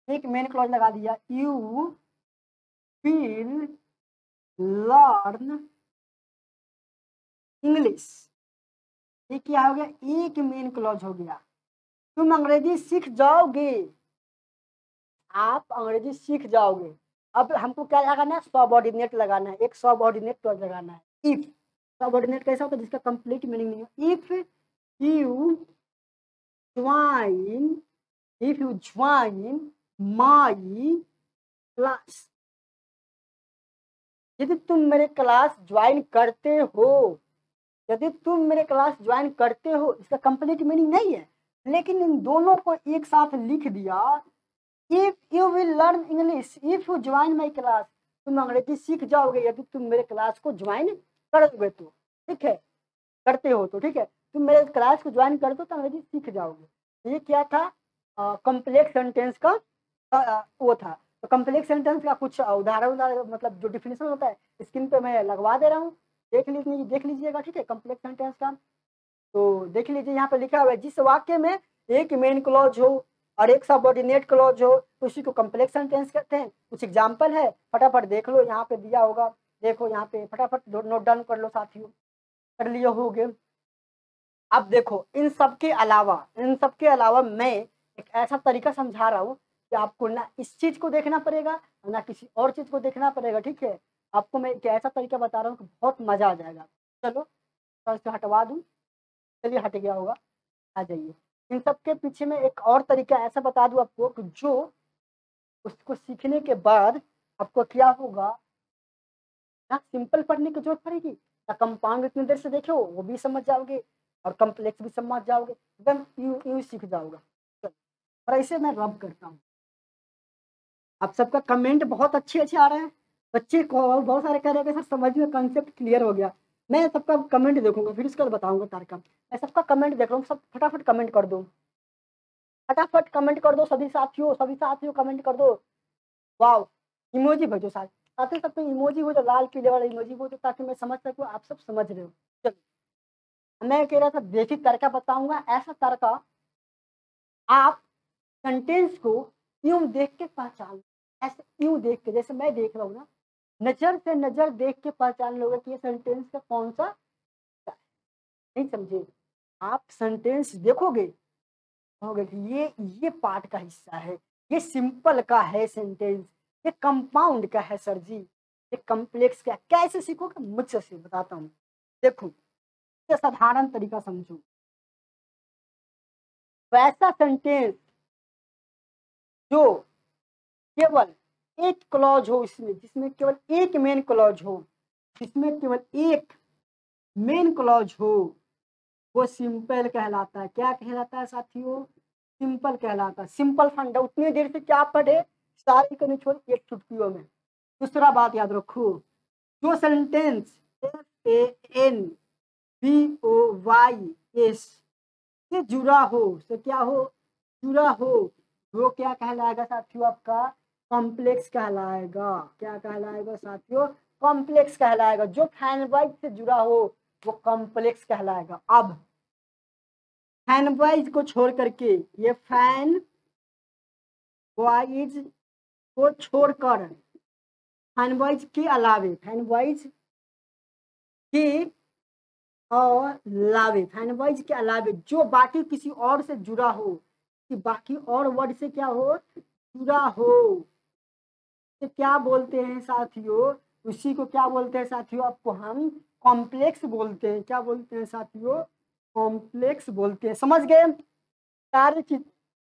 एक मेन क्लॉज लगा दिया। यू विल लर्न इंग्लिश ये क्या हो गया एक मेन क्लॉज हो गया। तुम अंग्रेज़ी सीख जाओगे। आप अंग्रेज़ी सीख जाओगे। अब हमको क्या लगाना है? सबॉर्डिनेट लगाना है। एक सबॉर्डिनेट क्लॉज लगाना है। इफ़ सबॉर्डिनेट कैसा होता है? जिसका कंप्लीट मीनिंग नहीं है if you join if you join my class यदि तुम मेरे क्लास ज्वाइन करते हो यदि तुम मेरे क्लास ज्वाइन करते हो इसका कंप्लीट मीनिंग नहीं है। लेकिन इन दोनों को एक साथ लिख दिया if you will learn English if you join my class तुम अंग्रेज़ी सीख जाओगे यदि तुम मेरे क्लास को ज्वाइन करोगे तो। ठीक है? करते हो तो ठीक है? तुम मेरे क्लास को ज्वाइन कर दो तो अंग्रेज़ी सीख जाओगे। ये क्या था? कॉम्प्लेक्स सेंटेंस का आ, वो था। तो कम्प्लेक्स सेंटेंस का कुछ उदाहरण उदाहरण मतलब जो डिफिनेशन होता है स्क्रीन पे मैं लगवा दे रहा हूँ। देख लीजिए, देख लीजिएगा, ठीक है? कम्प्लेक्स सेंटेंस का। तो देख लीजिए, यहाँ पे लिखा हुआ है, जिस वाक्य में एक मेन क्लॉज हो और एक सबॉर्डिनेट क्लॉज हो, उसी को कम्प्लेक्स सेंटेंस कहते हैं। कुछ एग्ज़ाम्पल है, फटाफट देख लो, यहाँ पे दिया होगा। देखो, यहाँ पे फटाफट नोट डाउन कर लो, साथियों। कर लिए होगे। अब देखो, इन सब के अलावा, इन सब के अलावा मैं एक ऐसा तरीका समझा रहा हूँ कि आपको ना इस चीज़ को देखना पड़ेगा, ना किसी और चीज़ को देखना पड़ेगा, ठीक है? आपको मैं एक ऐसा तरीका बता रहा हूँ कि बहुत मज़ा आ जाएगा। चलो तो इसे हटवा दूँ। चलिए हट गया होगा, आ जाइए। इन सब के पीछे में एक और तरीका ऐसा बता दूँ आपको कि जो उसको सीखने के बाद आपको क्या होगा, ना सिंपल पढ़ने की ज़रूरत पड़ेगी, ना कंपाउंड इतनी देर से देखे हो, वो भी समझ जाओगे और कम्प्लेक्स भी समझ जाओगे, एकदम यू यू सीख जाओगे। और ऐसे मैं रब करता हूँ। आप सबका कमेंट बहुत अच्छे अच्छे आ रहे हैं। बच्चे को और बहुत सारे कह रहे हैं सर समझ में कंसेप्ट क्लियर हो गया। मैं सबका कमेंट देखूँगा, फिर उसके बाद बताऊँगा तारका मैं सबका कमेंट देख रहा हूँ, सब फटाफट कमेंट कर दो। फटाफट कमेंट कर दो, सभी साथियों सभी साथियों कमेंट कर दो। वाह इमोजी भेजो साथ। साथ ही साथ इमोजी हो जो लाल, पीले वाला इमोजी हो जो ताकि मैं समझ सकूँ, आप सब समझ रहे हो। चलो। मैं कह रहा था, देसी तरीका बताऊँगा। ऐसा तरीका आप सेंटेंस को यूँ देख के पहचान ऐसे यूँ देख के, जैसे मैं देख रहा हूँ ना नज़र से नज़र देख के पहचान लोगे कि ये सेंटेंस का कौन सा? नहीं समझे। आप सेंटेंस देखोगे, कहोगे कि ये ये पार्ट का हिस्सा है, ये सिंपल का है सेंटेंस ये कंपाउंड का है सर जी। ये कम्प्लेक्स का कैसे सीखोगे? मुझसे से बताता हूँ। देखो ये साधारण तरीका समझो। वैसा सेंटेंस जो केवल एक क्लॉज हो इसमें, जिसमें केवल एक मेन क्लॉज हो, जिसमें केवल एक मेन क्लॉज हो, वो सिंपल कहलाता है। क्या कहलाता है साथियों? सिंपल कहलाता है। सिंपल फंड उतनी देर से क्या पढ़े? सारी को छोड़ एक चुटकियों में। दूसरा बात याद रखो। जो sentence F A N B O Y S से जुड़ा हो, से क्या हो? जुड़ा हो। वो क्या कहलाएगा साथियों आपका? कॉम्प्लेक्स कहलाएगा। क्या कहलाएगा साथियों? कॉम्प्लेक्स कहलाएगा। जो फैनवाइज से जुड़ा हो, वो कॉम्प्लेक्स कहलाएगा। अब फैनवाइज को छोड़ करके, ये फ़ैन वाइज को छोड़कर फैनवाइज के अलावे फैनवाइज के और लावे फैनवाइज के अलावे, जो बाकी किसी और से जुड़ा हो कि बाकी और वर्ड से क्या हो? जुड़ा हो। क्या बोलते हैं साथियों? उसी को क्या बोलते हैं साथियों? आपको हम कॉम्प्लेक्स बोलते हैं। क्या बोलते हैं साथियों? कॉम्प्लेक्स बोलते हैं। समझ गए सारे चीज़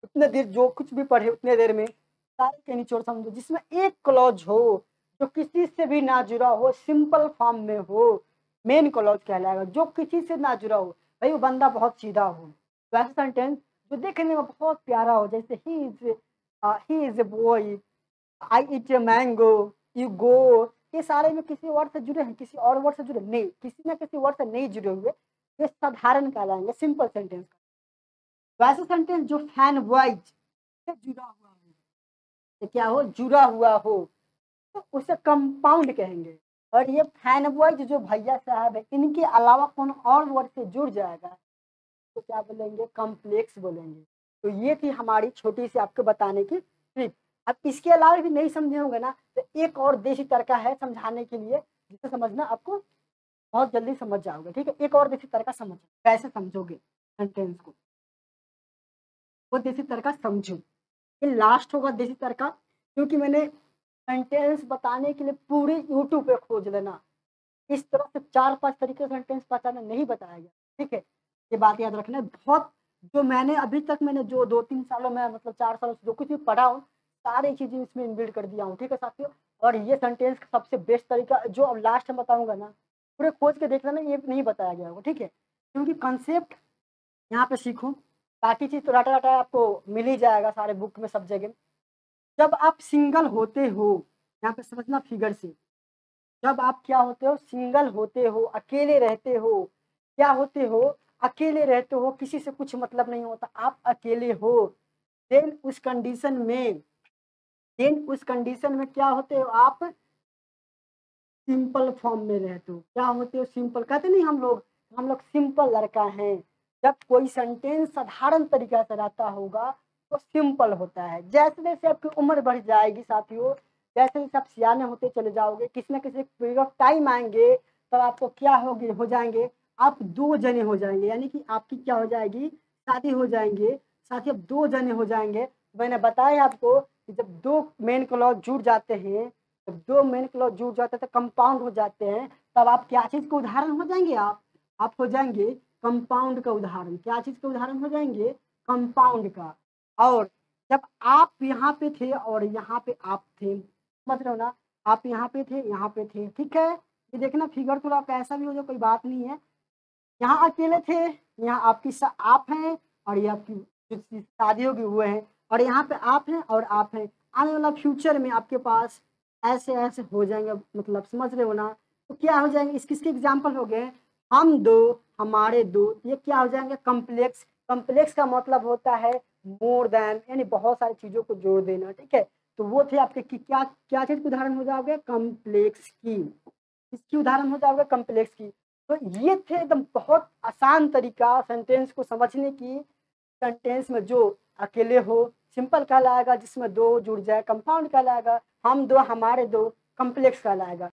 उतने देर जो कुछ भी पढ़े, उतने देर में सारे के निचोड़ समझो, जिसमें एक क्लॉज हो, जो किसी से भी ना जुड़ा हो सिंपल फॉर्म में हो मेन क्लॉज कहलाएगा। जो किसी से ना जुड़ा हो, भाई वो बंदा बहुत सीधा हो। वैसा सेंटेंस जो देखने में बहुत प्यारा हो, जैसे he is he is a boy I eat a mango you go ये सारे में किसी वर्ड से जुड़े हैं, किसी और वर्ड से जुड़े, नहीं, किसी ना किसी वर्ड से नहीं जुड़े हुए, ये साधारण कहलाएँगे सिंपल सेंटेंस वैसे सेंटेंस जो फ़ैन वाइज से जुड़ा हुआ हो क्या हो, जुड़ा हुआ हो तो उसे कंपाउंड कहेंगे। और ये फ़ैन वाइज जो भैया साहब है, इनके अलावा कौन और वर्ड से जुड़ जाएगा तो क्या बोलेंगे कॉम्प्लेक्स बोलेंगे। तो ये थी हमारी छोटी सी आपको बताने की ट्रिक अब इसके अलावा भी नहीं समझे होंगे ना तो एक और देसी तरीका है समझाने के लिए, जिसे समझना आपको बहुत जल्दी समझ जाओगे, ठीक है? एक और देसी तरीका समझो, कैसे समझोगे सेंटेंस को? वो देसी तरीका समझो। ये लास्ट होगा देसी तरीका क्योंकि मैंने सेंटेंस बताने के लिए पूरे यूट्यूब पे खोज लेना। इस तरह से चार पाँच तरीके से सेंटेंस पहचाना नहीं बताया गया, ठीक है? ये बात याद रखना, बहुत जो मैंने अभी तक मैंने जो दो तीन सालों में मतलब चार सालों से जो कुछ भी पढ़ा हूँ सारी चीज़ें इसमें इनबिल्ड कर दिया हूँ, ठीक है साथियों? और ये सेंटेंस का सबसे बेस्ट तरीका, जो अब लास्ट में बताऊँगा ना, पूरे खोज के देखना लेना ये नहीं बताया गया होगा, ठीक है? क्योंकि कंसेप्ट यहाँ पे सीखो, बाकी चीज़ तो डाटा डाटा आपको मिल ही जाएगा सारे बुक में, सब जगह जब आप सिंगल होते हो, यहाँ पे समझना फिगर से, जब आप क्या होते हो सिंगल होते हो, अकेले रहते हो, क्या होते हो, अकेले रहते हो, किसी से कुछ मतलब नहीं होता, आप अकेले हो देन उस कंडीशन में देन उस कंडीशन में क्या होते हो आप सिंपल फॉर्म में रहते हो। क्या होते हो सिंपल कहते नहीं हम लोग हम लोग सिंपल लड़का हैं। जब कोई सेंटेंस साधारण तरीका से रहता होगा तो सिंपल होता है। जैसे जैसे आपकी उम्र बढ़ जाएगी साथियों, जैसे जैसे आप सियाने होते चले जाओगे, किसी न किसी पीरियड ऑफ़ टाइम आएँगे, तब तो आपको क्या होगी, हो जाएँगे, आप दो जने हो जाएँगे। यानी कि आपकी क्या हो जाएगी? शादी हो जाएँगे। साथ ही अब दो जने हो जाएँगे। मैंने बताया आपको कि जब दो मेन क्लॉज जुड़ जाते हैं, जब दो मेन क्लॉज जुड़ जाते हैं तो कंपाउंड हो जाते हैं। तब आप क्या चीज़ के उदाहरण हो जाएँगे आप? आप हो जाएँगे कंपाउंड का उदाहरण। क्या चीज़ का उदाहरण हो जाएँगे? कंपाउंड का। और जब आप यहाँ पे थे और यहाँ पे आप थे मतलब ना? आप यहाँ पे थे, यहाँ पे थे, ठीक है? ये देखना फिगर थोड़ा कैसा भी हो जाए, कोई बात नहीं है। यहाँ अकेले थे, यहाँ आपकी आप हैं और ये आपकी शादी होगी हुए है। और यहाँ पे आप हैं और आप हैं। आने वाला फ्यूचर में आपके पास ऐसे ऐसे हो जाएँगे मतलब समझ रहे हो ना? तो क्या हो जाएँगे? इस किसके एग्ज़ाम्पल हो गए? हम दो, हमारे दो, ये क्या हो जाएँगे? कम्प्लेक्स कम्प्लेक्स का मतलब होता है मोर देन यानी बहुत सारी चीज़ों को जोड़ देना, ठीक है? तो वो थे आपके की क्या क्या चीज़ के उदाहरण हो जाओगे? कम्प्लेक्स की। इसकी उदाहरण हो जाओगे? कम्प्लेक्स की। तो ये थे एकदम बहुत आसान तरीका सेंटेंस को समझने की सेंटेंस में जो अकेले हो सिंपल कहलाएगा, जिसमें दो जुड़ जाए कंपाउंड कहलाएगा, हम दो, हमारे दो कम्प्लेक्स कहलाएगा।